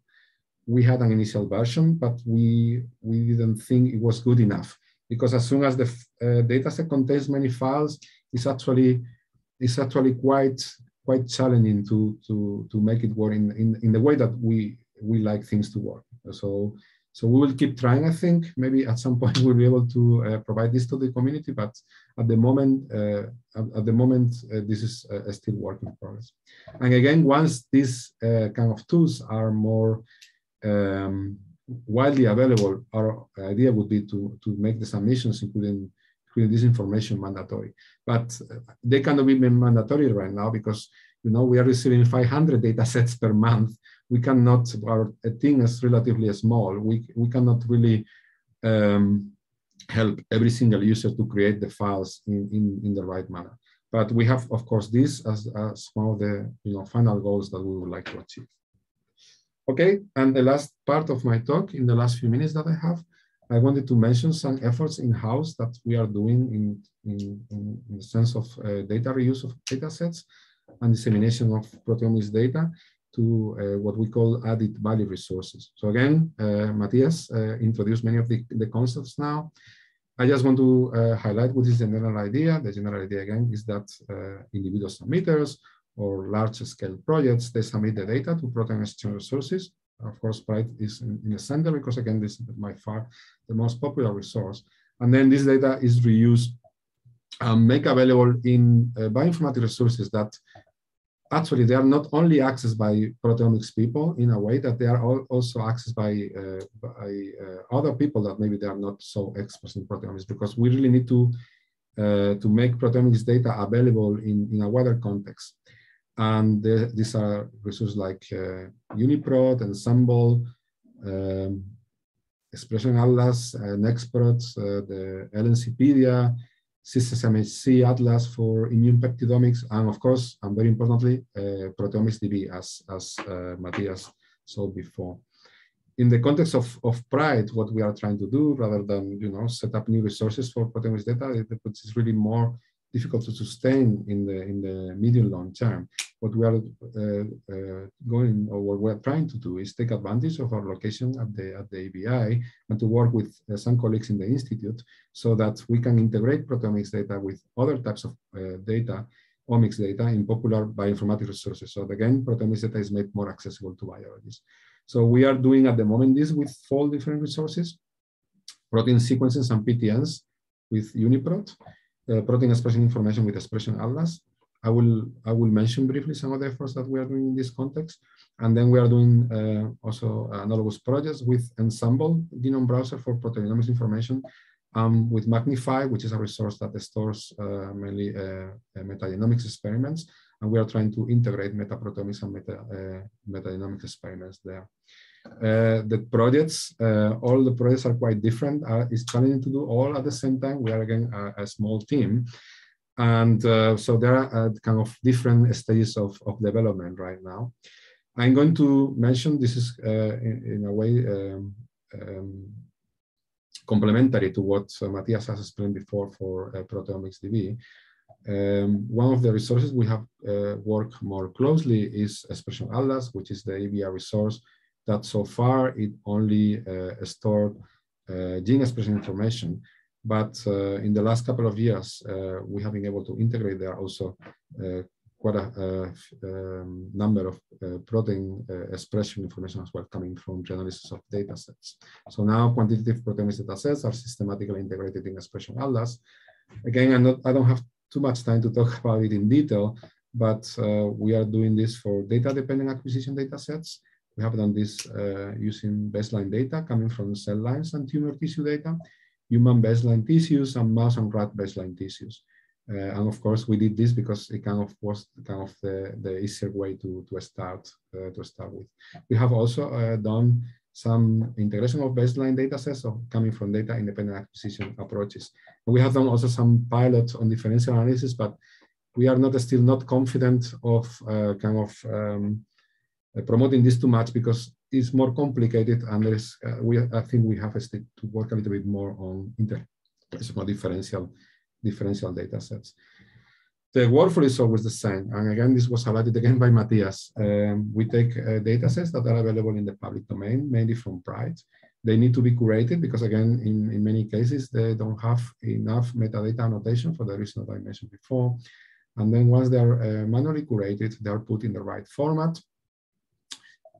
We had an initial version, but we, we didn't think it was good enough because as soon as the uh, dataset contains many files, it's actually, it's actually quite, quite challenging to, to, to make it work in, in, in the way that we, we like things to work. So so we will keep trying, I think. Maybe at some point we'll be able to uh, provide this to the community, but at the moment, uh, at, at, the moment, uh, this is uh, still work in progress. And again, once these uh, kind of tools are more um, widely available, our idea would be to, to make the submissions, including, including this information mandatory. But uh, they cannot be mandatory right now because you know we are receiving 500 data sets per month we cannot, our thing is relatively small. We, we cannot really um, help every single user to create the files in, in, in the right manner. But we have, of course, this as, as one of the you know, final goals that we would like to achieve. Okay, and the last part of my talk in the last few minutes that I have, I wanted to mention some efforts in-house that we are doing in, in, in, in the sense of uh, data reuse of data sets and dissemination of proteomics data to uh, what we call added value resources. So again, uh, Mathias uh, introduced many of the, the concepts now. I just want to uh, highlight what is the general idea. The general idea again is that uh, individual submitters or large scale projects, they submit the data to ProteomeXchange resources. Of course, Pride is in, in the center because again, this is by far the most popular resource. And then this data is reused and make available in uh, bioinformatics resources that actually they are not only accessed by proteomics people in a way that they are also accessed by, uh, by uh, other people that maybe they are not so experts in proteomics because we really need to uh, to make proteomics data available in, in a wider context. And the, these are resources like uh, UniProt, Ensembl, um, Expression Atlas, uh, Nextprot, uh, the LNCpedia, SysMHC Atlas for immune peptidomics, and of course, and very importantly, uh, ProteomicsDB, as, as uh, Mathias saw before. In the context of, of Pride, what we are trying to do, rather than you know set up new resources for proteomics data, which is really more difficult to sustain in the in the medium long term. What we are uh, uh, going or what we're trying to do is take advantage of our location at the at the EBI and to work with uh, some colleagues in the institute so that we can integrate proteomics data with other types of uh, data, omics data in popular bioinformatics resources. So again, proteomics data is made more accessible to biologists. So we are doing at the moment this with four different resources, protein sequences and PTMs with UniProt, uh, protein expression information with expression atlas. I will I will mention briefly some of the efforts that we are doing in this context, and then we are doing uh, also analogous projects with Ensembl Genome Browser for proteomics information, um, with MGnify, which is a resource that stores uh, mainly uh, uh, metagenomics experiments, and we are trying to integrate metaproteomics and meta, uh, metagenomics experiments there. Uh, the projects, uh, all the projects are quite different. Uh, it's challenging to do all at the same time. We are again a, a small team. And uh, so there are uh, kind of different stages of, of development right now. I'm going to mention this is in, in, a way um, um, complementary to what Mathias has explained before for ProteomicsDB. Um, one of the resources we have uh, worked more closely is Expression Atlas, which is the EBI resource that so far it only uh, stored uh, gene expression information. But uh, in the last couple of years, we have been able to integrate there also quite a um, number of uh, protein uh, expression information as well coming from analysis of data sets. So now quantitative proteomics data sets are systematically integrated in expression atlas. Again, not, I don't have too much time to talk about it in detail, but uh, we are doing this for data-dependent acquisition data sets. We have done this uh, using baseline data coming from cell lines and tumor tissue data, human baseline tissues, and mouse and rat baseline tissues. Uh, and of course, we did this because it kind of was kind of the, the easier way to, to start uh, to start with. We have also uh, done some integration of baseline data sets coming from data independent acquisition approaches. And we have done also some pilots on differential analysis, but we are not still not confident of uh, kind of um, promoting this too much because it's more complicated is, uh, we, I think we have to work a little bit more on inter differential, differential data sets. the workflow is always the same. And again, this was highlighted again by Mathias. Um, we take uh, data sets that are available in the public domain, mainly from Pride. They need to be curated because again, in, in many cases, they don't have enough metadata annotation for the reason that I mentioned before. And then once they're uh, manually curated, they're put in the right format.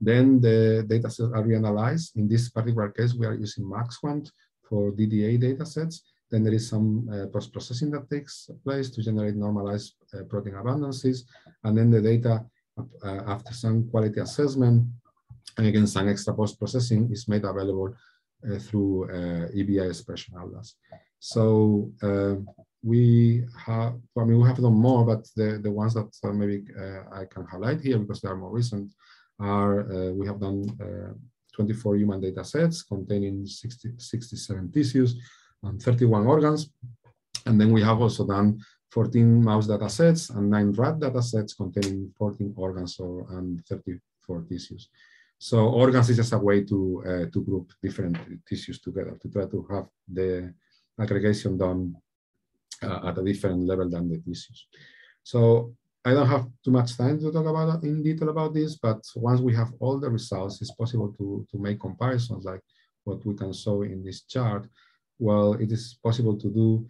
Then the data sets are reanalyzed. In this particular case, we are using Maxquant for DDA data sets. Then there is some uh, post-processing that takes place to generate normalized uh, protein abundances. And then the data uh, after some quality assessment and again some extra post-processing is made available uh, through uh, EBI expression atlas. So uh, we have, I mean, we have done more, but the, the ones that maybe I can highlight here because they are more recent are, we have done 24 human data sets containing 60, 67 tissues and 31 organs. And then we have also done 14 mouse data sets and nine rat data sets containing 14 organs or, and 34 tissues. So organs is just a way to, uh, to group different tissues together to try to have the aggregation done uh, at a different level than the tissues. So I don't have too much time to talk about in detail about this, but once we have all the results, it's possible to, to make comparisons like what we can show in this chart. Well, it is possible to do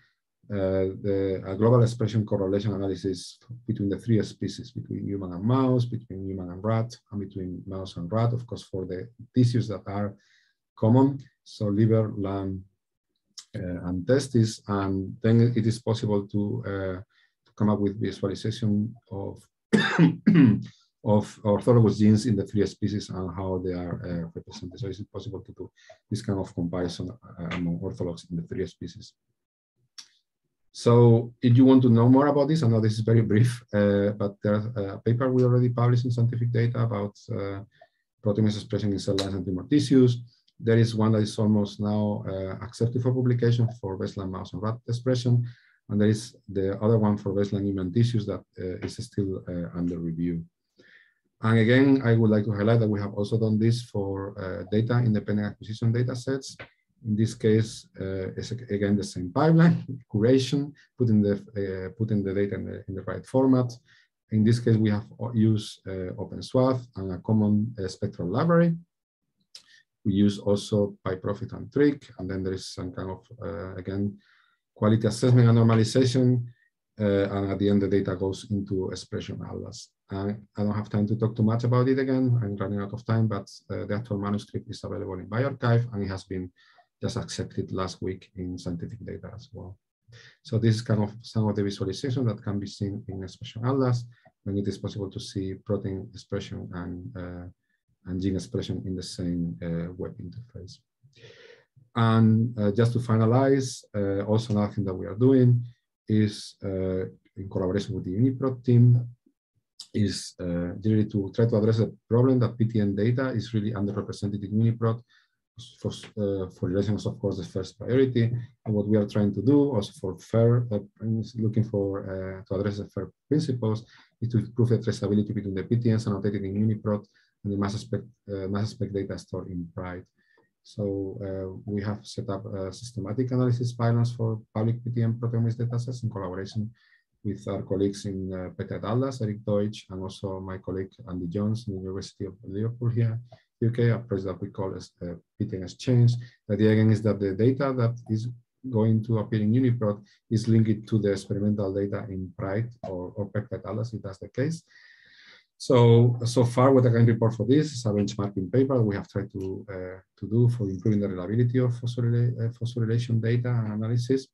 uh, the global expression correlation analysis between the three species, between human and mouse, between human and rat, and between mouse and rat, of course, for the tissues that are common, so liver, lung, uh, and testes, and then it is possible to, uh, to come up with visualization of of orthologous genes in the three species and how they are uh, represented. So is it possible to do this kind of comparison uh, among orthologs in the three species? So if you want to know more about this, I know this is very brief, uh, but there's a paper we already published in scientific data about uh, protein expression in cell lines and tumor tissues. There is one that is almost now uh, accepted for publication for baseline mouse and rat expression. And there is the other one for baseline human tissues that uh, is still under review. And again, I would like to highlight that we have also done this for uh, data independent acquisition data sets. In this case, uh, it's again the same pipeline, curation, putting the uh, putting the data in the, in the right format. In this case, we have used uh, OpenSWATH and a common uh, spectral library. We use also PyProphet and TRIC, and then there is some kind of uh, again quality assessment and normalization. Uh, and at the end, the data goes into expression atlas. I, I don't have time to talk too much about it again. I'm running out of time, but uh, the actual manuscript is available in bioRxiv and it has been just accepted last week in scientific data as well. So this is kind of some of the visualization that can be seen in Expression Atlas when it is possible to see protein expression and, uh, and gene expression in the same uh, web interface. And uh, just to finalize, uh, also another thing that we are doing is uh, in collaboration with the UniProt team, is uh, really to try to address the problem that PTM data is really underrepresented in UniProt. For, uh, for relations, of course, the first priority. And what we are trying to do also for FAIR, uh, looking for to address the FAIR principles, is to improve the traceability between the PTMs annotated in UniProt and the mass spec, mass spec data stored in Pride. So uh, we have set up a systematic analysis pipelines for public PTM proteomics datasets in collaboration with our colleagues in uh, Peptide Atlas, Eric Deutsch, and also my colleague Andy Jones in the University of Liverpool here, UK, a project that we call as uh, PTM Exchange. The idea again is that the data that is going to appear in UniProt is linked to the experimental data in Pride or, or Peptide Atlas, if that's the case. So, so far what I can report for this is a benchmarking paper we have tried to, uh, to do for improving the reliability of phosphorylation, uh, data analysis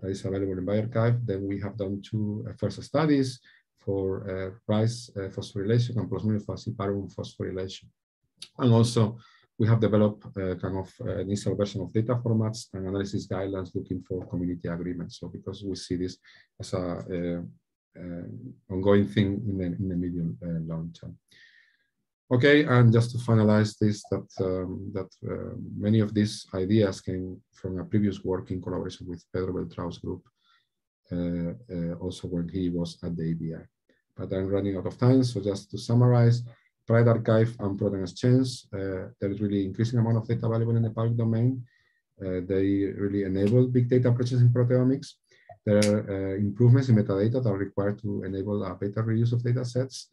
that is available in bioRxiv. Then we have done two uh, first studies for uh, rice uh, phosphorylation and plasmodium falciparum phosphorylation. And also we have developed uh, kind of uh, initial version of data formats and analysis guidelines looking for community agreement. So because we see this as a ongoing thing in the, in the medium long term. Okay, and just to finalize this, that um, that uh, many of these ideas came from a previous work in collaboration with Pedro Beltrao's group, uh, uh, also when he was at the EBI. But I'm running out of time, so just to summarize, Pride Archive and ProteomeXchange, uh, there is really increasing amount of data available in the public domain. Uh, they really enable big data approaches in proteomics. There are uh, improvements in metadata that are required to enable a better reuse of data sets.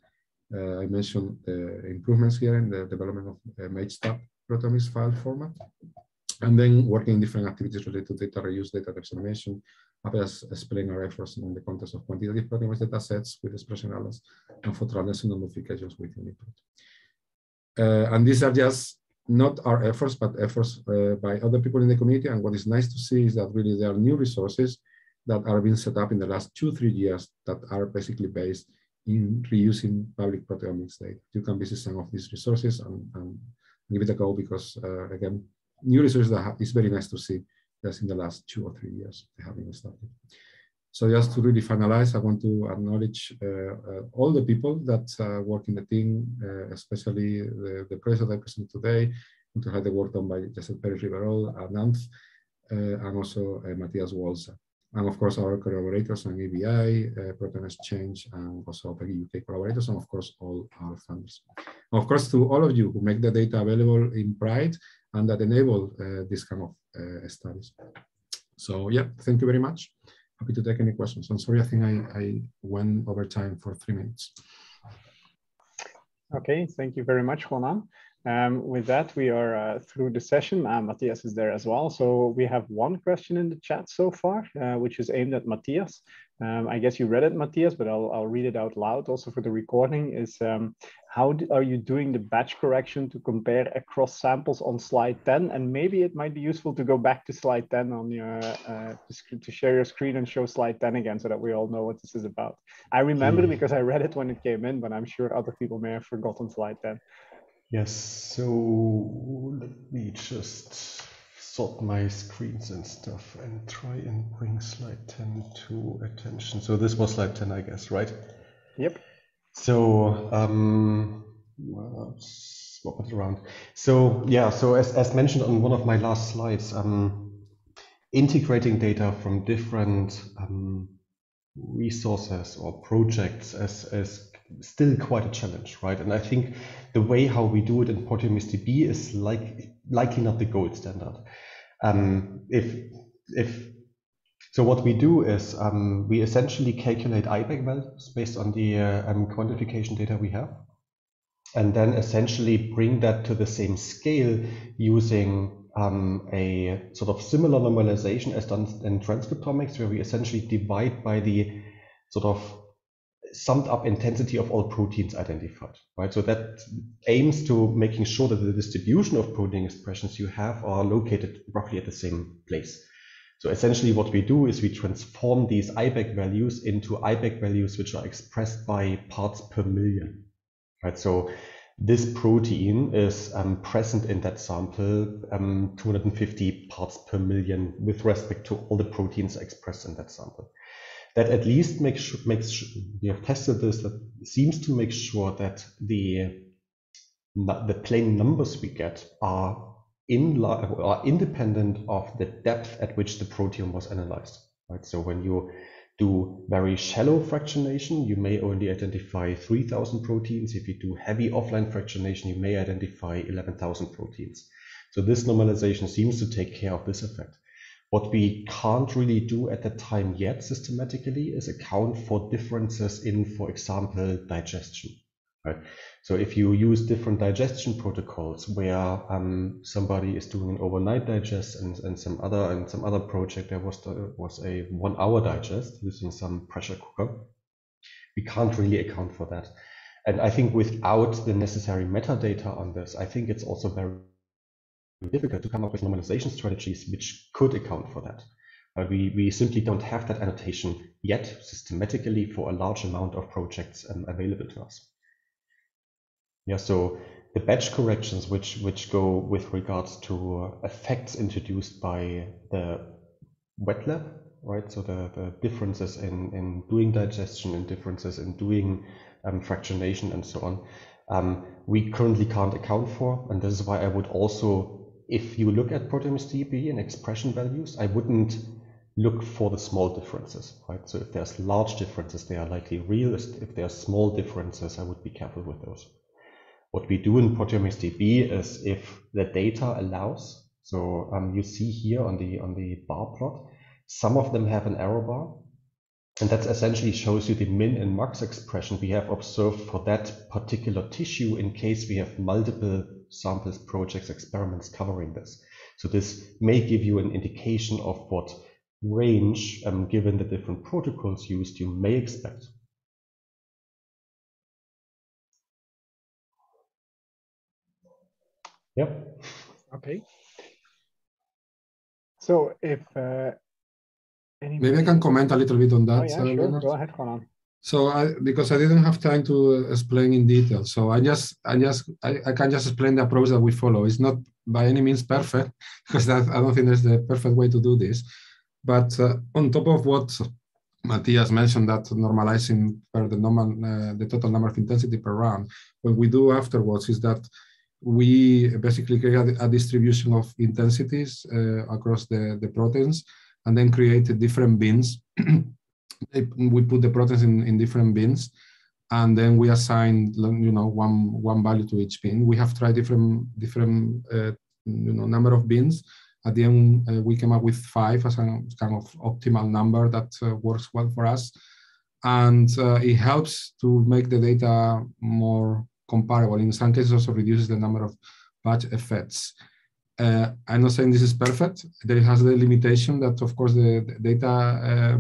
Uh, I mentioned the improvements here in the development of uh, MAGE-TAB proteomics file format. And then working in different activities related to data reuse, data examination, as explain our efforts in the context of quantitative proteomics data sets with expression atlas and for translational modifications with UniProt. Uh, and these are just not our efforts, but efforts uh, by other people in the community. And what is nice to see is that really there are new resources that are being set up in the last two, three years that are basically based in reusing public proteomics data. You can visit some of these resources and, and give it a go because, uh, again, new resources that is very nice to see just in the last two or three years they have been started. So just to really finalize, I want to acknowledge uh, uh, all the people that uh, work in the team, uh, especially the, the press that I present today, and to have the work done by Josep Perez Riverol, Ananth, uh, and also uh, Mathias Walzer. And of course, our collaborators on EBI, uh, ProteomeXchange, and also PEGI UK collaborators, and of course, all our funders. Of course, to all of you who make the data available in Pride and that enable this kind of studies. So yeah, thank you very much happy to take any questions. I'm sorry, I think I, I went over time for three minutes. Okay, thank you very much, Juanan. Um, with that, we are uh, through the session. Uh, Mathias is there as well. So we have one question in the chat so far, uh, which is aimed at Mathias. Um, I guess you read it, Mathias, but I'll, I'll read it out loud also for the recording. Is um, how do, are you doing the batch correction to compare across samples on slide 10? And maybe it might be useful to go back to slide 10 on your uh, to share your screen and show slide 10 again so that we all know what this is about. I remember mm. because I read it when it came in, but I'm sure other people may have forgotten slide 10. Yes, so let me just sort my screens and stuff and try and bring slide 10 to attention. So this was slide 10, I guess, right? Yep. So, um, well, swap it around. So yeah, so as, as mentioned on one of my last slides, um, integrating data from different um, resources or projects as, as still quite a challenge, right? And I think the way how we do it in DB is like likely not the gold standard. Um, if if so, what we do is um, we essentially calculate iBAQ values based on the uh, um, quantification data we have, and then essentially bring that to the same scale using um, a sort of similar normalization as done in transcriptomics, where we essentially divide by the sort of summed up intensity of all proteins identified, right? So that aims to making sure that the distribution of protein expressions you have are located roughly at the same place. So essentially what we do is we transform these iBAQ values into iBAQ values which are expressed by parts per million, right? So this protein is um, present in that sample um, 250 parts per million with respect to all the proteins expressed in that sample that at least makes sure, makes we have tested this that seems to make sure that the the plain numbers we get are in are independent of the depth at which the proteome was analyzed. Right. So when you do very shallow fractionation, you may only identify 3,000 proteins. If you do heavy offline fractionation, you may identify 11,000 proteins. So this normalization seems to take care of this effect. What we can't really do at that time yet systematically is account for differences in, for example, digestion. Right. So if you use different digestion protocols where um, somebody is doing an overnight digest and, and some other and some other project there was the, was a one hour digest using some pressure cooker, we can't really account for that. And I think without the necessary metadata on this, I think it's also very difficult to come up with normalization strategies which could account for that. But we, we simply don't have that annotation yet systematically for a large amount of projects um, available to us. Yeah, so the batch corrections which, which go with regards to effects introduced by the wet lab, right? So the, the differences in, in doing digestion and differences in doing um, fractionation and so on, um, we currently can't account for. And this is why I would also if you look at DB and expression values, I wouldn't look for the small differences, right? So if there's large differences, they are likely real. If there are small differences, I would be careful with those. What we do in DB is if the data allows, so um, you see here on the on the bar plot, Some of them have an error bar, and that essentially shows you the min and max expression we have observed for that particular tissue in case we have multiple samples, projects, experiments covering this. So this may give you an indication of what range, um, given the different protocols used, you may expect. Yep. Okay. So if uh, maybe I can comment a little bit on that. Oh, yeah, sure. Go ahead, Juan. So I, because I didn't have time to explain in detail, so I just I just I, I can just explain the approach that we follow. It's not by any means perfect because that, I don't think there's the perfect way to do this. But uh, on top of what Mathias mentioned, that normalizing per the normal uh, the total number of intensity per round, what we do afterwards is that we basically create a distribution of intensities uh, across the, the proteins and then create different bins we put the proteins in, in different bins and then we assign you know one one value to each bin. We have tried different different uh, you know number of bins. At the end uh, we came up with five as a kind of optimal number that uh, works well for us. And uh, it helps to make the data more comparable. In some cases also reduces the number of batch effects. Uh, i'm not saying this is perfect. There has the limitation that of course the, the data uh,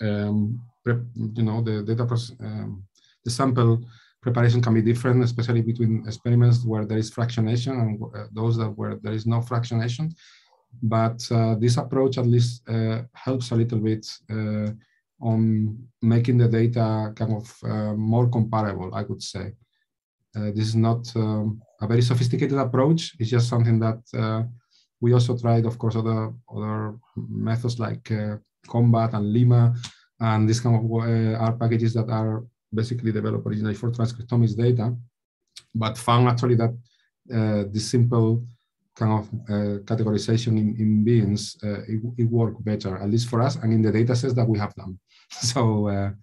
um, you know, the data, um, the sample preparation can be different, especially between experiments where there is fractionation and uh, those that where there is no fractionation. But uh, this approach at least uh, helps a little bit uh, on making the data kind of uh, more comparable, I would say. Uh, this is not um, a very sophisticated approach. It's just something that we also tried, of course, other other methods like ComBat and limma, and these kind of uh, are packages that are basically developed originally for transcriptomics data, but found actually that uh, this simple kind of uh, categorization in, in uh, it, it worked better, at least for us, and in the data sets that we have done. So,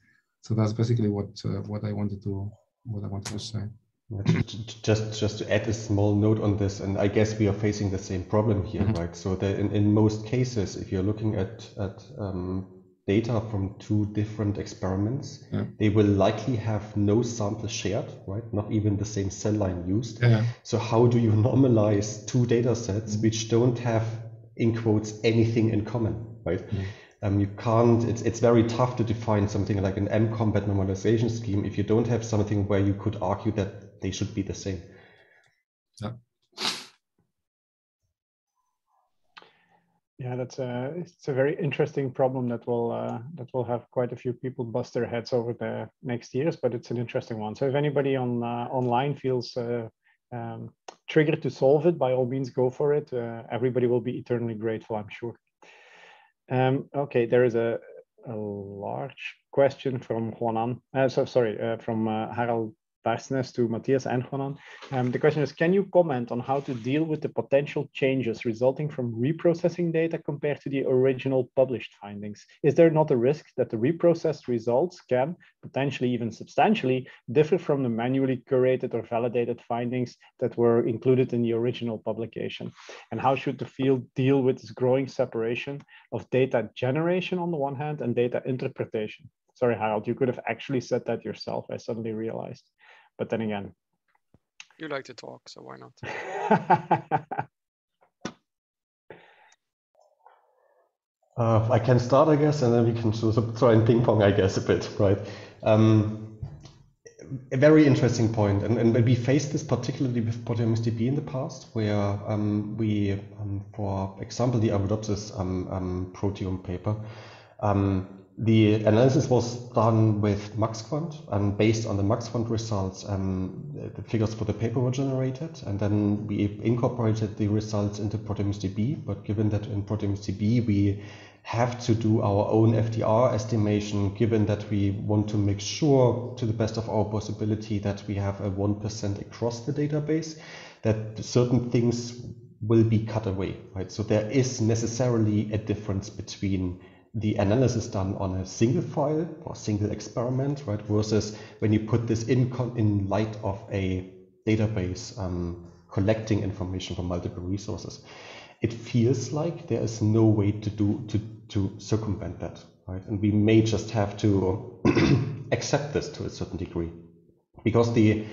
so that's basically what what I wanted to what I wanted to say. Just just to add a small note on this, and I guess we are facing the same problem here, mm -hmm. right? So that in, in most cases, if you're looking at at um, data from two different experiments, yeah. they will likely have no sample shared, right? Not even the same cell line used. Yeah. So how do you normalize two data sets mm-hmm. which don't have, in quotes, anything in common, right? Mm -hmm. Um, you can't, it's, it's very tough to define something like an M-combat normalization scheme if you don't have something where you could argue that they should be the same. Yeah. Yeah, that's a it's a very interesting problem that will uh, that will have quite a few people bust their heads over the next years, but it's an interesting one. So if anybody on uh, online feels uh, um, triggered to solve it, by all means go for it. Uh, everybody will be eternally grateful, I'm sure. Um, okay, there is a, a large question from Juanan. Uh, so sorry, uh, from Harald Barsnes to Mathias and Juanan. Um, the question is, can you comment on how to deal with the potential changes resulting from reprocessing data compared to the original published findings? Is there not a risk that the reprocessed results can, potentially even substantially, differ from the manually curated or validated findings that were included in the original publication? And how should the field deal with this growing separation of data generation on the one hand and data interpretation? Sorry, Harald, you could have actually said that yourself, I suddenly realized. But then again, you like to talk, so why not? uh, I can start, I guess, and then we can sort of try and ping pong, I guess, a bit, right? Um, a very interesting point, and, and we faced this particularly with ProteomicsDB in the past, where um, we, um, for example, the Arabidopsis um, um, proteome paper, um, the analysis was done with MaxQuant, and based on the MaxQuant results, um, the figures for the paper were generated, and then we incorporated the results into ProteomicsDB. But given that in ProteomicsDB we have to do our own FDR estimation, given that we want to make sure, to the best of our possibility, that we have a 1% across the database, that certain things will be cut away, right? So there is necessarily a difference between the analysis done on a single file or single experiment, right? Versus when you put this in in light of a database um, collecting information from multiple resources. It feels like there is no way to do to to circumvent that, right? And we may just have to accept this to a certain degree. Because the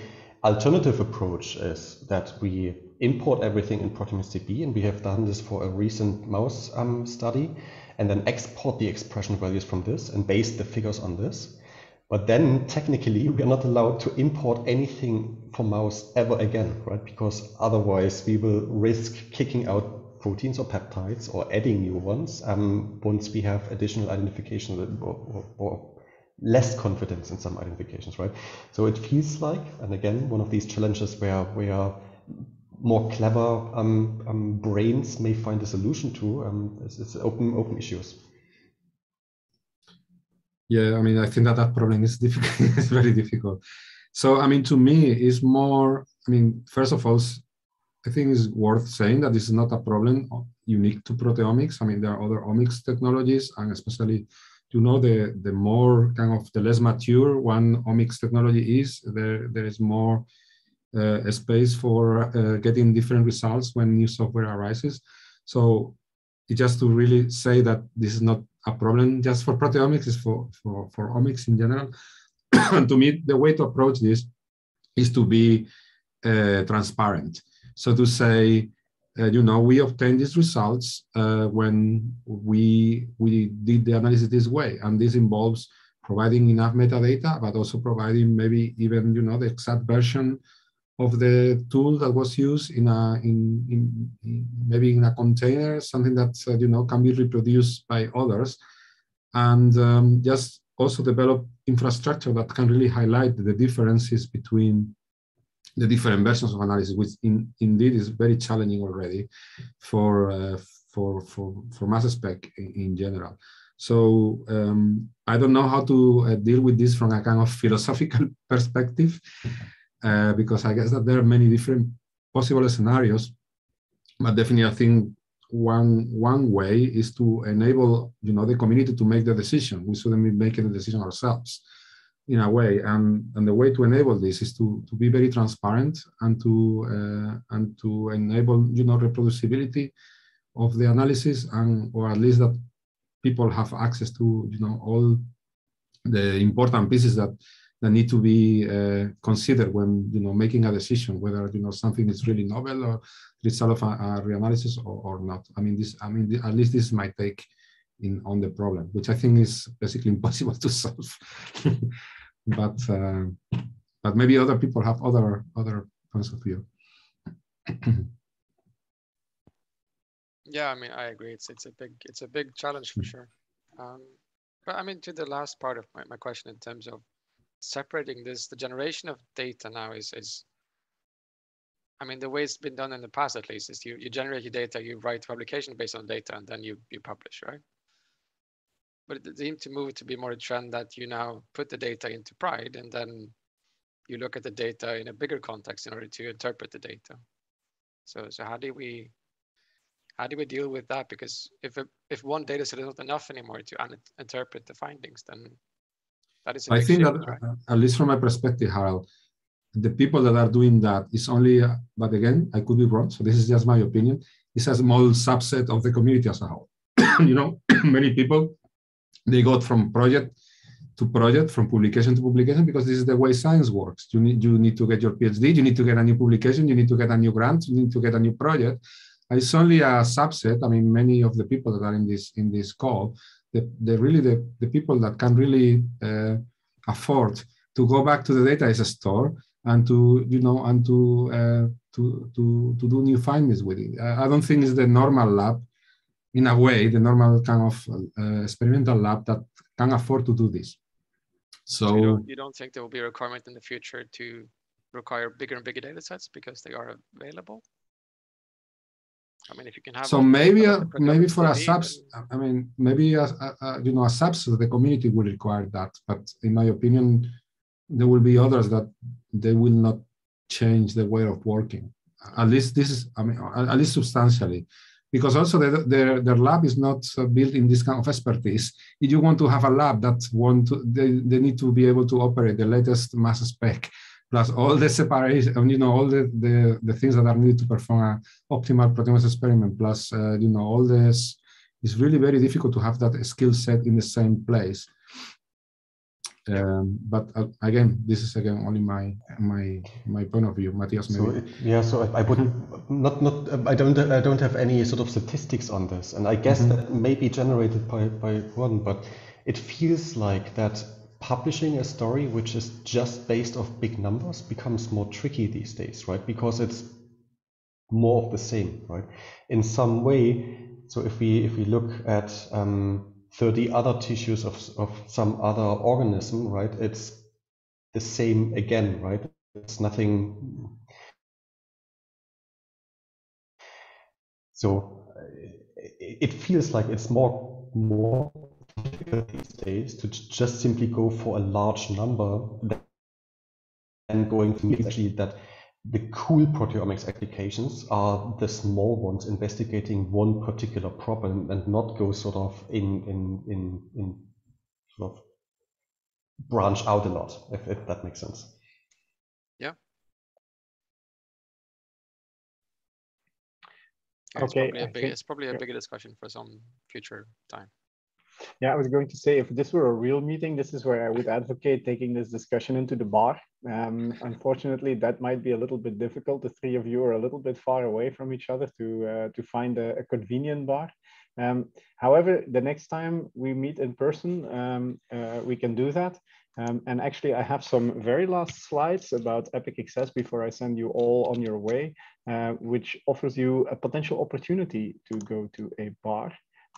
alternative approach is that we import everything in ProteomicsDB, and we have done this for a recent mouse um, study, and then export the expression values from this and base the figures on this. But then technically we are not allowed to import anything for mouse ever again, right? Because otherwise we will risk kicking out proteins or peptides or adding new ones um, once we have additional identification or, or, or, less confidence in some identifications, right? So it feels like, and again, one of these challenges where where more clever um, um, brains may find a solution to um, is, is open open issues. Yeah, I mean, I think that that problem is difficult. it's very difficult. So, I mean, to me, it's more. I mean, first of all, I think it's worth saying that this is not a problem unique to proteomics. I mean, there are other omics technologies, and especially, you know, the the more kind of the less mature one omics technology is, there there is more uh, space for uh, getting different results when new software arises. So, just to really say that this is not a problem just for proteomics, is for, for, for omics in general. and to me, the way to approach this is to be uh, transparent. So to say, uh, you know, we obtained these results uh, when we we did the analysis this way, and this involves providing enough metadata, but also providing maybe even you know the exact version of the tool that was used in a in, in, in maybe in a container, something that uh, you know can be reproduced by others, and um, just also develop infrastructure that can really highlight the differences between the different versions of analysis, which in, indeed is very challenging already for uh, for for for mass spec in, in general. So um, I don't know how to uh, deal with this from a kind of philosophical perspective. Uh, because I guess that there are many different possible scenarios. But definitely, I think one one way is to enable you know the community to make the decision. We shouldn't be making the decision ourselves in a way, and and the way to enable this is to to be very transparent and to uh, and to enable you know reproducibility of the analysis and or at least that people have access to you know all the important pieces that that need to be uh, considered when you know making a decision whether you know something is really novel or result of a, a reanalysis or, or not. I mean this. I mean at least this is my take in on the problem, which I think is basically impossible to solve. but uh, but maybe other people have other other points of view. yeah, I mean I agree. It's it's a big it's a big challenge for sure. Um, but I mean to the last part of my, my question in terms of separating this, the generation of data now is, is I mean, the way it's been done in the past, at least, is you, you generate your data, you write publication based on data, and then you, you publish, right? But it seems to move to be more a trend that you now put the data into Pride, and then you look at the data in a bigger context in order to interpret the data. So, so how do we how do we deal with that? Because if a, if one data set is not enough anymore to interpret the findings, then that is I think shift, that, right? At least from my perspective, Harald, the people that are doing that is only, uh, but again, I could be wrong. So this is just my opinion. It's a small subset of the community as a whole. you know, many people, they go from project to project, from publication to publication, because this is the way science works. You need, you need to get your PhD, you need to get a new publication, you need to get a new grant, you need to get a new project. It's only a subset. I mean, many of the people that are in this in this call, the, the really the, the people that can really uh, afford to go back to the data as a store and to you know and to uh, to to to do new findings with it. I don't think it's the normal lab, in a way, the normal kind of uh, experimental lab that can afford to do this. So, so you, don't, you don't think there will be a requirement in the future to require bigger and bigger data sets because they are available? I mean, if you can have so maybe a, uh, maybe for a subs, I mean, maybe a, a, you know a subset the community will require that, but in my opinion, there will be others that they will not change the way of working. At least this is, I mean, at least substantially, because also the, their their lab is not uh, built in this kind of expertise. If you want to have a lab that want to, they, they need to be able to operate the latest mass spec plus all the separation, you know, all the, the, the things that are needed to perform an optimal proteomics experiment, plus, uh, you know, all this it's really very difficult to have that skill set in the same place. Um, but uh, again, this is again only my my my point of view. Mathias, maybe. So yeah, so I, I wouldn't not not I don't I don't have any sort of statistics on this, and I guess mm -hmm. that may be generated by by one, but it feels like that publishing a story which is just based off big numbers becomes more tricky these days, right? Because it's more of the same, right? In some way, so if we if we look at um, 30 other tissues of, of some other organism, right? It's the same again, right? It's nothing. So it feels like it's more more difficult these days to just simply go for a large number and going to actually that the cool proteomics applications are the small ones investigating one particular problem and not go sort of in in in, in sort of branch out a lot if, if that makes sense. Yeah. Okay it's probably, a, big, it's probably a bigger discussion for some future time yeah, I was going to say if this were a real meeting, this is where I would advocate taking this discussion into the bar. Um, unfortunately, that might be a little bit difficult. The three of you are a little bit far away from each other to uh, to find a, a convenient bar. Um, however, the next time we meet in person, um, uh, we can do that. Um, and actually, I have some very last slides about EPIC-XS before I send you all on your way, uh, which offers you a potential opportunity to go to a bar.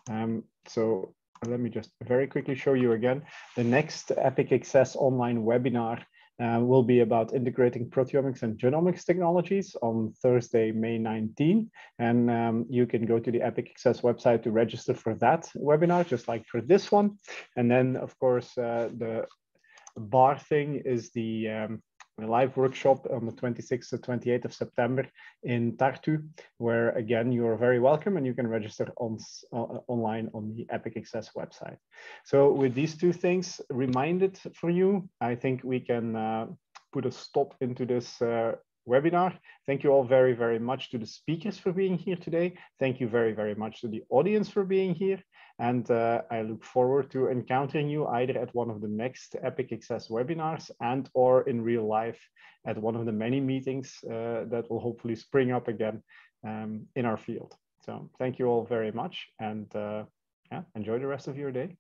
Um, so let me just very quickly show you again. The next EPIC-XS online webinar uh, will be about integrating proteomics and genomics technologies on Thursday, May 19. And um, you can go to the EPIC-XS website to register for that webinar, just like for this one. And then, of course, uh, the bar thing is the um, a live workshop on the 26th to 28th of September in Tartu, where again, you are very welcome and you can register on, uh, online on the EPIC-XS website. So with these two things reminded for you, I think we can uh, put a stop into this uh, webinar. Thank you all very, very much to the speakers for being here today. Thank you very, very much to the audience for being here. And uh, I look forward to encountering you either at one of the next EPIC-XS webinars and or in real life at one of the many meetings uh, that will hopefully spring up again um, in our field. So thank you all very much and uh, yeah, enjoy the rest of your day.